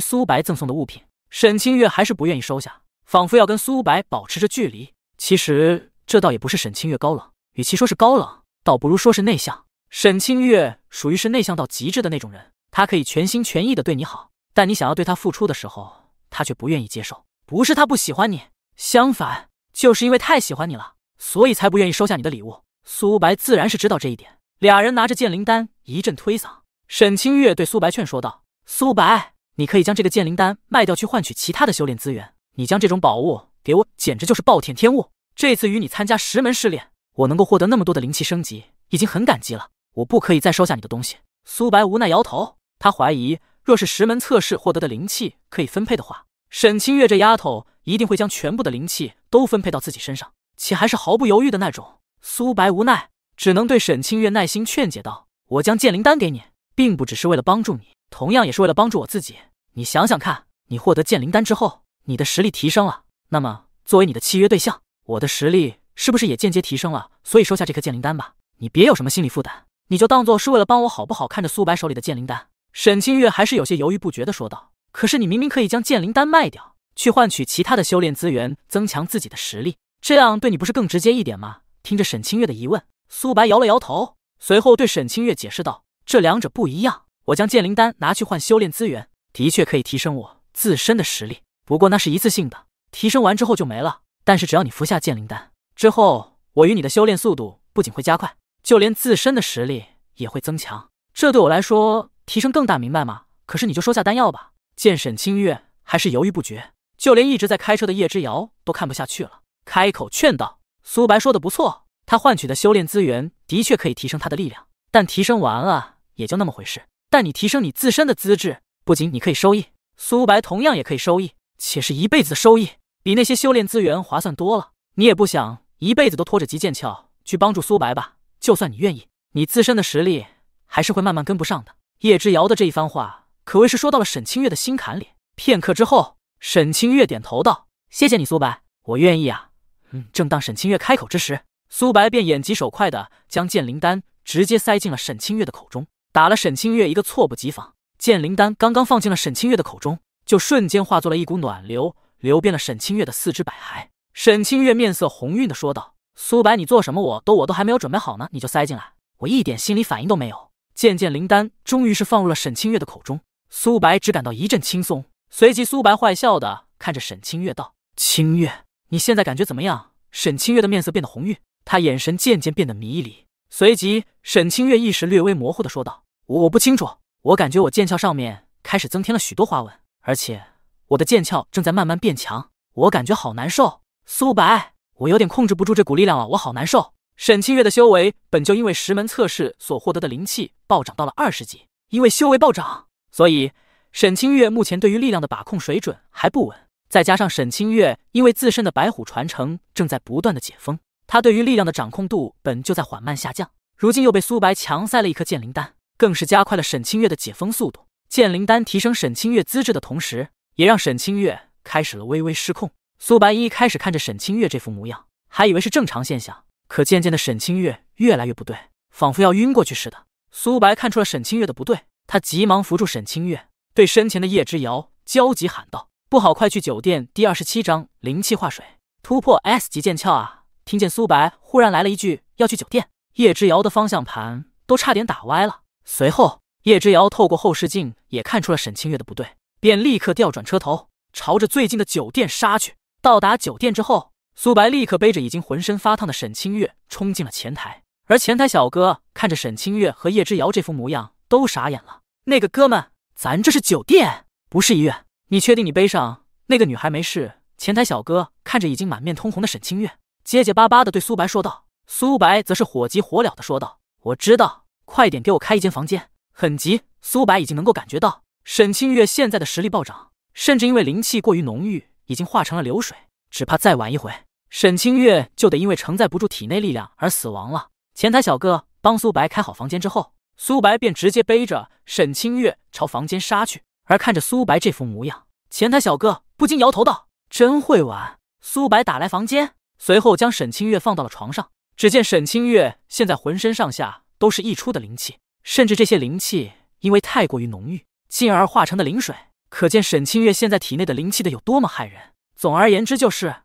苏白赠送的物品，沈清月还是不愿意收下，仿佛要跟苏白保持着距离。其实这倒也不是沈清月高冷，与其说是高冷，倒不如说是内向。沈清月属于是内向到极致的那种人，他可以全心全意的对你好，但你想要对他付出的时候，他却不愿意接受。不是他不喜欢你，相反，就是因为太喜欢你了，所以才不愿意收下你的礼物。苏白自然是知道这一点，俩人拿着剑灵丹一阵推搡。沈清月对苏白劝说道：“苏白，你可以将这个剑灵丹卖掉，去换取其他的修炼资源。你将这种宝物。”给我简直就是暴殄天物！这次与你参加十门试炼，我能够获得那么多的灵气升级，已经很感激了。我不可以再收下你的东西。苏白无奈摇头，他怀疑，若是十门测试获得的灵气可以分配的话，沈清月这丫头一定会将全部的灵气都分配到自己身上，且还是毫不犹豫的那种。苏白无奈，只能对沈清月耐心劝解道：“我将剑灵丹给你，并不只是为了帮助你，同样也是为了帮助我自己。你想想看，你获得剑灵丹之后，你的实力提升了。”那么，作为你的契约对象，我的实力是不是也间接提升了？所以收下这颗剑灵丹吧，你别有什么心理负担，你就当做是为了帮我好不好？看着苏白手里的剑灵丹，沈清月还是有些犹豫不决的说道：“可是你明明可以将剑灵丹卖掉，去换取其他的修炼资源，增强自己的实力，这样对你不是更直接一点吗？”听着沈清月的疑问，苏白摇了摇头，随后对沈清月解释道：“这两者不一样，我将剑灵丹拿去换修炼资源，的确可以提升我自身的实力，不过那是一次性的。”提升完之后就没了，但是只要你服下剑灵丹之后，我与你的修炼速度不仅会加快，就连自身的实力也会增强。这对我来说提升更大，明白吗？可是你就收下丹药吧。见沈清月还是犹豫不决，就连一直在开车的叶之遥都看不下去了，开口劝道：“苏白说的不错，他换取的修炼资源的确可以提升他的力量，但提升完了也就那么回事。但你提升你自身的资质，不仅你可以收益，苏白同样也可以收益，且是一辈子的收益。”比那些修炼资源划算多了。你也不想一辈子都拖着极剑鞘去帮助苏白吧？就算你愿意，你自身的实力还是会慢慢跟不上的。叶之遥的这一番话可谓是说到了沈清月的心坎里。片刻之后，沈清月点头道：“谢谢你，苏白，我愿意啊。”嗯。正当沈清月开口之时，苏白便眼疾手快的将剑灵丹直接塞进了沈清月的口中，打了沈清月一个措不及防。剑灵丹刚刚放进了沈清月的口中，就瞬间化作了一股暖流。流遍了沈清月的四肢百骸，沈清月面色红晕的说道：“苏白，你做什么？我都我都还没有准备好呢，你就塞进来，我一点心理反应都没有。”渐渐，灵丹终于是放入了沈清月的口中，苏白只感到一阵轻松。随即，苏白坏笑的看着沈清月道：“清月，你现在感觉怎么样？”沈清月的面色变得红晕，她眼神渐渐变得迷离。随即，沈清月意识略微模糊的说道：“我我不清楚，我感觉我剑鞘上面开始增添了许多花纹，而且……”我的剑鞘正在慢慢变强，我感觉好难受。苏白，我有点控制不住这股力量了，我好难受。沈清月的修为本就因为十门测试所获得的灵气暴涨到了二十级，因为修为暴涨，所以沈清月目前对于力量的把控水准还不稳。再加上沈清月因为自身的白虎传承正在不断的解封，他对于力量的掌控度本就在缓慢下降。如今又被苏白强塞了一颗剑灵丹，更是加快了沈清月的解封速度。剑灵丹提升沈清月资质的同时，也让沈清月开始了微微失控。苏白一开始看着沈清月这副模样，还以为是正常现象，可渐渐的，沈清月越来越不对，仿佛要晕过去似的。苏白看出了沈清月的不对，他急忙扶住沈清月，对身前的叶之遥焦急喊道：“不好，快去酒店！第二十七章灵气化水，突破 S 级剑鞘啊！”听见苏白忽然来了一句要去酒店，叶之遥的方向盘都差点打歪了。随后，叶之遥透过后视镜也看出了沈清月的不对。便立刻调转车头，朝着最近的酒店杀去。到达酒店之后，苏白立刻背着已经浑身发烫的沈清月冲进了前台，而前台小哥看着沈清月和叶之遥这副模样，都傻眼了。那个哥们，咱这是酒店，不是医院，你确定你背上那个女孩没事？前台小哥看着已经满面通红的沈清月，结结巴巴的对苏白说道。苏白则是火急火燎的说道：“我知道，快点给我开一间房间，很急。”苏白已经能够感觉到沈清月现在的实力暴涨，甚至因为灵气过于浓郁，已经化成了流水，只怕再晚一回，沈清月就得因为承载不住体内力量而死亡了。前台小哥帮苏白开好房间之后，苏白便直接背着沈清月朝房间杀去。而看着苏白这副模样，前台小哥不禁摇头道：“真会玩。”苏白打来房间，随后将沈清月放到了床上。只见沈清月现在浑身上下都是溢出的灵气，甚至这些灵气因为太过于浓郁，进而化成的灵水，可见沈清月现在体内的灵气的有多么骇人。总而言之，就是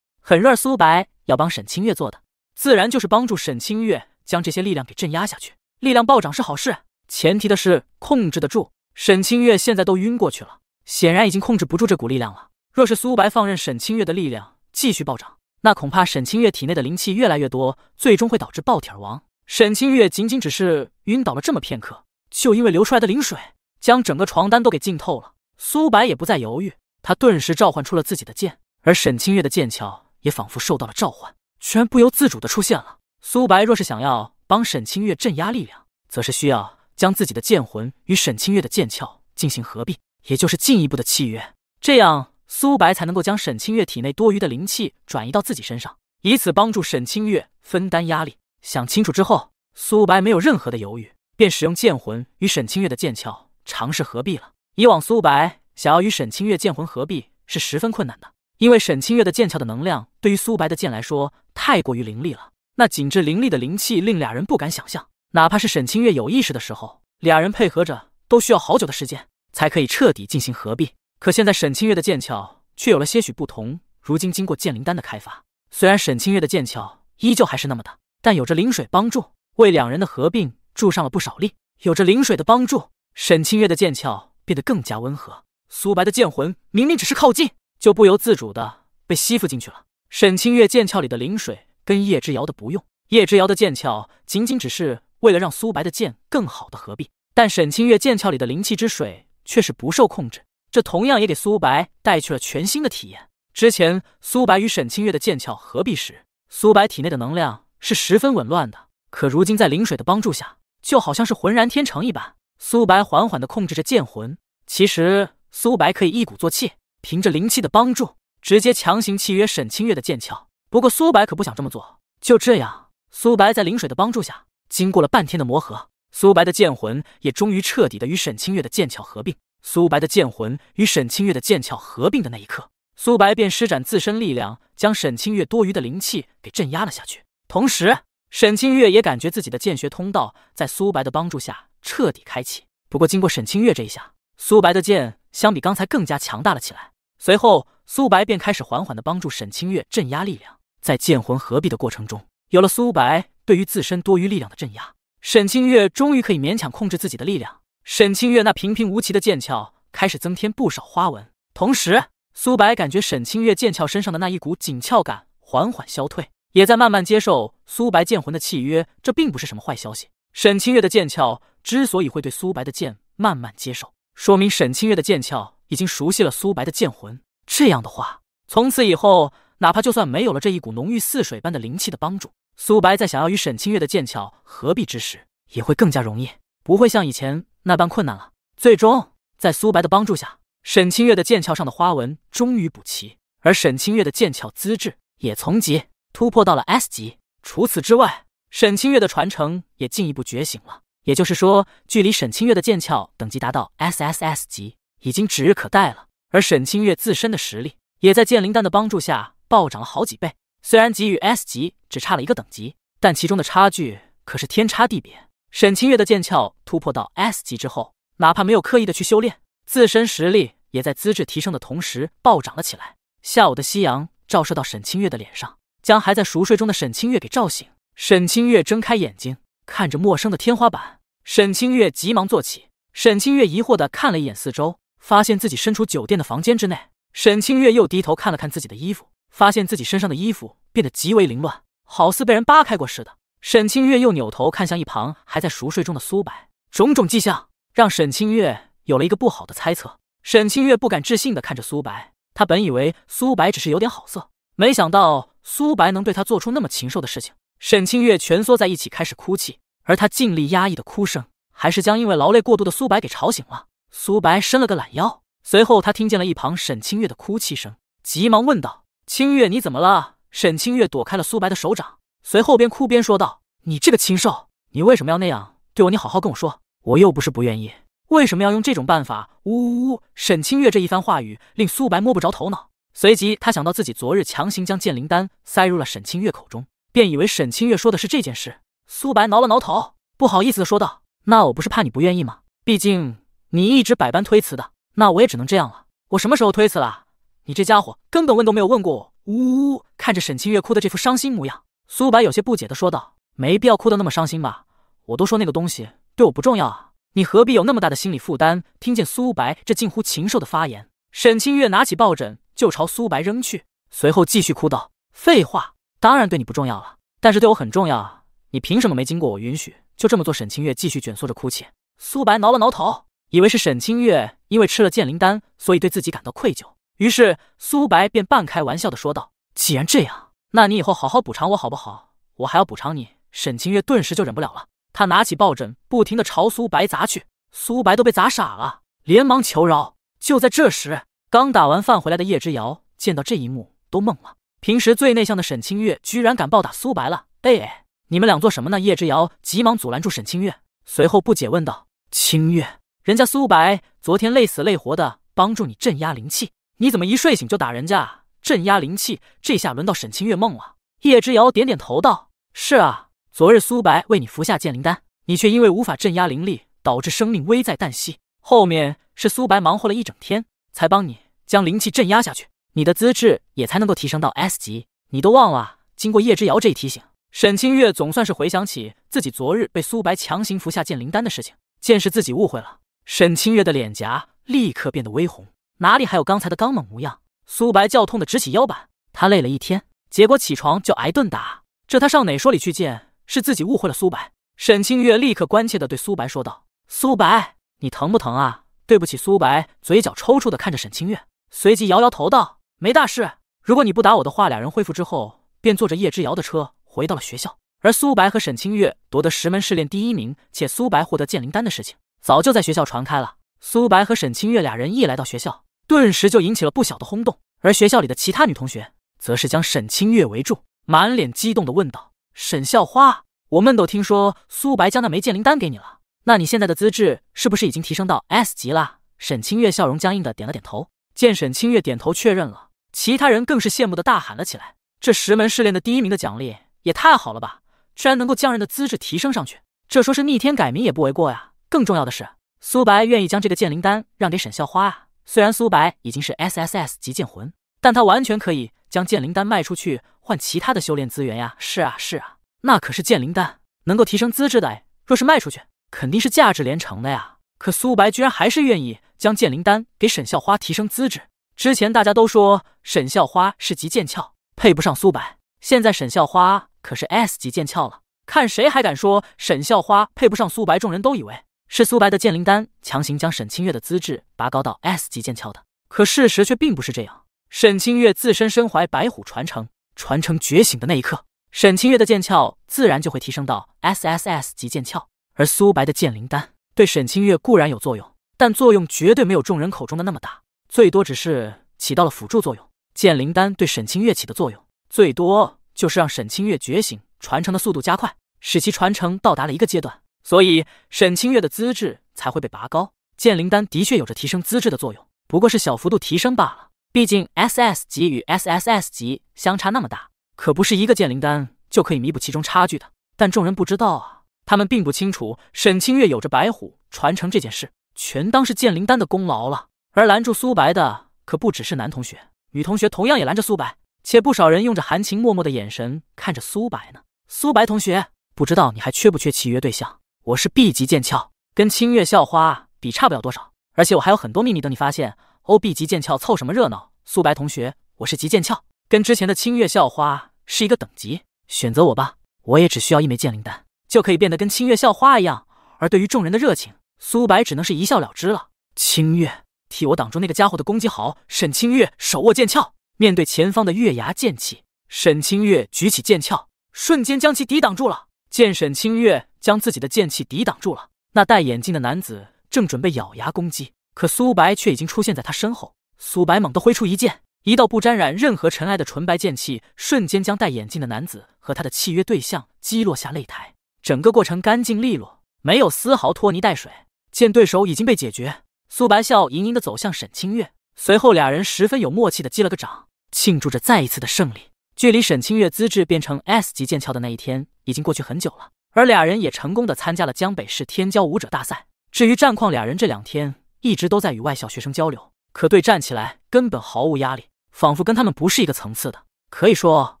很热。苏白要帮沈清月做的，自然就是帮助沈清月将这些力量给镇压下去。力量暴涨是好事，前提的是控制得住。沈清月现在都晕过去了，显然已经控制不住这股力量了。若是苏白放任沈清月的力量继续暴涨，那恐怕沈清月体内的灵气越来越多，最终会导致爆体而亡。沈清月仅仅只是晕倒了这么片刻，就因为流出来的灵水将整个床单都给浸透了。苏白也不再犹豫，他顿时召唤出了自己的剑，而沈清月的剑鞘也仿佛受到了召唤，居然不由自主的出现了。苏白若是想要帮沈清月镇压力量，则是需要将自己的剑魂与沈清月的剑鞘进行合并，也就是进一步的契约，这样。苏白才能够将沈清月体内多余的灵气转移到自己身上，以此帮助沈清月分担压力。想清楚之后，苏白没有任何的犹豫，便使用剑魂与沈清月的剑鞘尝试合璧了。以往苏白想要与沈清月剑魂合璧是十分困难的，因为沈清月的剑鞘的能量对于苏白的剑来说太过于凌厉了，那紧致凌厉的灵气令俩人不敢想象。哪怕是沈清月有意识的时候，俩人配合着都需要好久的时间才可以彻底进行合璧。可现在沈清月的剑鞘却有了些许不同。如今经过剑灵丹的开发，虽然沈清月的剑鞘依旧还是那么的，但有着灵水帮助，为两人的合并助上了不少力。有着灵水的帮助，沈清月的剑鞘变得更加温和。苏白的剑魂明明只是靠近，就不由自主的被吸附进去了。沈清月剑鞘里的灵水跟叶之遥的不用，叶之遥的剑鞘仅仅只是为了让苏白的剑更好的合璧，但沈清月剑鞘里的灵气之水却是不受控制。这同样也给苏白带去了全新的体验。之前苏白与沈清月的剑鞘合璧时，苏白体内的能量是十分紊乱的，可如今在灵水的帮助下，就好像是浑然天成一般。苏白缓缓地控制着剑魂，其实苏白可以一鼓作气，凭着灵气的帮助，直接强行契约沈清月的剑鞘。不过苏白可不想这么做。就这样，苏白在灵水的帮助下，经过了半天的磨合，苏白的剑魂也终于彻底的与沈清月的剑鞘合并。苏白的剑魂与沈清月的剑鞘合并的那一刻，苏白便施展自身力量，将沈清月多余的灵气给镇压了下去。同时，沈清月也感觉自己的剑穴通道在苏白的帮助下彻底开启。不过，经过沈清月这一下，苏白的剑相比刚才更加强大了起来。随后，苏白便开始缓缓地帮助沈清月镇压力量。在剑魂合璧的过程中，有了苏白对于自身多余力量的镇压，沈清月终于可以勉强控制自己的力量。沈清月那平平无奇的剑鞘开始增添不少花纹，同时苏白感觉沈清月剑鞘身上的那一股紧俏感缓缓消退，也在慢慢接受苏白剑魂的契约。这并不是什么坏消息。沈清月的剑鞘之所以会对苏白的剑慢慢接受，说明沈清月的剑鞘已经熟悉了苏白的剑魂。这样的话，从此以后，哪怕就算没有了这一股浓郁似水般的灵气的帮助，苏白在想要与沈清月的剑鞘合璧之时，也会更加容易，不会像以前。那般困难了。最终，在苏白的帮助下，沈清月的剑鞘上的花纹终于补齐，而沈清月的剑鞘资质也从级突破到了 S 级。除此之外，沈清月的传承也进一步觉醒了。也就是说，距离沈清月的剑鞘等级达到 SSS 级已经指日可待了。而沈清月自身的实力也在剑灵丹的帮助下暴涨了好几倍。虽然级与 S 级只差了一个等级，但其中的差距可是天差地别。沈清月的剑鞘突破到 S 级之后，哪怕没有刻意的去修炼，自身实力也在资质提升的同时暴涨了起来。下午的夕阳照射到沈清月的脸上，将还在熟睡中的沈清月给照醒。沈清月睁开眼睛，看着陌生的天花板，沈清月急忙坐起。沈清月疑惑的看了一眼四周，发现自己身处酒店的房间之内。沈清月又低头看了看自己的衣服，发现自己身上的衣服变得极为凌乱，好似被人扒开过似的。沈清月又扭头看向一旁还在熟睡中的苏白，种种迹象让沈清月有了一个不好的猜测。沈清月不敢置信的看着苏白，他本以为苏白只是有点好色，没想到苏白能对他做出那么禽兽的事情。沈清月蜷缩在一起开始哭泣，而他尽力压抑的哭声，还是将因为劳累过度的苏白给吵醒了。苏白伸了个懒腰，随后他听见了一旁沈清月的哭泣声，急忙问道：“清月，你怎么了？”沈清月躲开了苏白的手掌，随后边哭边说道：“你这个禽兽，你为什么要那样对我？你好好跟我说，我又不是不愿意。”为什么要用这种办法？呜呜呜！沈清月这一番话语令苏白摸不着头脑。随即他想到自己昨日强行将剑灵丹塞入了沈清月口中，便以为沈清月说的是这件事。苏白挠了挠头，不好意思的说道：“那我不是怕你不愿意吗？毕竟你一直百般推辞的，那我也只能这样了。我什么时候推辞了？你这家伙根本问都没有问过我。”呜呜呜！看着沈清月哭的这副伤心模样，苏白有些不解的说道：“没必要哭的那么伤心吧？我都说那个东西对我不重要啊。”你何必有那么大的心理负担？听见苏白这近乎禽兽的发言，沈清月拿起抱枕就朝苏白扔去，随后继续哭道：“废话，当然对你不重要了，但是对我很重要啊！你凭什么没经过我允许就这么做？”沈清月继续蜷缩着哭泣。苏白挠了挠头，以为是沈清月因为吃了剑灵丹，所以对自己感到愧疚，于是苏白便半开玩笑的说道：“既然这样，那你以后好好补偿我好不好？我还要补偿你。”沈清月顿时就忍不了了。他拿起抱枕，不停的朝苏白砸去，苏白都被砸傻了，连忙求饶。就在这时，刚打完饭回来的叶之遥见到这一幕，都懵了。平时最内向的沈清月，居然敢暴打苏白了！哎哎，你们俩做什么呢？叶之遥急忙阻拦住沈清月，随后不解问道：“清月，人家苏白昨天累死累活的帮助你镇压灵气，你怎么一睡醒就打人家？镇压灵气，这下轮到沈清月懵了。”叶之遥点点头道：“是啊。”昨日苏白为你服下剑灵丹，你却因为无法镇压灵力，导致生命危在旦夕。后面是苏白忙活了一整天，才帮你将灵气镇压下去，你的资质也才能够提升到 S 级。你都忘了？经过叶之遥这一提醒，沈清月总算是回想起自己昨日被苏白强行服下剑灵丹的事情。见是自己误会了，沈清月的脸颊立刻变得微红，哪里还有刚才的刚猛模样？苏白叫痛的直起腰板，他累了一天，结果起床就挨顿打，这他上哪说理去见？是自己误会了苏白，沈清月立刻关切的对苏白说道：“苏白，你疼不疼啊？”对不起，苏白嘴角抽搐的看着沈清月，随即摇摇头道：“没大事。如果你不打我的话。”俩人恢复之后，便坐着叶之遥的车回到了学校。而苏白和沈清月夺得十门试炼第一名，且苏白获得剑灵丹的事情，早就在学校传开了。苏白和沈清月俩人一来到学校，顿时就引起了不小的轰动。而学校里的其他女同学，则是将沈清月围住，满脸激动的问道。沈校花，我们都听说苏白将那枚剑灵丹给你了，那你现在的资质是不是已经提升到 S 级了？沈清月笑容僵硬的点了点头。见沈清月点头确认了，其他人更是羡慕的大喊了起来：“这十门试炼的第一名的奖励也太好了吧！居然能够将人的资质提升上去，这说是逆天改命也不为过呀！更重要的是，苏白愿意将这个剑灵丹让给沈校花啊。虽然苏白已经是 SSS 级剑魂，但他完全可以。”将剑灵丹卖出去换其他的修炼资源呀！是啊，是啊，那可是剑灵丹，能够提升资质的哎。若是卖出去，肯定是价值连城的呀。可苏白居然还是愿意将剑灵丹给沈校花提升资质。之前大家都说沈校花是级剑鞘，配不上苏白。现在沈校花可是 S 级剑鞘了，看谁还敢说沈校花配不上苏白。众人都以为是苏白的剑灵丹强行将沈清月的资质拔高到 S 级剑鞘的，可事实却并不是这样。沈清月自身身怀白虎传承，传承觉醒的那一刻，沈清月的剑鞘自然就会提升到 SSS 级剑鞘。而苏白的剑灵丹对沈清月固然有作用，但作用绝对没有众人口中的那么大，最多只是起到了辅助作用。剑灵丹对沈清月起的作用，最多就是让沈清月觉醒传承的速度加快，使其传承到达了一个阶段，所以沈清月的资质才会被拔高。剑灵丹的确有着提升资质的作用，不过是小幅度提升罢了。毕竟 S S 级与 S S S 级相差那么大，可不是一个剑灵丹就可以弥补其中差距的。但众人不知道啊，他们并不清楚沈清月有着白虎传承这件事，全当是剑灵丹的功劳了。而拦住苏白的可不只是男同学，女同学同样也拦着苏白，且不少人用着含情脉脉的眼神看着苏白呢。苏白同学，不知道你还缺不缺契约对象？我是 B 级剑鞘，跟清月校花比差不了多少，而且我还有很多秘密等你发现。O B 级剑鞘凑什么热闹？苏白同学，我是级剑鞘，跟之前的清月校花是一个等级。选择我吧，我也只需要一枚剑灵丹，就可以变得跟清月校花一样。而对于众人的热情，苏白只能是一笑了之了。清月，替我挡住那个家伙的攻击！好，沈清月手握剑鞘，面对前方的月牙剑气，沈清月举起剑鞘，瞬间将其抵挡住了。见沈清月将自己的剑气抵挡住了，那戴眼镜的男子正准备咬牙攻击，可苏白却已经出现在他身后。苏白猛地挥出一剑，一道不沾染任何尘埃的纯白剑气瞬间将戴眼镜的男子和他的契约对象击落下擂台。整个过程干净利落，没有丝毫拖泥带水。见对手已经被解决，苏白笑盈盈的走向沈清月，随后俩人十分有默契的击了个掌，庆祝着再一次的胜利。距离沈清月资质变成 S 级剑鞘的那一天已经过去很久了，而俩人也成功的参加了江北市天骄武者大赛。至于战况，俩人这两天一直都在与外校学生交流，可对战起来根本毫无压力，仿佛跟他们不是一个层次的。可以说，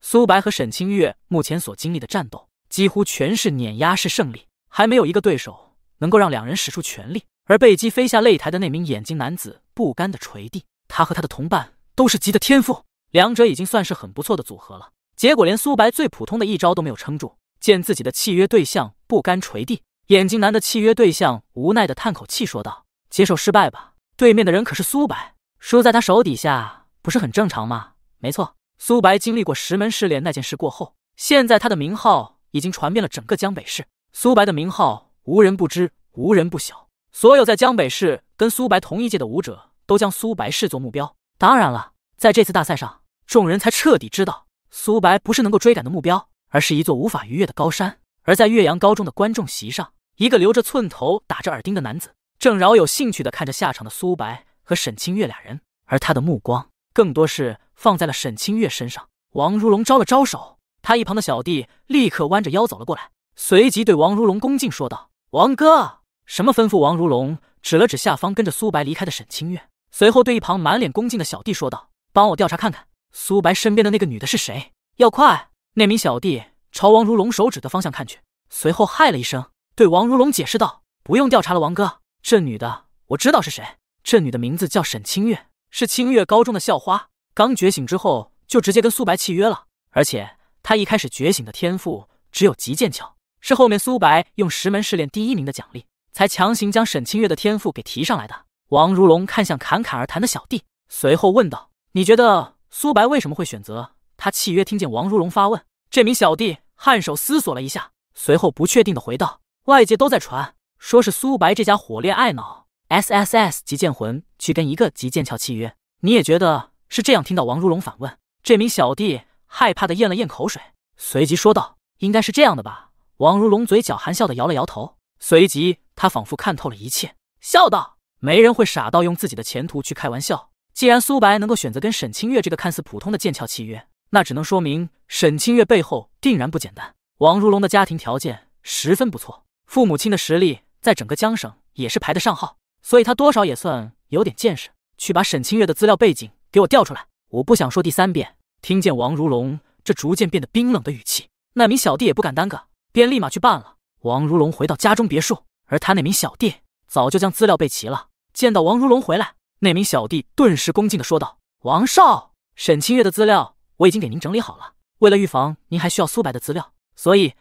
苏白和沈清月目前所经历的战斗几乎全是碾压式胜利，还没有一个对手能够让两人使出全力。而被击飞下擂台的那名眼睛男子不甘的垂地，他和他的同伴都是极的天赋。两者已经算是很不错的组合了，结果连苏白最普通的一招都没有撑住。见自己的契约对象不甘垂地，眼睛男的契约对象无奈的叹口气说道：“接受失败吧，对面的人可是苏白，输在他手底下不是很正常吗？”没错，苏白经历过石门失联那件事过后，现在他的名号已经传遍了整个江北市。苏白的名号无人不知，无人不晓，所有在江北市跟苏白同一届的武者都将苏白视作目标。当然了，在这次大赛上。众人才彻底知道，苏白不是能够追赶的目标，而是一座无法逾越的高山。而在岳阳高中的观众席上，一个留着寸头、打着耳钉的男子，正饶有兴趣地看着下场的苏白和沈清月俩人，而他的目光更多是放在了沈清月身上。王如龙招了招手，他一旁的小弟立刻弯着腰走了过来，随即对王如龙恭敬说道：“王哥，什么吩咐？”王如龙指了指下方跟着苏白离开的沈清月，随后对一旁满脸恭敬的小弟说道：“帮我调查看看。”苏白身边的那个女的是谁？要快！那名小弟朝王如龙手指的方向看去，随后嗨了一声，对王如龙解释道：“不用调查了，王哥，这女的我知道是谁。这女的名字叫沈清月，是清月高中的校花。刚觉醒之后就直接跟苏白契约了，而且她一开始觉醒的天赋只有极剑鞘，是后面苏白用十门试炼第一名的奖励，才强行将沈清月的天赋给提上来的。”王如龙看向侃侃而谈的小弟，随后问道：“你觉得？”苏白为什么会选择他契约？听见王如龙发问，这名小弟颔首思索了一下，随后不确定的回道：“外界都在传，说是苏白这家火烈爱脑，S S S 级剑魂去跟一个极剑鞘契约。你也觉得是这样？”听到王如龙反问，这名小弟害怕的咽了咽口水，随即说道：“应该是这样的吧。”王如龙嘴角含笑的摇了摇头，随即他仿佛看透了一切，笑道：“没人会傻到用自己的前途去开玩笑。”既然苏白能够选择跟沈清月这个看似普通的剑鞘契约，那只能说明沈清月背后定然不简单。王如龙的家庭条件十分不错，父母亲的实力在整个江省也是排得上号，所以他多少也算有点见识。去把沈清月的资料背景给我调出来，我不想说第三遍。听见王如龙这逐渐变得冰冷的语气，那名小弟也不敢耽搁，便立马去办了。王如龙回到家中别墅，而他那名小弟早就将资料备齐了。见到王如龙回来。那名小弟顿时恭敬的说道：“王少，沈清月的资料我已经给您整理好了。为了预防您还需要苏白的资料，所以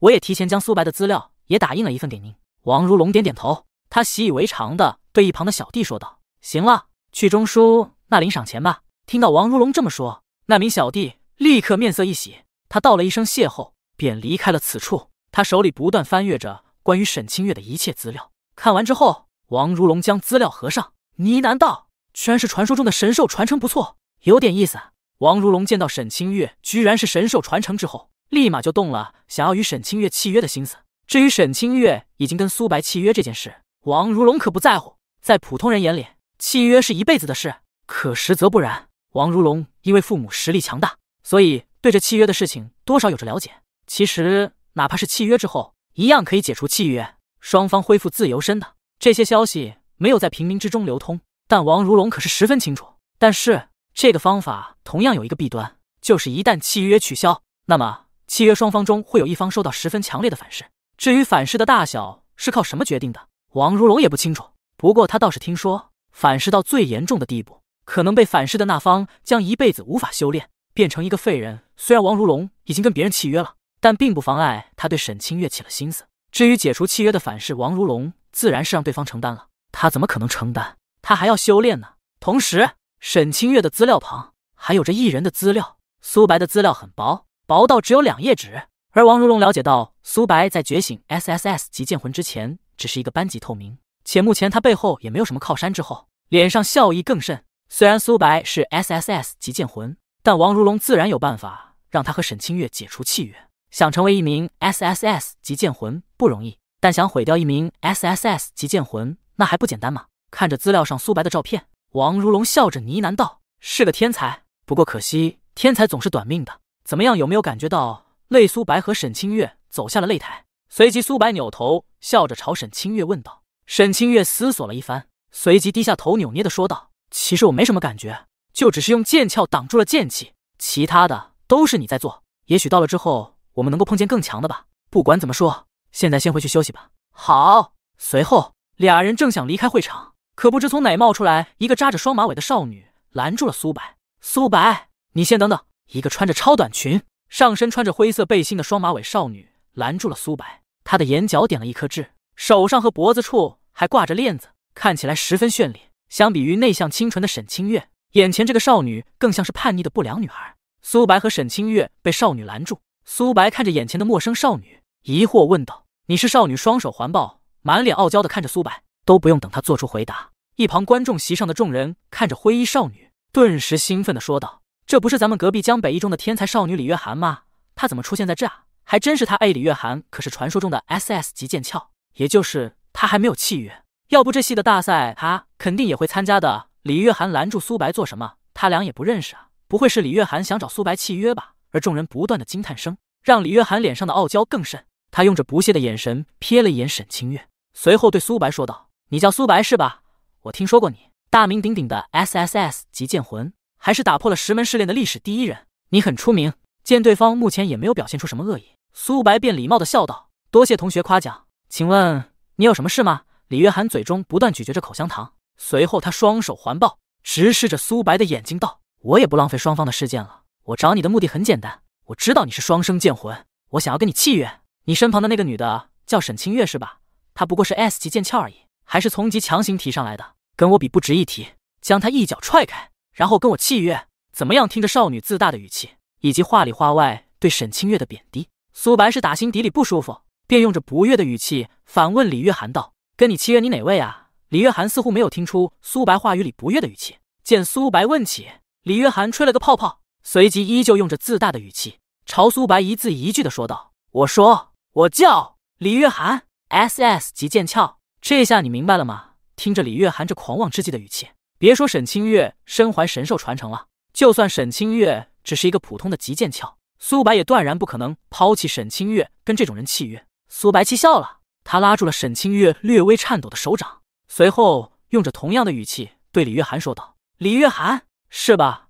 我也提前将苏白的资料也打印了一份给您。”王如龙点点头，他习以为常的对一旁的小弟说道：“行了，去中书那领赏钱吧。”听到王如龙这么说，那名小弟立刻面色一喜，他道了一声谢后便离开了此处。他手里不断翻阅着关于沈清月的一切资料，看完之后，王如龙将资料合上。呢喃道：“居然是传说中的神兽传承，不错，有点意思。”王如龙见到沈清月居然是神兽传承之后，立马就动了想要与沈清月契约的心思。至于沈清月已经跟苏白契约这件事，王如龙可不在乎。在普通人眼里，契约是一辈子的事，可实则不然。王如龙因为父母实力强大，所以对这契约的事情多少有着了解。其实，哪怕是契约之后，一样可以解除契约，双方恢复自由身的。这些消息。没有在平民之中流通，但王如龙可是十分清楚。但是这个方法同样有一个弊端，就是一旦契约取消，那么契约双方中会有一方受到十分强烈的反噬。至于反噬的大小是靠什么决定的，王如龙也不清楚。不过他倒是听说，反噬到最严重的地步，可能被反噬的那方将一辈子无法修炼。变成一个废人。虽然王如龙已经跟别人契约了，但并不妨碍他对沈清月起了心思。至于解除契约的反噬，王如龙自然是让对方承担了。他怎么可能承担？他还要修炼呢。同时，沈清月的资料旁还有着一人的资料。苏白的资料很薄，薄到只有两页纸。而王如龙了解到，苏白在觉醒 SSS 级剑魂之前，只是一个班级透明，且目前他背后也没有什么靠山。之后，脸上笑意更甚。虽然苏白是 SSS 级剑魂，但王如龙自然有办法让他和沈清月解除契约。想成为一名 SSS 级剑魂不容易，但想毁掉一名 SSS 级剑魂，那还不简单吗？看着资料上苏白的照片，王如龙笑着呢喃道：“是个天才，不过可惜天才总是短命的。怎么样，有没有感觉到？”泪苏白和沈清月走下了擂台，随即苏白扭头笑着朝沈清月问道：“沈清月思索了一番，随即低下头，扭捏的说道：‘其实我没什么感觉，就只是用剑鞘挡住了剑气，其他的都是你在做。也许到了之后，我们能够碰见更强的吧。不管怎么说，现在先回去休息吧。’好。随后俩人正想离开会场，可不知从哪冒出来一个扎着双马尾的少女，拦住了苏白。苏白，你先等等。一个穿着超短裙。上身穿着灰色背心的双马尾少女拦住了苏白，她的眼角点了一颗痣，手上和脖子处还挂着链子，看起来十分绚丽。相比于内向清纯的沈清月，眼前这个少女更像是叛逆的不良女孩。苏白和沈清月被少女拦住，苏白看着眼前的陌生少女，疑惑问道：“你是少女？”双手环抱，满脸傲娇的看着苏白，都不用等他做出回答。一旁观众席上的众人看着灰衣少女，顿时兴奋的说道。这不是咱们隔壁江北一中的天才少女李月涵吗？她怎么出现在这？还真是她！哎，李月涵可是传说中的 SS 级剑鞘，也就是她还没有契约，要不这系的大赛她肯定也会参加的。李月涵拦住苏白做什么？他俩也不认识啊，不会是李月涵想找苏白契约吧？而众人不断的惊叹声，让李月涵脸上的傲娇更甚。他用着不屑的眼神瞥了一眼沈清月，随后对苏白说道：“你叫苏白是吧？我听说过你，大名鼎鼎的 SSS 级剑魂。”还是打破了石门试炼的历史第一人，你很出名。见对方目前也没有表现出什么恶意，苏白便礼貌的笑道：“多谢同学夸奖，请问你有什么事吗？”李月涵嘴中不断咀嚼着口香糖，随后他双手环抱，直视着苏白的眼睛道：“我也不浪费双方的时间了，我找你的目的很简单，我知道你是双生剑魂，我想要跟你契约。你身旁的那个女的叫沈清月是吧？她不过是 S 级剑鞘而已，还是从级强行提上来的，跟我比不值一提。将她一脚踹开。”然后跟我契约，怎么样？听着少女自大的语气，以及话里话外对沈清月的贬低，苏白是打心底里不舒服，便用着不悦的语气反问李月涵道：“跟你契约，你哪位啊？”李月涵似乎没有听出苏白话语里不悦的语气。见苏白问起，李月涵吹了个泡泡，随即依旧用着自大的语气朝苏白一字一句的说道：“我说，我叫李月涵，SS 级剑鞘，这下你明白了吗？”听着李月涵这狂妄之极的语气。别说沈清月身怀神兽传承了，就算沈清月只是一个普通的极剑鞘，苏白也断然不可能抛弃沈清月跟这种人契约。苏白气笑了，他拉住了沈清月略微颤抖的手掌，随后用着同样的语气对李月涵说道：“李月涵，是吧？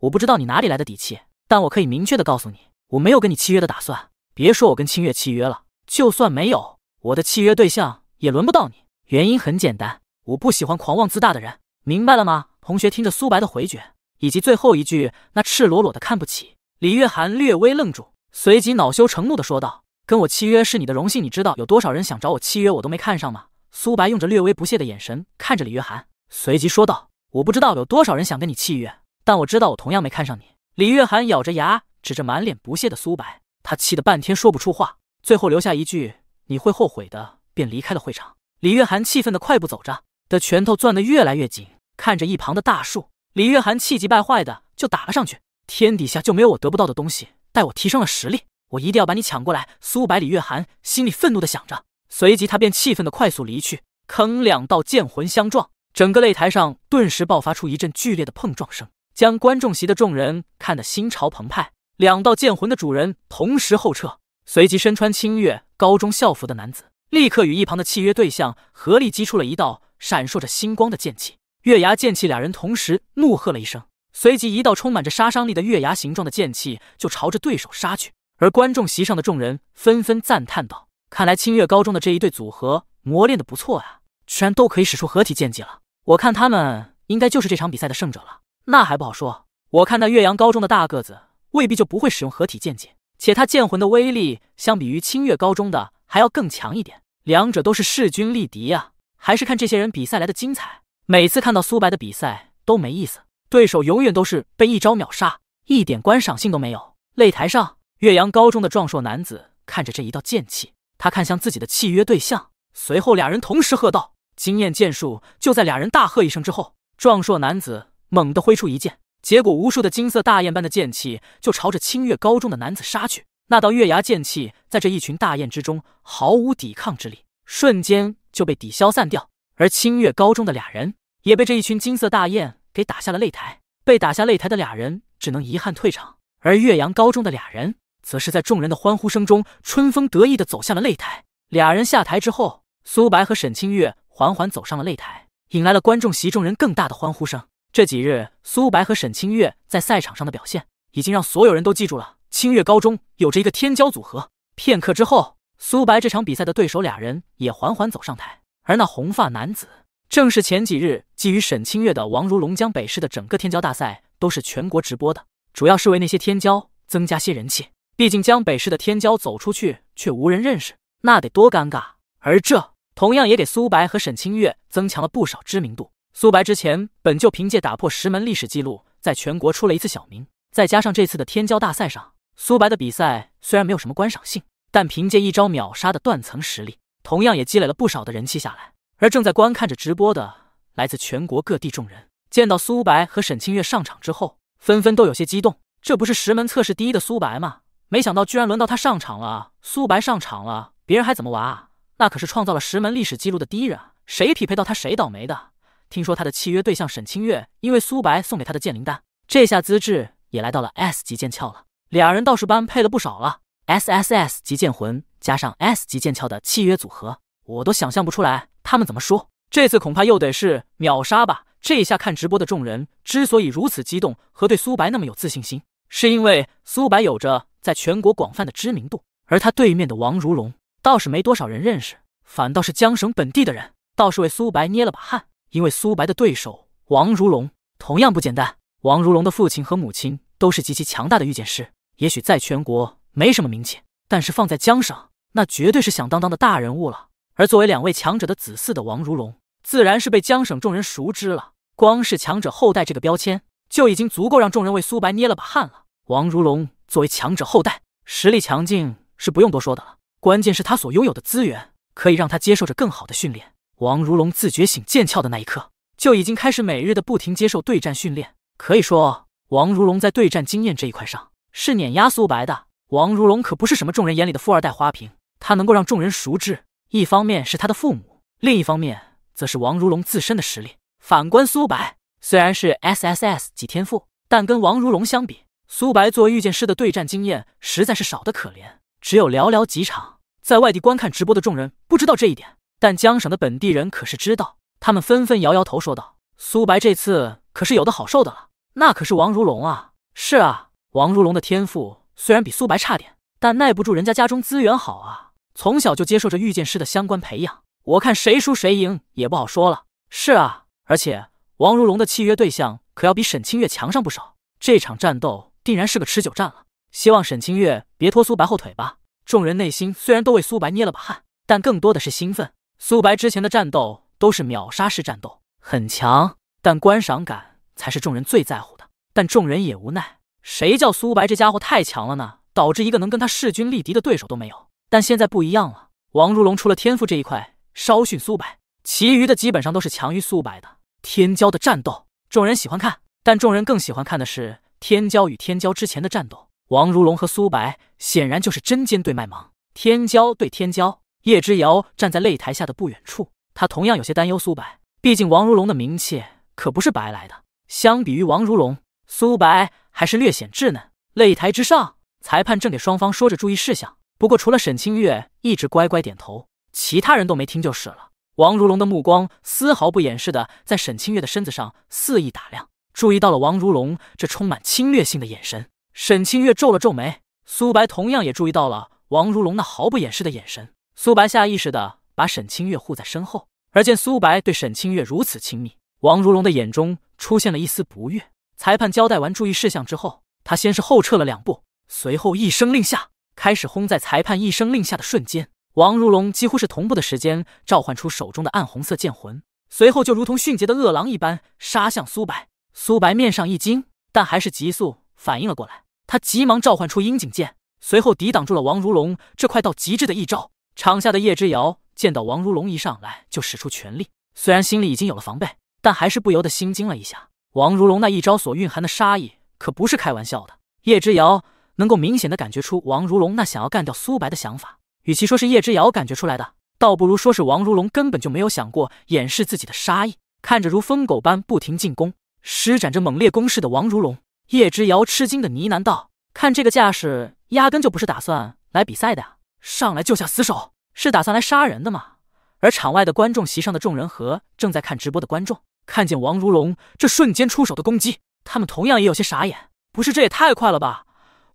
我不知道你哪里来的底气，但我可以明确的告诉你，我没有跟你契约的打算。别说我跟清月契约了，就算没有，我的契约对象也轮不到你。原因很简单，我不喜欢狂妄自大的人。”明白了吗？同学听着苏白的回绝，以及最后一句那赤裸裸的看不起，李月涵略微愣住，随即恼羞成怒的说道：“跟我契约是你的荣幸，你知道有多少人想找我契约，我都没看上吗？”苏白用着略微不屑的眼神看着李月涵，随即说道：“我不知道有多少人想跟你契约，但我知道我同样没看上你。”李月涵咬着牙，指着满脸不屑的苏白，他气得半天说不出话，最后留下一句：“你会后悔的。”便离开了会场。李月涵气愤的快步走着，的拳头攥得越来越紧。看着一旁的大树，李月涵气急败坏的就打了上去。天底下就没有我得不到的东西，待我提升了实力，我一定要把你抢过来。苏白李月涵心里愤怒的想着，随即他便气愤的快速离去。坑两道剑魂相撞，整个擂台上顿时爆发出一阵剧烈的碰撞声，将观众席的众人看得心潮澎湃。两道剑魂的主人同时后撤，随即身穿清月高中校服的男子立刻与一旁的契约对象合力击出了一道闪烁着星光的剑气。月牙剑气，俩人同时怒喝了一声，随即一道充满着杀伤力的月牙形状的剑气就朝着对手杀去。而观众席上的众人纷纷赞叹道：“看来清月高中的这一对组合磨练的不错呀，居然都可以使出合体剑技了。我看他们应该就是这场比赛的胜者了。那还不好说，我看那岳阳高中的大个子未必就不会使用合体剑技，且他剑魂的威力相比于清月高中的还要更强一点，两者都是势均力敌啊！还是看这些人比赛来的精彩。每次看到苏白的比赛都没意思，对手永远都是被一招秒杀，一点观赏性都没有。擂台上，岳阳高中的壮硕男子看着这一道剑气，他看向自己的契约对象，随后俩人同时喝道：“惊艳剑术！”就在俩人大喝一声之后，壮硕男子猛地挥出一剑，结果无数的金色大雁般的剑气就朝着清月高中的男子杀去。那道月牙剑气在这一群大雁之中毫无抵抗之力，瞬间就被抵消散掉。而清月高中的俩人。也被这一群金色大雁给打下了擂台，被打下擂台的俩人只能遗憾退场，而岳阳高中的俩人则是在众人的欢呼声中春风得意的走向了擂台。俩人下台之后，苏白和沈清月缓缓走上了擂台，引来了观众席众人更大的欢呼声。这几日，苏白和沈清月在赛场上的表现，已经让所有人都记住了清月高中有着一个天骄组合。片刻之后，苏白这场比赛的对手俩人也缓缓走上台，而那红发男子。正是前几日基于沈清月的王如龙江北市的整个天骄大赛都是全国直播的，主要是为那些天骄增加些人气。毕竟江北市的天骄走出去却无人认识，那得多尴尬。而这同样也给苏白和沈清月增强了不少知名度。苏白之前本就凭借打破石门历史记录，在全国出了一次小名，再加上这次的天骄大赛上，苏白的比赛虽然没有什么观赏性，但凭借一招秒杀的断层实力，同样也积累了不少的人气下来。而正在观看着直播的来自全国各地众人，见到苏白和沈清月上场之后，纷纷都有些激动。这不是石门测试第一的苏白吗？没想到居然轮到他上场了。苏白上场了，别人还怎么玩啊？那可是创造了石门历史记录的第一人啊，谁匹配到他谁倒霉的。听说他的契约对象沈清月，因为苏白送给他的剑灵丹，这下资质也来到了 S 级剑鞘了。俩人倒是般配了不少了，SSS 级剑魂加上 S 级剑鞘的契约组合，我都想象不出来。他们怎么说？这次恐怕又得是秒杀吧？这一下看直播的众人之所以如此激动和对苏白那么有自信心，是因为苏白有着在全国广泛的知名度，而他对面的王如龙倒是没多少人认识，反倒是江省本地的人倒是为苏白捏了把汗，因为苏白的对手王如龙同样不简单。王如龙的父亲和母亲都是极其强大的御剑师，也许在全国没什么名气，但是放在江省，那绝对是响当当的大人物了。而作为两位强者的子嗣的王如龙，自然是被江省众人熟知了。光是强者后代这个标签，就已经足够让众人为苏白捏了把汗了。王如龙作为强者后代，实力强劲是不用多说的了。关键是他所拥有的资源，可以让他接受着更好的训练。王如龙自觉醒剑鞘的那一刻，就已经开始每日的不停接受对战训练。可以说，王如龙在对战经验这一块上是碾压苏白的。王如龙可不是什么众人眼里的富二代花瓶，他能够让众人熟知。一方面是他的父母，另一方面则是王如龙自身的实力。反观苏白，虽然是 SSS 级天赋，但跟王如龙相比，苏白作为御剑师的对战经验实在是少得可怜，只有寥寥几场。在外地观看直播的众人不知道这一点，但江省的本地人可是知道，他们纷纷摇摇头说道：“苏白这次可是有的好受的了，那可是王如龙啊！”是啊，王如龙的天赋虽然比苏白差点，但耐不住人家家中资源好啊。从小就接受着御剑师的相关培养，我看谁输谁赢也不好说了。是啊，而且王如龙的契约对象可要比沈清月强上不少，这场战斗定然是个持久战了。希望沈清月别拖苏白后腿吧。众人内心虽然都为苏白捏了把汗，但更多的是兴奋。苏白之前的战斗都是秒杀式战斗，很强，但观赏感才是众人最在乎的。但众人也无奈，谁叫苏白这家伙太强了呢？导致一个能跟他势均力敌的对手都没有。但现在不一样了，王如龙除了天赋这一块稍逊苏白，其余的基本上都是强于苏白的。天骄的战斗，众人喜欢看，但众人更喜欢看的是天骄与天骄之前的战斗。王如龙和苏白显然就是针尖对麦芒，天骄对天骄。叶之遥站在擂台下的不远处，他同样有些担忧苏白，毕竟王如龙的名气可不是白来的。相比于王如龙，苏白还是略显稚嫩。擂台之上，裁判正给双方说着注意事项。不过，除了沈清月一直乖乖点头，其他人都没听就是了。王如龙的目光丝毫不掩饰的在沈清月的身子上肆意打量，注意到了王如龙这充满侵略性的眼神。沈清月皱了皱眉，苏白同样也注意到了王如龙那毫不掩饰的眼神。苏白下意识的把沈清月护在身后，而见苏白对沈清月如此亲密，王如龙的眼中出现了一丝不悦。裁判交代完注意事项之后，他先是后撤了两步，随后一声令下，开始轰。在裁判一声令下的瞬间，王如龙几乎是同步的时间召唤出手中的暗红色剑魂，随后就如同迅捷的饿狼一般杀向苏白。苏白面上一惊，但还是急速反应了过来，他急忙召唤出阴景剑，随后抵挡住了王如龙这快到极致的一招。场下的叶之遥见到王如龙一上来就使出全力，虽然心里已经有了防备，但还是不由得心惊了一下。王如龙那一招所蕴含的杀意可不是开玩笑的。叶之遥能够明显的感觉出王如龙那想要干掉苏白的想法。与其说是叶之遥感觉出来的，倒不如说是王如龙根本就没有想过掩饰自己的杀意。看着如疯狗般不停进攻、施展着猛烈攻势的王如龙，叶之遥吃惊的呢喃道：“看这个架势，压根就不是打算来比赛的呀！上来就下死手，是打算来杀人的吗？”而场外的观众席上的众人和正在看直播的观众。看见王如龙这瞬间出手的攻击，他们同样也有些傻眼。不是，这也太快了吧！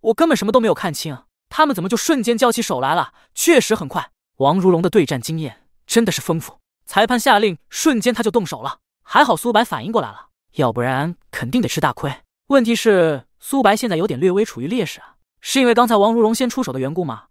我根本什么都没有看清，他们怎么就瞬间交起手来了？确实很快，王如龙的对战经验真的是丰富。裁判下令，瞬间他就动手了。还好苏白反应过来了，要不然肯定得吃大亏。问题是，苏白现在有点略微处于劣势啊，是因为刚才王如龙先出手的缘故吗？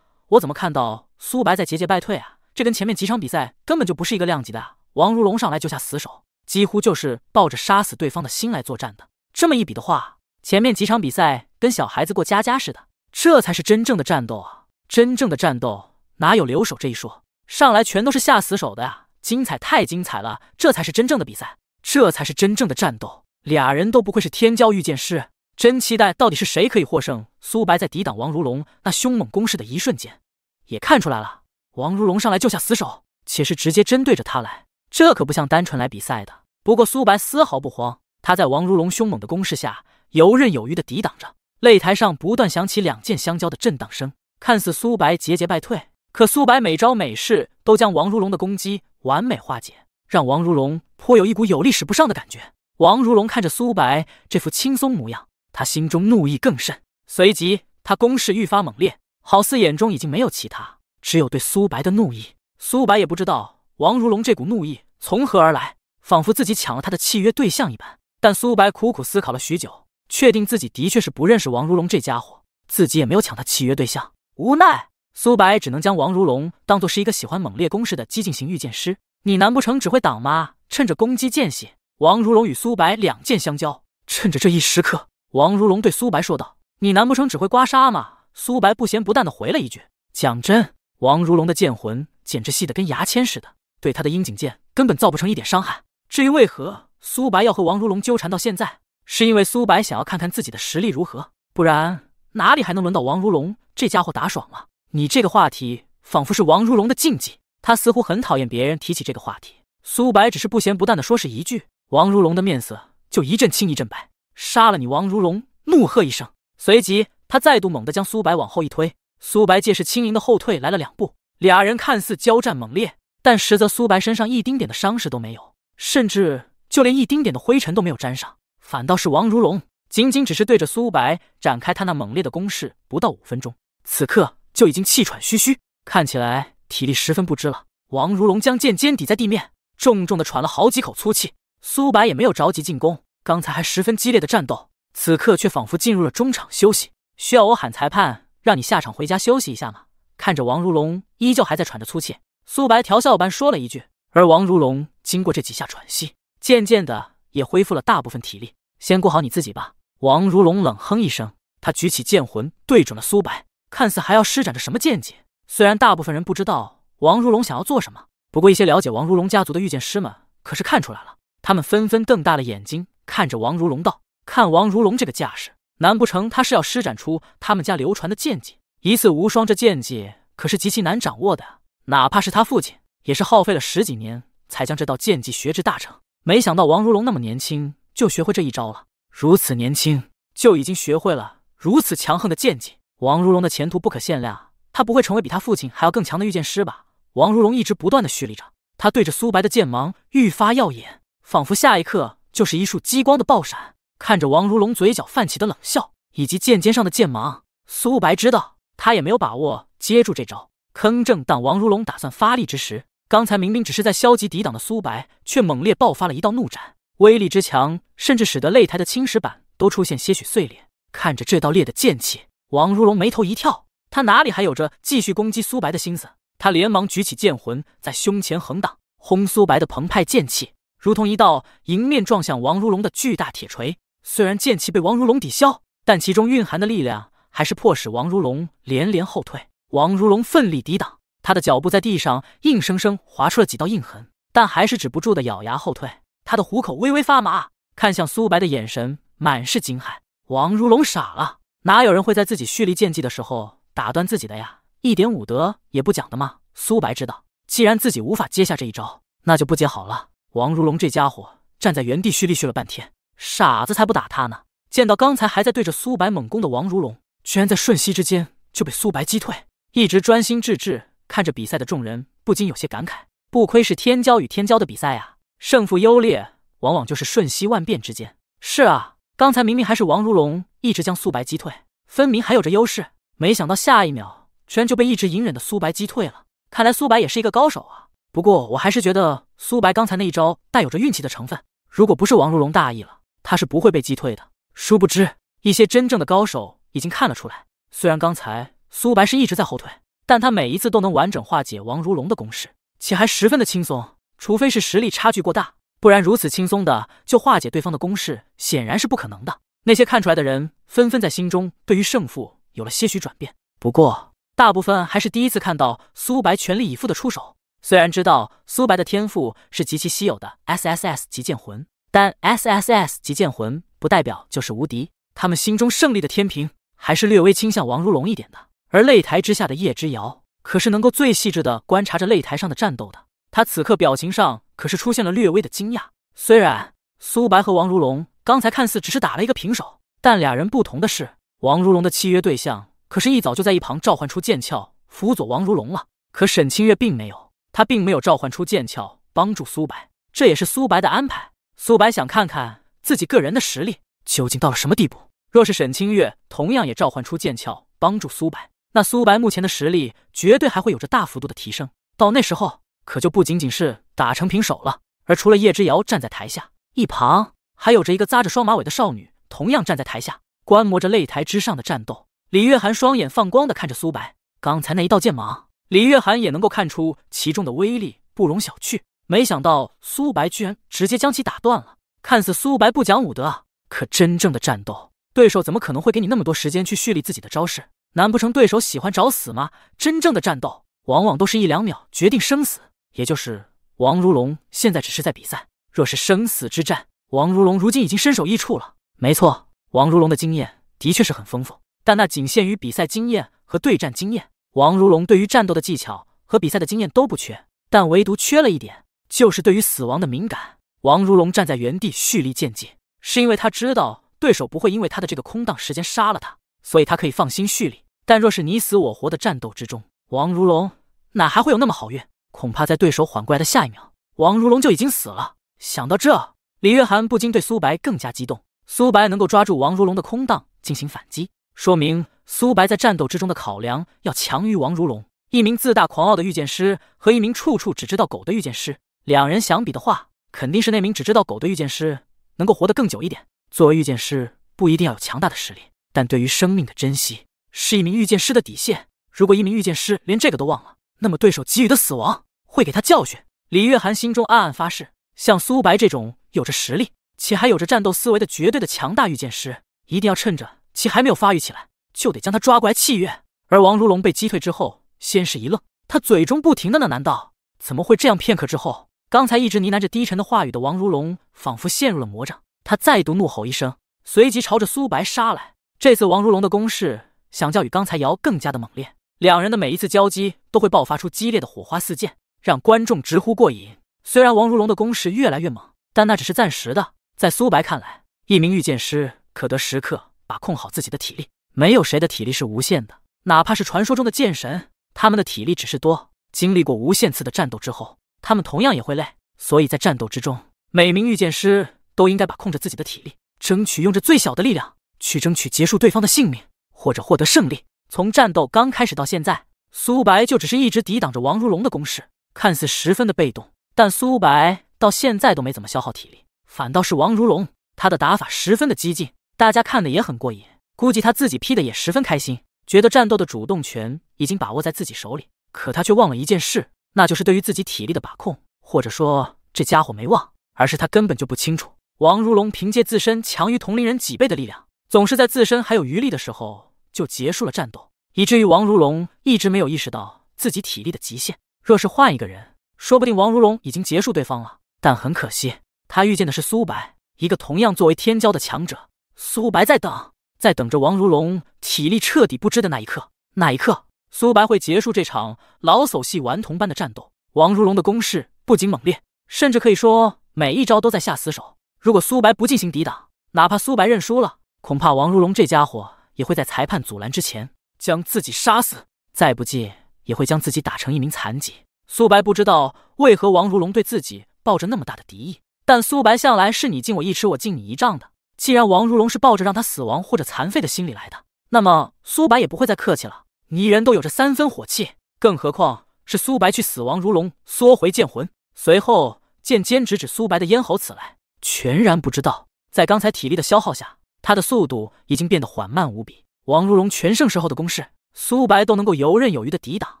我怎么看到苏白在节节败退啊？这跟前面几场比赛根本就不是一个量级的啊！王如龙上来就下死手。几乎就是抱着杀死对方的心来作战的。这么一比的话，前面几场比赛跟小孩子过家家似的，这才是真正的战斗啊！真正的战斗哪有留守这一说？上来全都是下死手的呀！精彩，太精彩了！这才是真正的比赛，这才是真正的战斗。俩人都不愧是天骄御剑师，真期待到底是谁可以获胜。苏白在抵挡王如龙那凶猛攻势的一瞬间，也看出来了，王如龙上来就下死手，且是直接针对着他来。这可不像单纯来比赛的。不过苏白丝毫不慌，他在王如龙凶猛的攻势下游刃有余的抵挡着。擂台上不断响起两剑相交的震荡声，看似苏白节节败退，可苏白每招每式都将王如龙的攻击完美化解，让王如龙颇有一股有力使不上的感觉。王如龙看着苏白这副轻松模样，他心中怒意更甚，随即他攻势愈发猛烈，好似眼中已经没有其他，只有对苏白的怒意。苏白也不知道。王如龙这股怒意从何而来？仿佛自己抢了他的契约对象一般。但苏白苦苦思考了许久，确定自己的确是不认识王如龙这家伙，自己也没有抢他契约对象。无奈，苏白只能将王如龙当做是一个喜欢猛烈攻势的激进型御剑师。你难不成只会挡吗？趁着攻击间隙，王如龙与苏白两剑相交。趁着这一时刻，王如龙对苏白说道：“你难不成只会刮痧吗？”苏白不咸不淡的回了一句：“讲真，王如龙的剑魂简直细得跟牙签似的。”对他的阴景剑根本造不成一点伤害。至于为何苏白要和王如龙纠缠到现在，是因为苏白想要看看自己的实力如何，不然哪里还能轮到王如龙这家伙打爽了？你这个话题仿佛是王如龙的禁忌，他似乎很讨厌别人提起这个话题。苏白只是不咸不淡的说是一句，王如龙的面色就一阵青一阵白。杀了你！王如龙怒喝一声，随即他再度猛地将苏白往后一推，苏白借势轻盈的后退来了两步，俩人看似交战猛烈。但实则苏白身上一丁点的伤势都没有，甚至就连一丁点的灰尘都没有沾上，反倒是王如龙仅仅只是对着苏白展开他那猛烈的攻势，不到五分钟，此刻就已经气喘吁吁，看起来体力十分不支了。王如龙将剑尖抵在地面，重重的喘了好几口粗气。苏白也没有着急进攻，刚才还十分激烈的战斗，此刻却仿佛进入了中场休息。需要我喊裁判让你下场回家休息一下吗？看着王如龙依旧还在喘着粗气。苏白调笑般说了一句，而王如龙经过这几下喘息，渐渐的也恢复了大部分体力。先顾好你自己吧。王如龙冷哼一声，他举起剑魂对准了苏白，看似还要施展着什么剑技。虽然大部分人不知道王如龙想要做什么，不过一些了解王如龙家族的御剑师们可是看出来了。他们纷纷瞪大了眼睛看着王如龙道：“看王如龙这个架势，难不成他是要施展出他们家流传的剑技？一次无双，这剑技可是极其难掌握的。”哪怕是他父亲，也是耗费了十几年才将这道剑技学至大成。没想到王如龙那么年轻就学会这一招了，如此年轻就已经学会了如此强横的剑技，王如龙的前途不可限量。他不会成为比他父亲还要更强的御剑师吧？王如龙一直不断的蓄力着，他对着苏白的剑芒愈发耀眼，仿佛下一刻就是一束激光的爆闪。看着王如龙嘴角泛起的冷笑，以及剑尖上的剑芒，苏白知道他也没有把握接住这招。坑正当王如龙打算发力之时，刚才明明只是在消极抵挡的苏白，却猛烈爆发了一道怒斩，威力之强，甚至使得擂台的青石板都出现些许碎裂。看着这道裂的剑气，王如龙眉头一跳，他哪里还有着继续攻击苏白的心思？他连忙举起剑魂，在胸前横挡，轰苏白的澎湃剑气，如同一道迎面撞向王如龙的巨大铁锤。虽然剑气被王如龙抵消，但其中蕴含的力量还是迫使王如龙连连后退。王如龙奋力抵挡，他的脚步在地上硬生生划出了几道印痕，但还是止不住的咬牙后退。他的虎口微微发麻，看向苏白的眼神满是惊骇。王如龙傻了，哪有人会在自己蓄力剑技的时候打断自己的呀？一点武德也不讲的吗？苏白知道，既然自己无法接下这一招，那就不接好了。王如龙这家伙站在原地蓄力蓄了半天，傻子才不打他呢。见到刚才还在对着苏白猛攻的王如龙，居然在瞬息之间就被苏白击退。一直专心致志看着比赛的众人不禁有些感慨：不亏是天骄与天骄的比赛啊，胜负优劣往往就是瞬息万变之间。是啊，刚才明明还是王如龙一直将苏白击退，分明还有着优势，没想到下一秒居然就被一直隐忍的苏白击退了。看来苏白也是一个高手啊。不过我还是觉得苏白刚才那一招带有着运气的成分，如果不是王如龙大意了，他是不会被击退的。殊不知，一些真正的高手已经看了出来，虽然刚才。苏白是一直在后退，但他每一次都能完整化解王如龙的攻势，且还十分的轻松。除非是实力差距过大，不然如此轻松的就化解对方的攻势，显然是不可能的。那些看出来的人纷纷在心中对于胜负有了些许转变，不过大部分还是第一次看到苏白全力以赴的出手。虽然知道苏白的天赋是极其稀有的 S S S 级剑魂，但 S S S 级剑魂不代表就是无敌。他们心中胜利的天平还是略微倾向王如龙一点的。而擂台之下的叶之遥，可是能够最细致的观察着擂台上的战斗的。他此刻表情上可是出现了略微的惊讶。虽然苏白和王如龙刚才看似只是打了一个平手，但俩人不同的是，王如龙的契约对象可是一早就在一旁召唤出剑鞘辅佐王如龙了。可沈清月并没有，他并没有召唤出剑鞘帮助苏白，这也是苏白的安排。苏白想看看自己个人的实力究竟到了什么地步。若是沈清月同样也召唤出剑鞘帮助苏白，那苏白目前的实力绝对还会有着大幅度的提升，到那时候可就不仅仅是打成平手了。而除了叶之遥站在台下，一旁还有着一个扎着双马尾的少女，同样站在台下观摩着擂台之上的战斗。李月涵双眼放光的看着苏白，刚才那一道剑芒，李月涵也能够看出其中的威力不容小觑。没想到苏白居然直接将其打断了。看似苏白不讲武德，可真正的战斗，对手怎么可能会给你那么多时间去蓄力自己的招式？难不成对手喜欢找死吗？真正的战斗往往都是一两秒决定生死，也就是王如龙现在只是在比赛。若是生死之战，王如龙如今已经身首异处了。没错，王如龙的经验的确是很丰富，但那仅限于比赛经验和对战经验。王如龙对于战斗的技巧和比赛的经验都不缺，但唯独缺了一点，就是对于死亡的敏感。王如龙站在原地蓄力剑技，是因为他知道对手不会因为他的这个空档时间杀了他。所以他可以放心蓄力，但若是你死我活的战斗之中，王如龙哪还会有那么好运？恐怕在对手缓过来的下一秒，王如龙就已经死了。想到这，李月涵不禁对苏白更加激动。苏白能够抓住王如龙的空档进行反击，说明苏白在战斗之中的考量要强于王如龙。一名自大狂傲的御剑师和一名处处只知道狗的御剑师，两人相比的话，肯定是那名只知道狗的御剑师能够活得更久一点。作为御剑师，不一定要有强大的实力。但对于生命的珍惜，是一名御剑师的底线。如果一名御剑师连这个都忘了，那么对手给予的死亡会给他教训。李月涵心中暗暗发誓，像苏白这种有着实力且还有着战斗思维的绝对的强大御剑师，一定要趁着其还没有发育起来，就得将他抓过来契约。而王如龙被击退之后，先是一愣，他嘴中不停的呢喃道：“怎么会这样？”片刻之后，刚才一直呢喃着低沉的话语的王如龙仿佛陷入了魔障，他再度怒吼一声，随即朝着苏白杀来。这次王如龙的攻势相较与刚才瑶更加的猛烈，两人的每一次交击都会爆发出激烈的火花四溅，让观众直呼过瘾。虽然王如龙的攻势越来越猛，但那只是暂时的。在苏白看来，一名御剑师可得时刻把控好自己的体力，没有谁的体力是无限的，哪怕是传说中的剑神，他们的体力只是多。经历过无限次的战斗之后，他们同样也会累。所以在战斗之中，每名御剑师都应该把控着自己的体力，争取用着最小的力量。去争取结束对方的性命，或者获得胜利。从战斗刚开始到现在，苏白就只是一直抵挡着王如龙的攻势，看似十分的被动。但苏白到现在都没怎么消耗体力，反倒是王如龙，他的打法十分的激进，大家看的也很过瘾，估计他自己 P 的也十分开心，觉得战斗的主动权已经把握在自己手里。可他却忘了一件事，那就是对于自己体力的把控，或者说这家伙没忘，而是他根本就不清楚。王如龙凭借自身强于同龄人几倍的力量，总是在自身还有余力的时候就结束了战斗，以至于王如龙一直没有意识到自己体力的极限。若是换一个人，说不定王如龙已经结束对方了。但很可惜，他遇见的是苏白，一个同样作为天骄的强者。苏白在等，在等着王如龙体力彻底不支的那一刻。那一刻，苏白会结束这场老叟系顽童般的战斗。王如龙的攻势不仅猛烈，甚至可以说每一招都在下死手。如果苏白不进行抵挡，哪怕苏白认输了，恐怕王如龙这家伙也会在裁判阻拦之前将自己杀死，再不济也会将自己打成一名残疾。苏白不知道为何王如龙对自己抱着那么大的敌意，但苏白向来是你敬我一尺，我敬你一丈的。既然王如龙是抱着让他死亡或者残废的心理来的，那么苏白也不会再客气了。泥人都有着三分火气，更何况是苏白去死？王如龙缩回剑魂，随后剑尖直指苏白的咽喉，此来。全然不知道，在刚才体力的消耗下，他的速度已经变得缓慢无比。王如龙全盛时候的攻势，苏白都能够游刃有余的抵挡，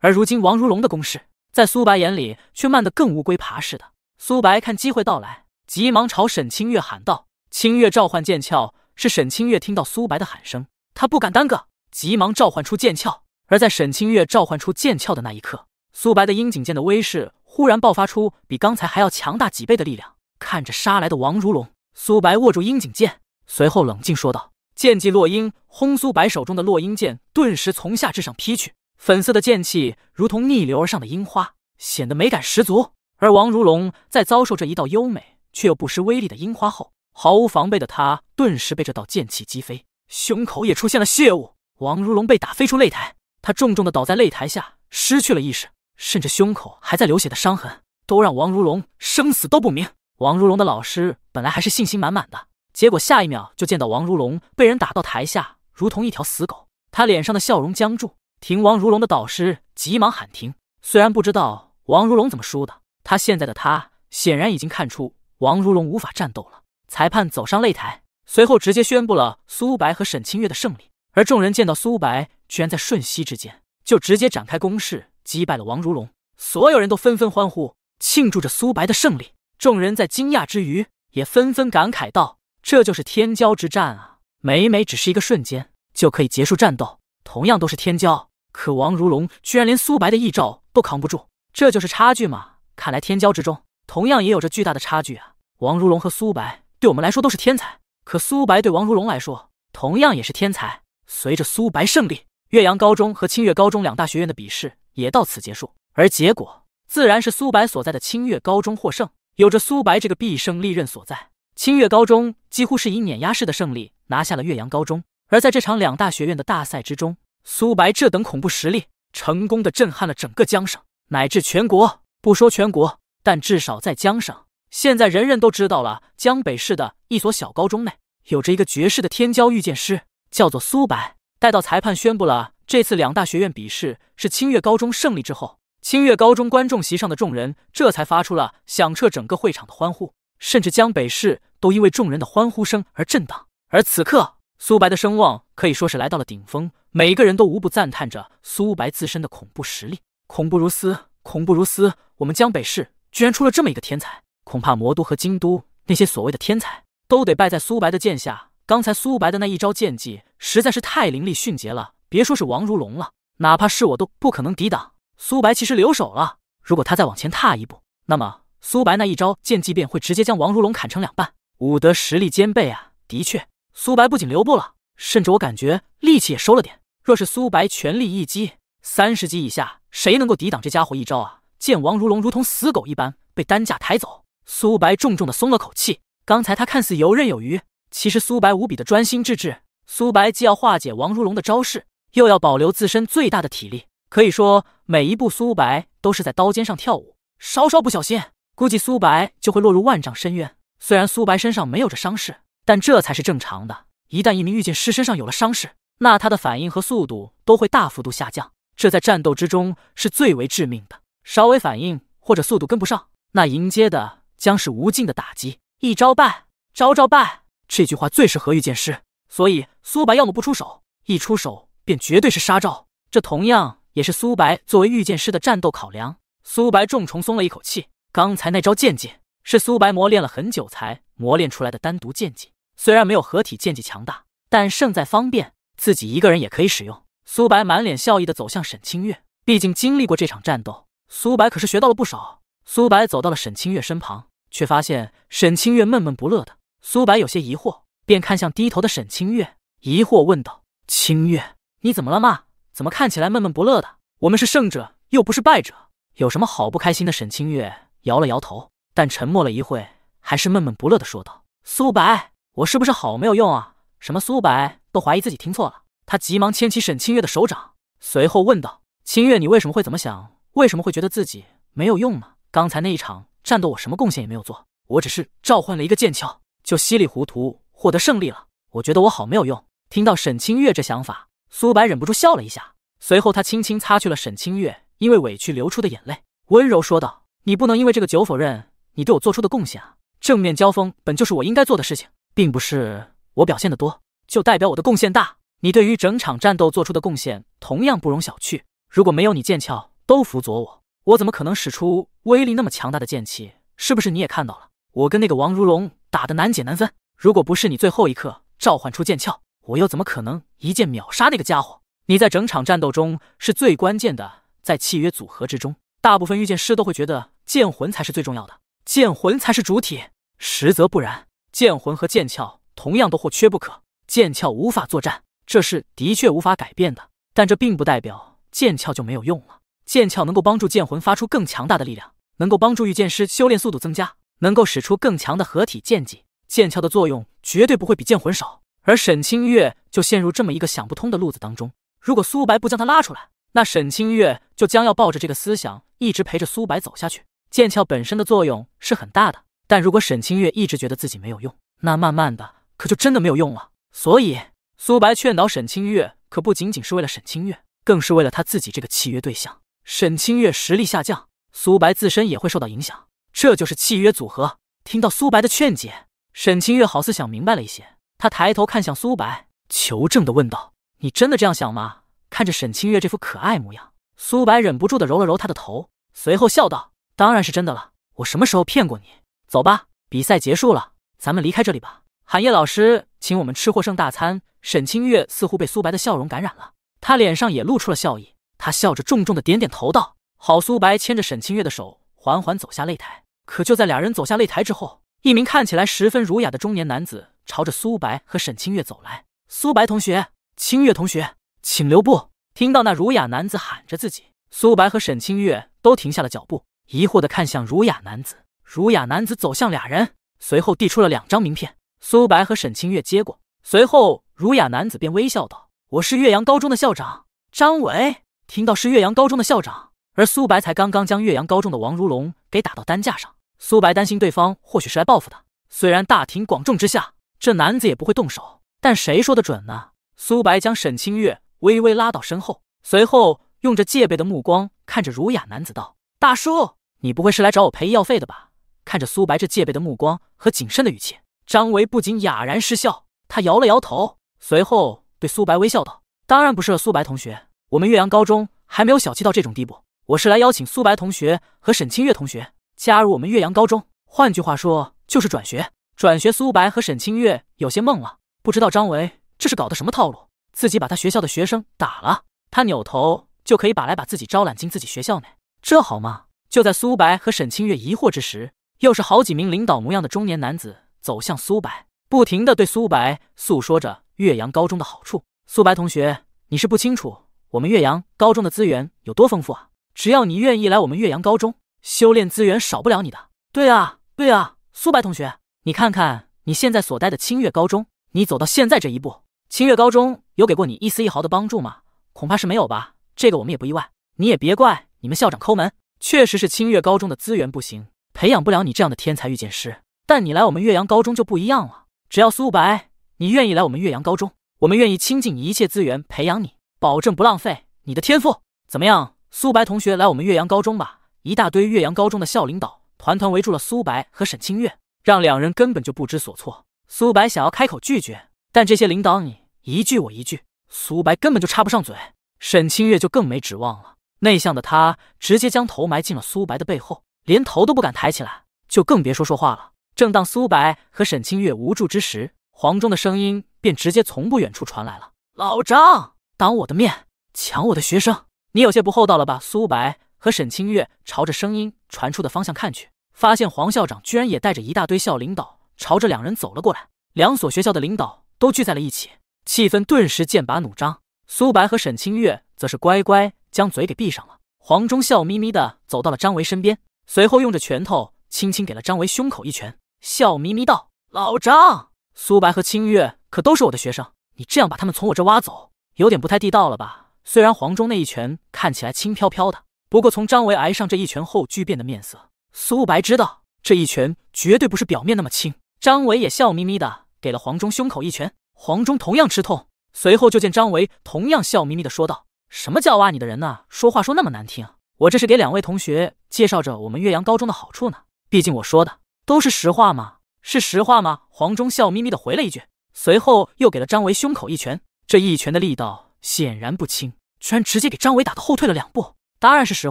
而如今王如龙的攻势，在苏白眼里却慢得更乌龟爬似的。苏白看机会到来，急忙朝沈清月喊道：“清月，召唤剑鞘！”是沈清月听到苏白的喊声，他不敢耽搁，急忙召唤出剑鞘。而在沈清月召唤出剑鞘的那一刻，苏白的鹰颈剑的威势忽然爆发出比刚才还要强大几倍的力量。看着杀来的王如龙，苏白握住鹰颈剑，随后冷静说道：“剑技落鹰，轰！”苏白手中的落鹰剑顿时从下至上劈去，粉色的剑气如同逆流而上的樱花，显得美感十足。而王如龙在遭受这一道优美却又不失威力的樱花后，毫无防备的他顿时被这道剑气击飞，胸口也出现了血雾。王如龙被打飞出擂台，他重重的倒在擂台下，失去了意识，甚至胸口还在流血的伤痕，都让王如龙生死都不明。王如龙的老师本来还是信心满满的，结果下一秒就见到王如龙被人打到台下，如同一条死狗。他脸上的笑容僵住，听王如龙的导师急忙喊停。虽然不知道王如龙怎么输的，他现在的他显然已经看出王如龙无法战斗了。裁判走上擂台，随后直接宣布了苏白和沈清月的胜利。而众人见到苏白居然在瞬息之间就直接展开攻势，击败了王如龙，所有人都纷纷欢呼，庆祝着苏白的胜利。众人在惊讶之余，也纷纷感慨道：“这就是天骄之战啊！每每只是一个瞬间就可以结束战斗。同样都是天骄，可王如龙居然连苏白的一招都扛不住，这就是差距嘛！看来天骄之中同样也有着巨大的差距啊！王如龙和苏白对我们来说都是天才，可苏白对王如龙来说同样也是天才。随着苏白胜利，岳阳高中和清月高中两大学院的比试也到此结束，而结果自然是苏白所在的清月高中获胜。”有着苏白这个必胜利刃所在，清月高中几乎是以碾压式的胜利拿下了岳阳高中。而在这场两大学院的大赛之中，苏白这等恐怖实力，成功的震撼了整个江省乃至全国。不说全国，但至少在江省，现在人人都知道了，江北市的一所小高中内有着一个绝世的天骄御剑师，叫做苏白。待到裁判宣布了这次两大学院比试是清月高中胜利之后。清月高中观众席上的众人这才发出了响彻整个会场的欢呼，甚至江北市都因为众人的欢呼声而震荡。而此刻，苏白的声望可以说是来到了顶峰，每个人都无不赞叹着苏白自身的恐怖实力，恐怖如斯，恐怖如斯。我们江北市居然出了这么一个天才，恐怕魔都和京都那些所谓的天才都得败在苏白的剑下。刚才苏白的那一招剑技实在是太凌厉迅捷了，别说是王如龙了，哪怕是我都不可能抵挡。苏白其实留手了，如果他再往前踏一步，那么苏白那一招剑技便会直接将王如龙砍成两半。武德实力兼备啊！的确，苏白不仅留步了，甚至我感觉力气也收了点。若是苏白全力一击，三十级以下谁能够抵挡这家伙一招啊？见王如龙如同死狗一般被担架抬走，苏白重重的松了口气。刚才他看似游刃有余，其实苏白无比的专心致志。苏白既要化解王如龙的招式，又要保留自身最大的体力。可以说，每一步苏白都是在刀尖上跳舞，稍稍不小心，估计苏白就会落入万丈深渊。虽然苏白身上没有着伤势，但这才是正常的。一旦一名御剑师身上有了伤势，那他的反应和速度都会大幅度下降，这在战斗之中是最为致命的。稍微反应或者速度跟不上，那迎接的将是无尽的打击。一招败，招招败，这句话最适合御剑师，所以苏白要么不出手，一出手便绝对是杀招。这同样也是苏白作为御剑师的战斗考量。苏白重重松了一口气，刚才那招剑技是苏白磨练了很久才磨练出来的单独剑技，虽然没有合体剑技强大，但胜在方便，自己一个人也可以使用。苏白满脸笑意的走向沈清月，毕竟经历过这场战斗，苏白可是学到了不少。苏白走到了沈清月身旁，却发现沈清月闷闷不乐的。苏白有些疑惑，便看向低头的沈清月，疑惑问道：“清月，你怎么了嘛？怎么看起来闷闷不乐的？我们是胜者，又不是败者，有什么好不开心的？”沈清月摇了摇头，但沉默了一会，还是闷闷不乐的说道：“苏白，我是不是好没有用啊？”什么？苏白都怀疑自己听错了，他急忙牵起沈清月的手掌，随后问道：“清月，你为什么会怎么想？为什么会觉得自己没有用呢？”刚才那一场战斗，我什么贡献也没有做，我只是召唤了一个剑鞘，就稀里糊涂获得胜利了。我觉得我好没有用。听到沈清月这想法，苏白忍不住笑了一下，随后他轻轻擦去了沈清月因为委屈流出的眼泪，温柔说道：“你不能因为这个就否认你对我做出的贡献啊！正面交锋本就是我应该做的事情，并不是我表现的多就代表我的贡献大。你对于整场战斗做出的贡献同样不容小觑。如果没有你剑鞘都辅佐我。”我怎么可能使出威力那么强大的剑气？是不是你也看到了？我跟那个王如龙打得难解难分。如果不是你最后一刻召唤出剑鞘，我又怎么可能一剑秒杀那个家伙？你在整场战斗中是最关键的，在契约组合之中，大部分御剑师都会觉得剑魂才是最重要的，剑魂才是主体。实则不然，剑魂和剑鞘同样都或缺不可。剑鞘无法作战，这是的确无法改变的，但这并不代表剑鞘就没有用了。剑鞘能够帮助剑魂发出更强大的力量，能够帮助御剑师修炼速度增加，能够使出更强的合体剑技。剑鞘的作用绝对不会比剑魂少。而沈清月就陷入这么一个想不通的路子当中。如果苏白不将他拉出来，那沈清月就将要抱着这个思想一直陪着苏白走下去。剑鞘本身的作用是很大的，但如果沈清月一直觉得自己没有用，那慢慢的可就真的没有用了。所以苏白劝导沈清月，可不仅仅是为了沈清月，更是为了他自己这个契约对象。沈清月实力下降，苏白自身也会受到影响，这就是契约组合。听到苏白的劝解，沈清月好似想明白了一些，他抬头看向苏白，求证的问道：“你真的这样想吗？”看着沈清月这副可爱模样，苏白忍不住的揉了揉他的头，随后笑道：“当然是真的了，我什么时候骗过你？走吧，比赛结束了，咱们离开这里吧。寒夜老师请我们吃获胜大餐。”沈清月似乎被苏白的笑容感染了，他脸上也露出了笑意。他笑着重重的点点头，道：“好。”苏白牵着沈清月的手，缓缓走下擂台。可就在俩人走下擂台之后，一名看起来十分儒雅的中年男子朝着苏白和沈清月走来。“苏白同学，清月同学，请留步！”听到那儒雅男子喊着自己，苏白和沈清月都停下了脚步，疑惑的看向儒雅男子。儒雅男子走向俩人，随后递出了两张名片。苏白和沈清月接过，随后儒雅男子便微笑道：“我是岳阳高中的校长张伟。”听到是岳阳高中的校长，而苏白才刚刚将岳阳高中的王如龙给打到担架上，苏白担心对方或许是来报复的。虽然大庭广众之下，这男子也不会动手，但谁说的准呢？苏白将沈清月微微拉到身后，随后用着戒备的目光看着儒雅男子道：“大叔，你不会是来找我赔医药费的吧？”看着苏白这戒备的目光和谨慎的语气，张维不禁哑然失笑。他摇了摇头，随后对苏白微笑道：“当然不是了，苏白同学。”我们岳阳高中还没有小气到这种地步。我是来邀请苏白同学和沈清月同学加入我们岳阳高中，换句话说就是转学。转学，苏白和沈清月有些懵了，不知道张维这是搞的什么套路，自己把他学校的学生打了，他扭头就可以把来把自己招揽进自己学校内，这好吗？就在苏白和沈清月疑惑之时，又是好几名领导模样的中年男子走向苏白，不停的对苏白诉说着岳阳高中的好处。苏白同学，你是不清楚。我们岳阳高中的资源有多丰富啊！只要你愿意来我们岳阳高中修炼，资源少不了你的。对啊，对啊，苏白同学，你看看你现在所待的清月高中，你走到现在这一步，清月高中有给过你一丝一毫的帮助吗？恐怕是没有吧。这个我们也不意外，你也别怪你们校长抠门，确实是清月高中的资源不行，培养不了你这样的天才御剑师。但你来我们岳阳高中就不一样了，只要苏白你愿意来我们岳阳高中，我们愿意倾尽一切资源培养你。保证不浪费你的天赋，怎么样？苏白同学来我们岳阳高中吧！一大堆岳阳高中的校领导团团围住了苏白和沈清月，让两人根本就不知所措。苏白想要开口拒绝，但这些领导你一句我一句，苏白根本就插不上嘴。沈清月就更没指望了，内向的他直接将头埋进了苏白的背后，连头都不敢抬起来，就更别说说话了。正当苏白和沈清月无助之时，黄忠的声音便直接从不远处传来了：“老张，当我的面抢我的学生，你有些不厚道了吧？”苏白和沈清月朝着声音传出的方向看去，发现黄校长居然也带着一大堆校领导朝着两人走了过来。两所学校的领导都聚在了一起，气氛顿时剑拔弩张。苏白和沈清月则是乖乖将嘴给闭上了。黄忠笑眯眯的走到了张维身边，随后用着拳头轻轻给了张维胸口一拳，笑眯眯道：“老张，苏白和清月可都是我的学生，你这样把他们从我这挖走，有点不太地道了吧？”虽然黄忠那一拳看起来轻飘飘的，不过从张维挨上这一拳后巨变的面色，苏白知道这一拳绝对不是表面那么轻。张维也笑眯眯的给了黄忠胸口一拳，黄忠同样吃痛。随后就见张维同样笑眯眯的说道：“什么叫挖你的人呢？说话说那么难听！我这是给两位同学介绍着我们岳阳高中的好处呢。毕竟我说的都是实话嘛，是实话吗？”黄忠笑眯眯的回了一句，随后又给了张维胸口一拳。这一拳的力道显然不轻，居然直接给张伟打的后退了两步。当然是实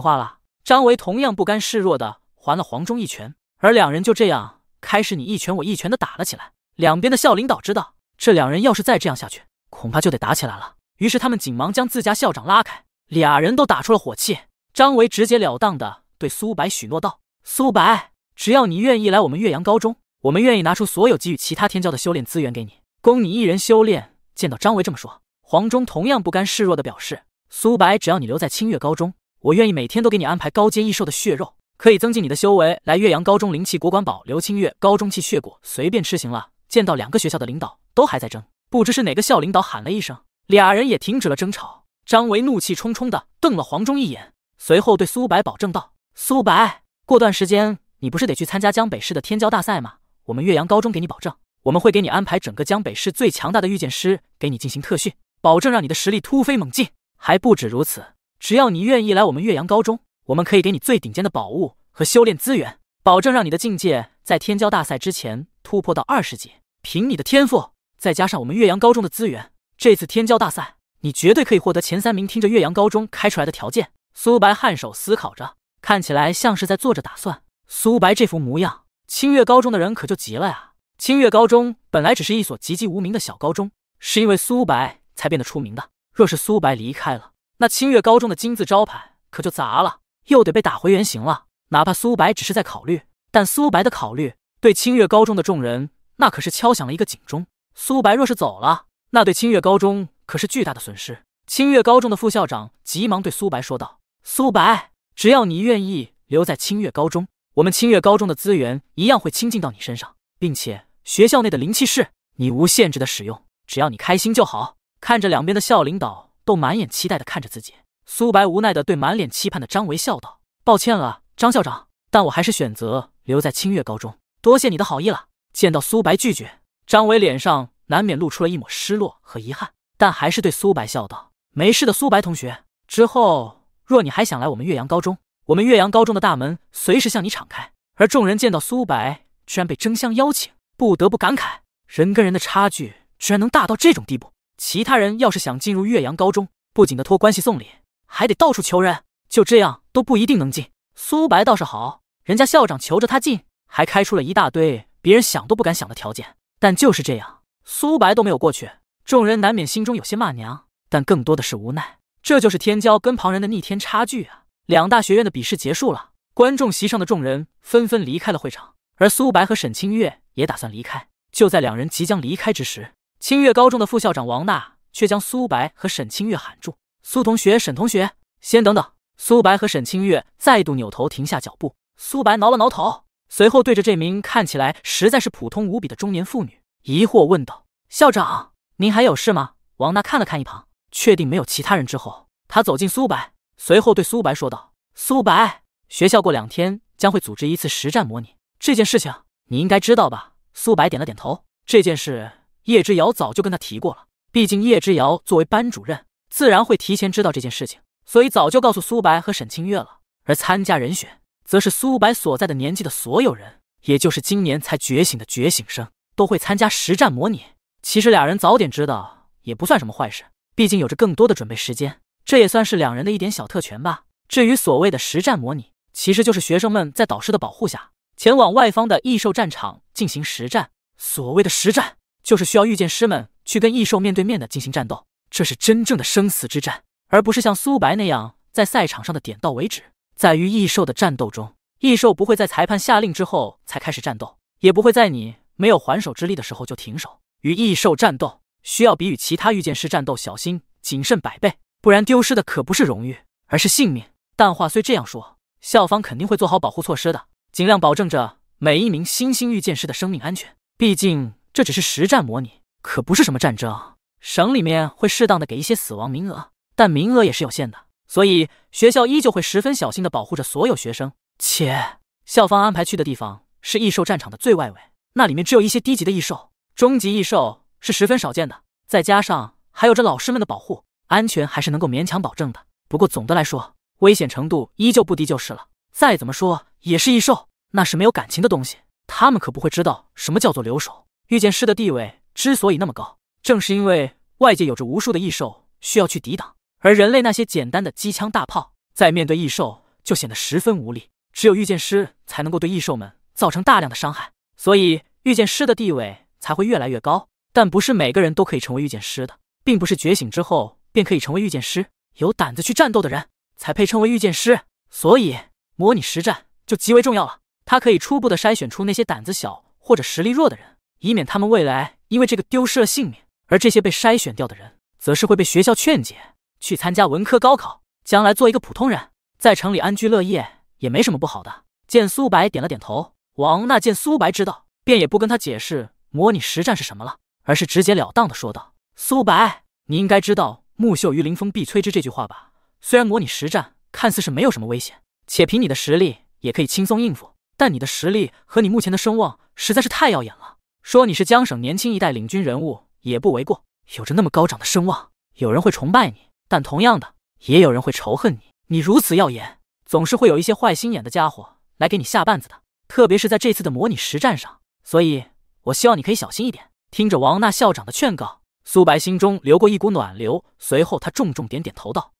话了。张伟同样不甘示弱的还了黄忠一拳，而两人就这样开始你一拳我一拳的打了起来。两边的校领导知道，这两人要是再这样下去，恐怕就得打起来了，于是他们紧忙将自家校长拉开，俩人都打出了火气。张伟直截了当的对苏白许诺道：“苏白，只要你愿意来我们岳阳高中，我们愿意拿出所有给予其他天骄的修炼资源给你，供你一人修炼。”见到张维这么说，黄忠同样不甘示弱的表示：“苏白，只要你留在清月高中，我愿意每天都给你安排高阶异兽的血肉，可以增进你的修为。来岳阳高中灵气国管保留清月高中气血果，随便吃行了。”见到两个学校的领导都还在争。不知是哪个校领导喊了一声，俩人也停止了争吵。张维怒气冲冲的瞪了黄忠一眼，随后对苏白保证道：“苏白，过段时间你不是得去参加江北市的天骄大赛吗？我们岳阳高中给你保证，我们会给你安排整个江北市最强大的御剑师给你进行特训，保证让你的实力突飞猛进。还不止如此，只要你愿意来我们岳阳高中，我们可以给你最顶尖的宝物和修炼资源，保证让你的境界在天骄大赛之前突破到二十级。凭你的天赋。”再加上我们岳阳高中的资源，这次天骄大赛你绝对可以获得前三名。听着岳阳高中开出来的条件，苏白颔首思考着，看起来像是在做着打算。苏白这副模样，清月高中的人可就急了呀。清月高中本来只是一所籍籍无名的小高中，是因为苏白才变得出名的。若是苏白离开了，那清月高中的金字招牌可就砸了，又得被打回原形了。哪怕苏白只是在考虑，但苏白的考虑对清月高中的众人那可是敲响了一个警钟。苏白若是走了，那对清月高中可是巨大的损失。清月高中的副校长急忙对苏白说道：“苏白，只要你愿意留在清月高中，我们清月高中的资源一样会倾尽到你身上，并且学校内的灵气室你无限制的使用，只要你开心就好。”看着两边的校领导都满眼期待的看着自己，苏白无奈的对满脸期盼的张维笑道：“抱歉了，张校长，但我还是选择留在清月高中。多谢你的好意了。”见到苏白拒绝。张伟脸上难免露出了一抹失落和遗憾，但还是对苏白笑道：“没事的，苏白同学。之后若你还想来我们岳阳高中，我们岳阳高中的大门随时向你敞开。”而众人见到苏白居然被争相邀请，不得不感慨：人跟人的差距居然能大到这种地步。其他人要是想进入岳阳高中，不仅得托关系送礼，还得到处求人，就这样都不一定能进。苏白倒是好，人家校长求着他进，还开出了一大堆别人想都不敢想的条件。但就是这样，苏白都没有过去，众人难免心中有些骂娘，但更多的是无奈。这就是天骄跟旁人的逆天差距啊！两大学院的比试结束了，观众席上的众人纷纷离开了会场，而苏白和沈清月也打算离开。就在两人即将离开之时，清月高中的副校长王娜却将苏白和沈清月喊住：“苏同学，沈同学，先等等！”苏白和沈清月再度扭头停下脚步，苏白挠了挠头。随后，对着这名看起来实在是普通无比的中年妇女，疑惑问道：“校长，您还有事吗？”王娜看了看一旁，确定没有其他人之后，她走进苏白，随后对苏白说道：“苏白，学校过两天将会组织一次实战模拟，这件事情你应该知道吧？”苏白点了点头。这件事，叶之遥早就跟他提过了，毕竟叶之遥作为班主任，自然会提前知道这件事情，所以早就告诉苏白和沈清月了。而参加人选。则是苏白所在的年纪的所有人，也就是今年才觉醒的觉醒生。都会参加实战模拟。其实俩人早点知道也不算什么坏事，毕竟有着更多的准备时间，这也算是两人的一点小特权吧。至于所谓的实战模拟，其实就是学生们在导师的保护下，前往外方的异兽战场进行实战。所谓的实战，就是需要御剑师们去跟异兽面对面的进行战斗，这是真正的生死之战，而不是像苏白那样在赛场上的点到为止。在与异兽的战斗中，异兽不会在裁判下令之后才开始战斗，也不会在你没有还手之力的时候就停手。与异兽战斗，需要比与其他御剑师战斗小心谨慎百倍，不然丢失的可不是荣誉，而是性命。但话虽这样说，校方肯定会做好保护措施的，尽量保证着每一名新兴御剑师的生命安全。毕竟这只是实战模拟，可不是什么战争。省里面会适当的给一些死亡名额，但名额也是有限的，所以学校依旧会十分小心的保护着所有学生。且校方安排去的地方是异兽战场的最外围，那里面只有一些低级的异兽。中级异兽是十分少见的，再加上还有着老师们的保护，安全还是能够勉强保证的。不过总的来说，危险程度依旧不低就是了。再怎么说也是异兽，那是没有感情的东西，他们可不会知道什么叫做留守。御剑师的地位之所以那么高，正是因为外界有着无数的异兽需要去抵挡，而人类那些简单的机枪大炮，在面对异兽就显得十分无力。只有御剑师才能够对异兽们造成大量的伤害，所以御剑师的地位。才会越来越高，但不是每个人都可以成为御剑师的，并不是觉醒之后便可以成为御剑师。有胆子去战斗的人才配称为御剑师，所以模拟实战就极为重要了。他可以初步的筛选出那些胆子小或者实力弱的人，以免他们未来因为这个丢失了性命。而这些被筛选掉的人，则是会被学校劝解去参加文科高考，将来做一个普通人，在城里安居乐业也没什么不好的。见苏白点了点头，王娜见苏白知道，便也不跟他解释。模拟实战是什么了？而是直截了当的说道：“苏白，你应该知道‘木秀于林，风必摧之’这句话吧？虽然模拟实战看似是没有什么危险，且凭你的实力也可以轻松应付，但你的实力和你目前的声望实在是太耀眼了。说你是江省年轻一代领军人物也不为过。有着那么高涨的声望，有人会崇拜你，但同样的，也有人会仇恨你。你如此耀眼，总是会有一些坏心眼的家伙来给你下绊子的，特别是在这次的模拟实战上。所以。”我希望你可以小心一点。听着王娜校长的劝告，苏白心中流过一股暖流，随后他重重点点头道：“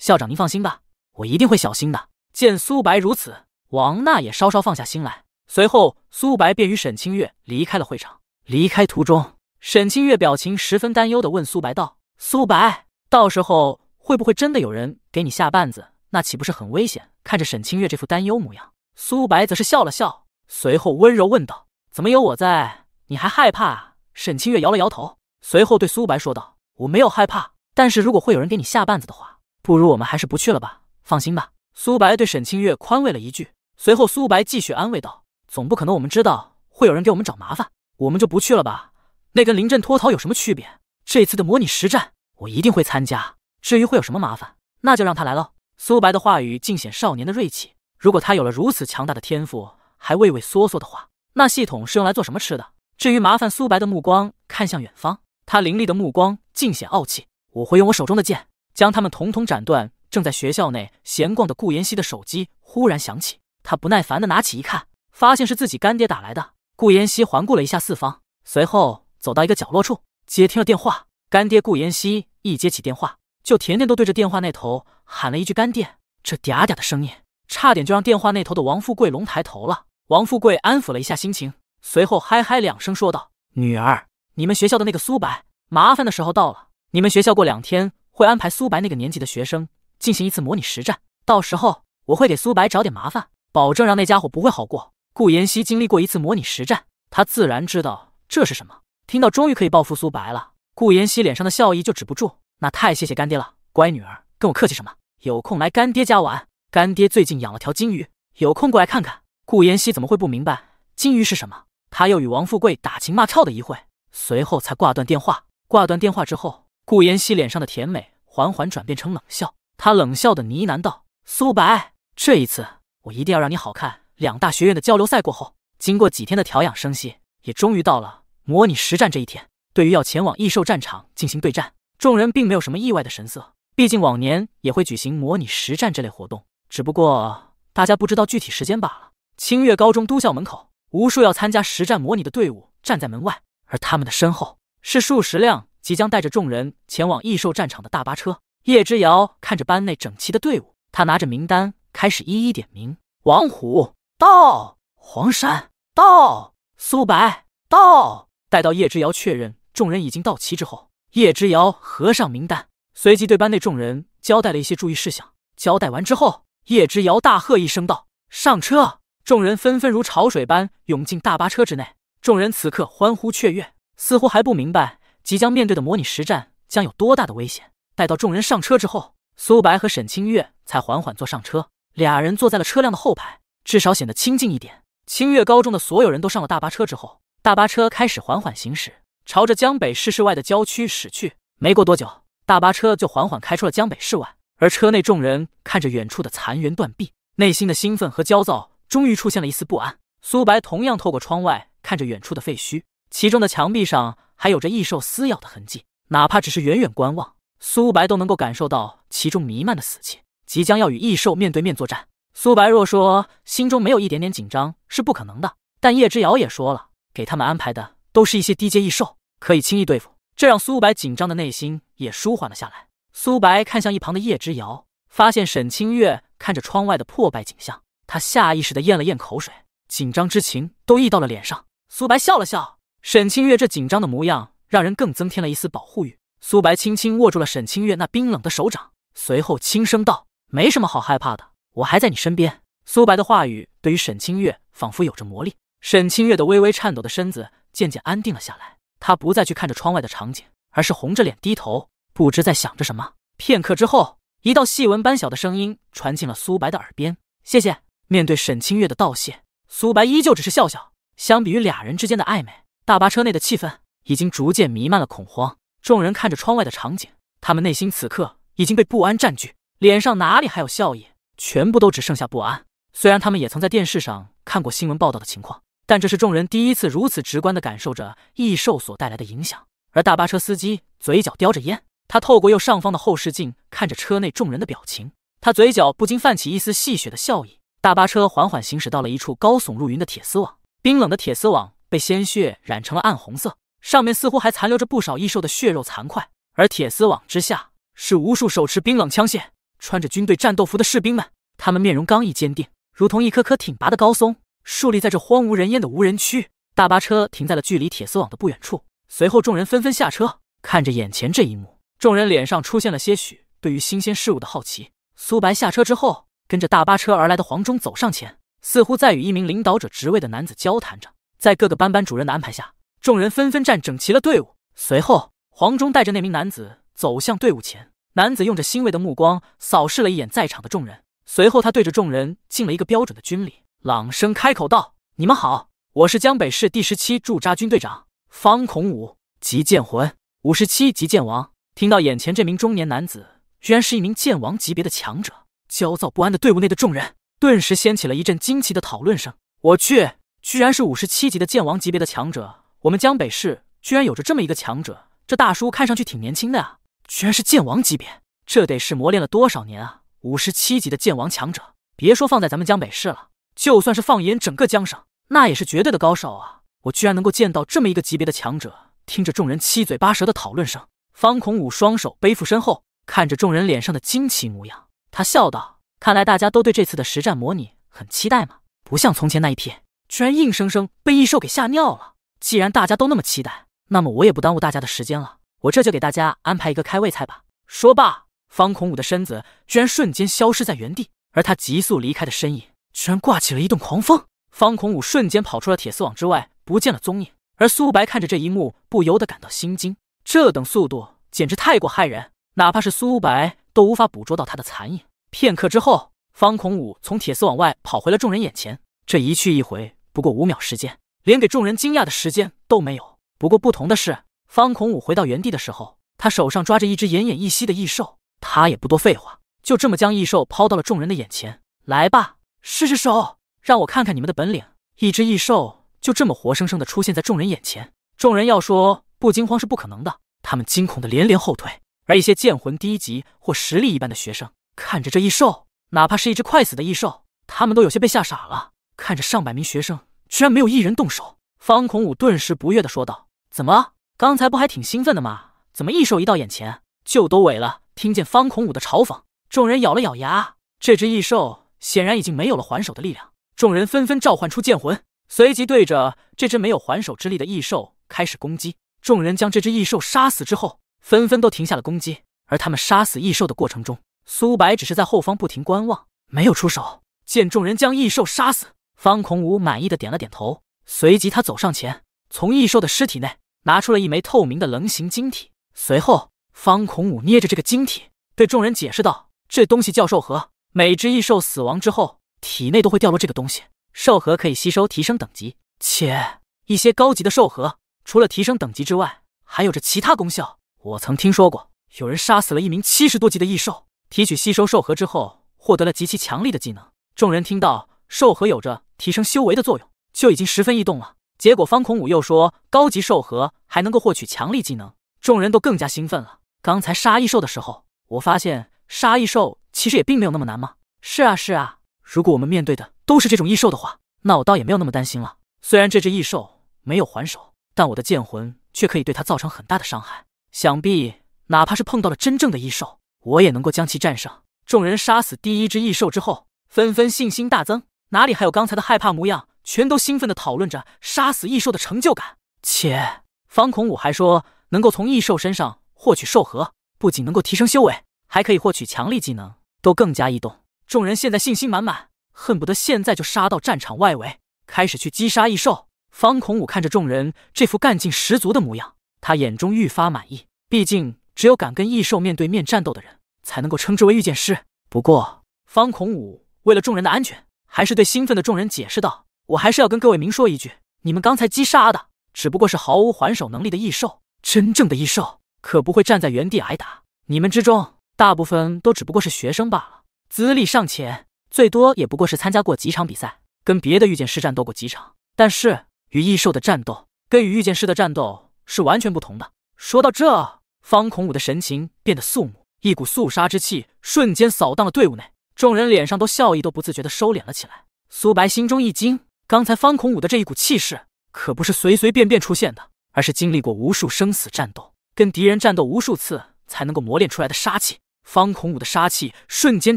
校长您放心吧，我一定会小心的。”见苏白如此，王娜也稍稍放下心来。随后，苏白便与沈清月离开了会场。离开途中，沈清月表情十分担忧的问苏白道：“苏白，到时候会不会真的有人给你下绊子？那岂不是很危险？”看着沈清月这副担忧模样，苏白则是笑了笑，随后温柔问道：“怎么有我在？”你还害怕？沈清月摇了摇头，随后对苏白说道：“我没有害怕，但是如果会有人给你下绊子的话，不如我们还是不去了吧。放心吧。”苏白对沈清月宽慰了一句，随后苏白继续安慰道：“总不可能我们知道会有人给我们找麻烦，我们就不去了吧？那跟临阵脱逃有什么区别？这次的模拟实战，我一定会参加。至于会有什么麻烦，那就让他来了。”苏白的话语尽显少年的锐气。如果他有了如此强大的天赋，还畏畏缩缩的话，那系统是用来做什么吃的？至于麻烦，苏白的目光看向远方，他凌厉的目光尽显傲气。我会用我手中的剑将他们统统斩断。正在学校内闲逛的顾妍希的手机忽然响起，他不耐烦的拿起一看，发现是自己干爹打来的。顾妍希环顾了一下四方，随后走到一个角落处，接听了电话。干爹顾妍希一接起电话，就甜甜都对着电话那头喊了一句“干爹”，这嗲嗲的声音差点就让电话那头的王富贵龙抬头了。王富贵安抚了一下心情。随后嗨嗨两声说道：“女儿，你们学校的那个苏白，麻烦的时候到了。你们学校过两天会安排苏白那个年级的学生进行一次模拟实战，到时候我会给苏白找点麻烦，保证让那家伙不会好过。”顾妍希经历过一次模拟实战，他自然知道这是什么。听到终于可以报复苏白了，顾妍希脸上的笑意就止不住。那太谢谢干爹了，乖女儿，跟我客气什么？有空来干爹家玩。干爹最近养了条金鱼，有空过来看看。顾妍希怎么会不明白金鱼是什么？他又与王富贵打情骂俏的一会，随后才挂断电话。挂断电话之后，顾妍希脸上的甜美缓缓转变成冷笑。他冷笑的呢喃道：“苏白，这一次我一定要让你好看。”两大学院的交流赛过后，经过几天的调养生息，也终于到了模拟实战这一天。对于要前往异兽战场进行对战，众人并没有什么意外的神色。毕竟往年也会举行模拟实战这类活动，只不过大家不知道具体时间罢了。清月高中都校门口。无数要参加实战模拟的队伍站在门外，而他们的身后是数十辆即将带着众人前往异兽战场的大巴车。叶之遥看着班内整齐的队伍，他拿着名单开始一一点名：王虎到，黄山到，苏白到。待到叶之遥确认众人已经到齐之后，叶之遥合上名单，随即对班内众人交代了一些注意事项。交代完之后，叶之遥大喝一声道：“上车！”众人纷纷如潮水般涌进大巴车之内。众人此刻欢呼雀跃，似乎还不明白即将面对的模拟实战将有多大的危险。待到众人上车之后，苏白和沈清月才缓缓坐上车。俩人坐在了车辆的后排，至少显得清静一点。清月高中的所有人都上了大巴车之后，大巴车开始缓缓行驶，朝着江北市市外的郊区驶去。没过多久，大巴车就缓缓开出了江北市外，而车内众人看着远处的残垣断壁，内心的兴奋和焦躁。终于出现了一丝不安。苏白同样透过窗外看着远处的废墟，其中的墙壁上还有着异兽撕咬的痕迹。哪怕只是远远观望，苏白都能够感受到其中弥漫的死气，即将要与异兽面对面作战。苏白若说心中没有一点点紧张是不可能的，但叶之遥也说了，给他们安排的都是一些低阶异兽，可以轻易对付，这让苏白紧张的内心也舒缓了下来。苏白看向一旁的叶之遥，发现沈清月看着窗外的破败景象。他下意识的咽了咽口水，紧张之情都溢到了脸上。苏白笑了笑，沈清月这紧张的模样让人更增添了一丝保护欲。苏白轻轻握住了沈清月那冰冷的手掌，随后轻声道：“没什么好害怕的，我还在你身边。”苏白的话语对于沈清月仿佛有着魔力。沈清月的微微颤抖的身子渐渐安定了下来，她不再去看着窗外的场景，而是红着脸低头，不知在想着什么。片刻之后，一道细纹般小的声音传进了苏白的耳边：“谢谢。”面对沈清月的道谢，苏白依旧只是笑笑。相比于俩人之间的暧昧，大巴车内的气氛已经逐渐弥漫了恐慌。众人看着窗外的场景，他们内心此刻已经被不安占据，脸上哪里还有笑意，全部都只剩下不安。虽然他们也曾在电视上看过新闻报道的情况，但这是众人第一次如此直观地感受着异兽所带来的影响。而大巴车司机嘴角叼着烟，他透过右上方的后视镜看着车内众人的表情，他嘴角不禁泛起一丝戏谑的笑意。大巴车缓缓行驶到了一处高耸入云的铁丝网，冰冷的铁丝网被鲜血染成了暗红色，上面似乎还残留着不少异兽的血肉残块。而铁丝网之下是无数手持冰冷枪械、穿着军队战斗服的士兵们，他们面容刚毅坚定，如同一棵棵挺拔的高松，竖立在这荒无人烟的无人区。大巴车停在了距离铁丝网的不远处，随后众人纷纷下车，看着眼前这一幕，众人脸上出现了些许对于新鲜事物的好奇。苏白下车之后。跟着大巴车而来的黄忠走上前，似乎在与一名领导者职位的男子交谈着。在各个班班主任的安排下，众人纷纷站整齐了队伍。随后，黄忠带着那名男子走向队伍前，男子用着欣慰的目光扫视了一眼在场的众人，随后他对着众人敬了一个标准的军礼，朗声开口道：“你们好，我是江北市第十七驻扎军队长方孔武，即剑魂五十七级剑王。”听到眼前这名中年男子居然是一名剑王级别的强者。焦躁不安的队伍内的众人顿时掀起了一阵惊奇的讨论声。我去，居然是五十七级的剑王级别的强者！我们江北市居然有着这么一个强者。这大叔看上去挺年轻的啊，居然是剑王级别，这得是磨练了多少年啊！五十七级的剑王强者，别说放在咱们江北市了，就算是放眼整个江省，那也是绝对的高手啊！我居然能够见到这么一个级别的强者。听着众人七嘴八舌的讨论声，方孔武双手背负身后，看着众人脸上的惊奇模样。他笑道：“看来大家都对这次的实战模拟很期待嘛，不像从前那一片，居然硬生生被异兽给吓尿了。既然大家都那么期待，那么我也不耽误大家的时间了，我这就给大家安排一个开胃菜吧。”说罢，方孔武的身子居然瞬间消失在原地，而他急速离开的身影居然刮起了一顿狂风。方孔武瞬间跑出了铁丝网之外，不见了踪影。而苏白看着这一幕，不由得感到心惊，这等速度简直太过骇人，哪怕是苏白。都无法捕捉到他的残影。片刻之后，方孔武从铁丝网外跑回了众人眼前。这一去一回不过五秒时间，连给众人惊讶的时间都没有。不过不同的是，方孔武回到原地的时候，他手上抓着一只奄奄一息的异兽。他也不多废话，就这么将异兽抛到了众人的眼前。来吧，试试手，让我看看你们的本领。一只异兽就这么活生生的出现在众人眼前。众人要说不惊慌是不可能的，他们惊恐的连连后退。而一些剑魂低级或实力一般的学生看着这异兽，哪怕是一只快死的异兽，他们都有些被吓傻了。看着上百名学生，居然没有一人动手。方孔武顿时不悦的说道：“怎么，刚才不还挺兴奋的吗？怎么异兽一到眼前就都萎了？”听见方孔武的嘲讽，众人咬了咬牙。这只异兽显然已经没有了还手的力量，众人纷纷召唤出剑魂，随即对着这只没有还手之力的异兽开始攻击。众人将这只异兽杀死之后，纷纷都停下了攻击。而他们杀死异兽的过程中，苏白只是在后方不停观望，没有出手。见众人将异兽杀死，方孔武满意的点了点头。随即，他走上前，从异兽的尸体内拿出了一枚透明的棱形晶体。随后，方孔武捏着这个晶体，对众人解释道：“这东西叫兽核，每只异兽死亡之后，体内都会掉落这个东西。兽核可以吸收提升等级，且一些高级的兽核除了提升等级之外，还有着其他功效。我曾听说过，有人杀死了一名七十多级的异兽，提取吸收兽核之后，获得了极其强力的技能。众人听到兽核有着提升修为的作用。”就已经十分异动了。结果方孔武又说高级兽核还能够获取强力技能，众人都更加兴奋了。刚才杀异兽的时候，我发现杀异兽其实也并没有那么难吗？是啊，是啊。如果我们面对的都是这种异兽的话，那我倒也没有那么担心了。虽然这只异兽没有还手，但我的剑魂却可以对它造成很大的伤害。想必哪怕是碰到了真正的异兽，我也能够将其战胜。众人杀死第一只异兽之后，纷纷信心大增，哪里还有刚才的害怕模样？全都兴奋地讨论着杀死异兽的成就感，且方孔武还说，能够从异兽身上获取兽核，不仅能够提升修为，还可以获取强力技能，都更加异动。众人现在信心满满，恨不得现在就杀到战场外围，开始去击杀异兽。方孔武看着众人这副干劲十足的模样，他眼中愈发满意。毕竟，只有敢跟异兽面对面战斗的人，才能够称之为御剑师。不过，方孔武为了众人的安全，还是对兴奋的众人解释道。我还是要跟各位明说一句，你们刚才击杀的只不过是毫无还手能力的异兽，真正的异兽可不会站在原地挨打。你们之中大部分都只不过是学生罢了，资历尚浅，最多也不过是参加过几场比赛，跟别的御剑师战斗过几场。但是与异兽的战斗，跟与御剑师的战斗是完全不同的。说到这，方孔武的神情变得肃穆，一股肃杀之气瞬间扫荡了队伍内，众人脸上都笑意都不自觉地收敛了起来。苏白心中一惊。刚才方孔武的这一股气势，可不是随随便便出现的，而是经历过无数生死战斗，跟敌人战斗无数次才能够磨练出来的杀气。方孔武的杀气瞬间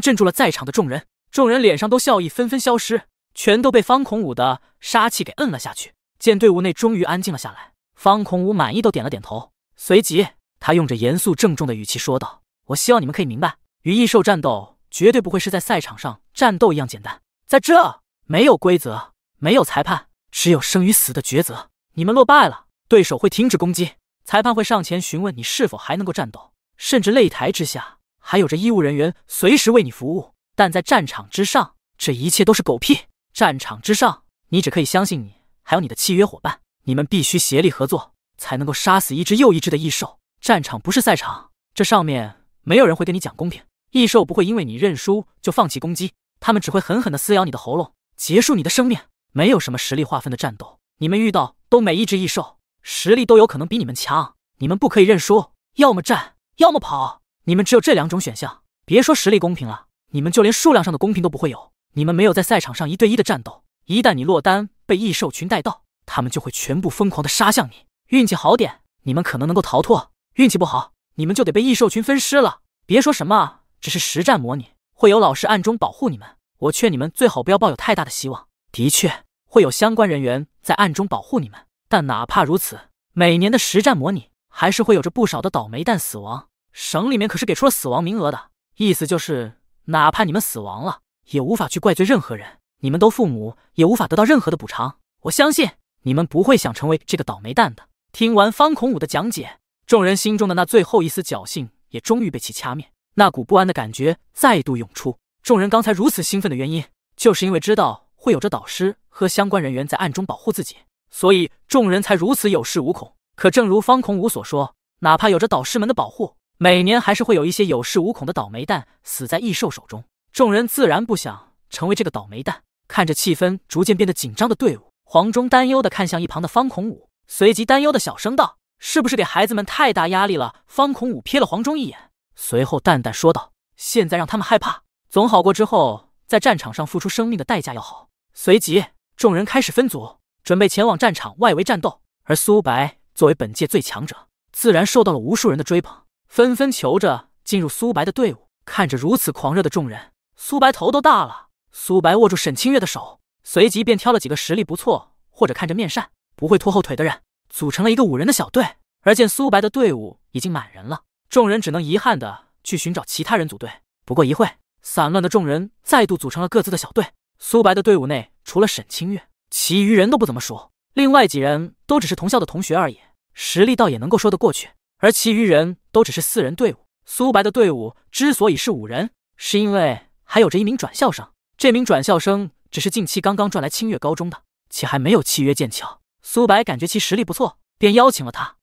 镇住了在场的众人，众人脸上都笑意纷纷消失，全都被方孔武的杀气给摁了下去。见队伍内终于安静了下来，方孔武满意都点了点头，随即他用着严肃郑重的语气说道：“我希望你们可以明白，与异兽战斗绝对不会是在赛场上战斗一样简单，在这没有规则。”没有裁判，只有生与死的抉择。你们落败了，对手会停止攻击，裁判会上前询问你是否还能够战斗，甚至擂台之下还有着医务人员随时为你服务。但在战场之上，这一切都是狗屁。战场之上，你只可以相信你还有你的契约伙伴，你们必须协力合作，才能够杀死一只又一只的异兽。战场不是赛场，这上面没有人会跟你讲公平。异兽不会因为你认输就放弃攻击，他们只会狠狠地撕咬你的喉咙，结束你的生命。没有什么实力划分的战斗，你们遇到都每一只异兽实力都有可能比你们强，你们不可以认输，要么战，要么跑，你们只有这两种选项。别说实力公平了，你们就连数量上的公平都不会有。你们没有在赛场上一对一的战斗，一旦你落单被异兽群带到，他们就会全部疯狂的杀向你。运气好点，你们可能能够逃脱；运气不好，你们就得被异兽群分尸了。别说什么只是实战模拟，会有老师暗中保护你们。我劝你们最好不要抱有太大的希望。的确会有相关人员在暗中保护你们，但哪怕如此，每年的实战模拟还是会有着不少的倒霉蛋死亡。省里面可是给出了死亡名额的，意思就是哪怕你们死亡了，也无法去怪罪任何人，你们都父母也无法得到任何的补偿。我相信你们不会想成为这个倒霉蛋的。听完方孔武的讲解，众人心中的那最后一丝侥幸也终于被其掐灭，那股不安的感觉再度涌出。众人刚才如此兴奋的原因，就是因为知道。会有着导师和相关人员在暗中保护自己，所以众人才如此有恃无恐。可正如方孔武所说，哪怕有着导师们的保护，每年还是会有一些有恃无恐的倒霉蛋死在异兽手中。众人自然不想成为这个倒霉蛋。看着气氛逐渐变得紧张的队伍，黄忠担忧的看向一旁的方孔武，随即担忧的小声道：“是不是给孩子们太大压力了？”方孔武瞥了黄忠一眼，随后淡淡说道：“现在让他们害怕，总好过之后在战场上付出生命的代价要好。”随即，众人开始分组，准备前往战场外围战斗。而苏白作为本届最强者，自然受到了无数人的追捧，纷纷求着进入苏白的队伍。看着如此狂热的众人，苏白头都大了。苏白握住沈清月的手，随即便挑了几个实力不错或者看着面善、不会拖后腿的人，组成了一个五人的小队。而见苏白的队伍已经满人了，众人只能遗憾的去寻找其他人组队。不过一会，散乱的众人再度组成了各自的小队。苏白的队伍内除了沈清月，其余人都不怎么熟，另外几人都只是同校的同学而已，实力倒也能够说得过去。而其余人都只是四人队伍。苏白的队伍之所以是五人，是因为还有着一名转校生。这名转校生只是近期刚刚转来清月高中的，且还没有契约剑桥。苏白感觉其实力不错，便邀请了他。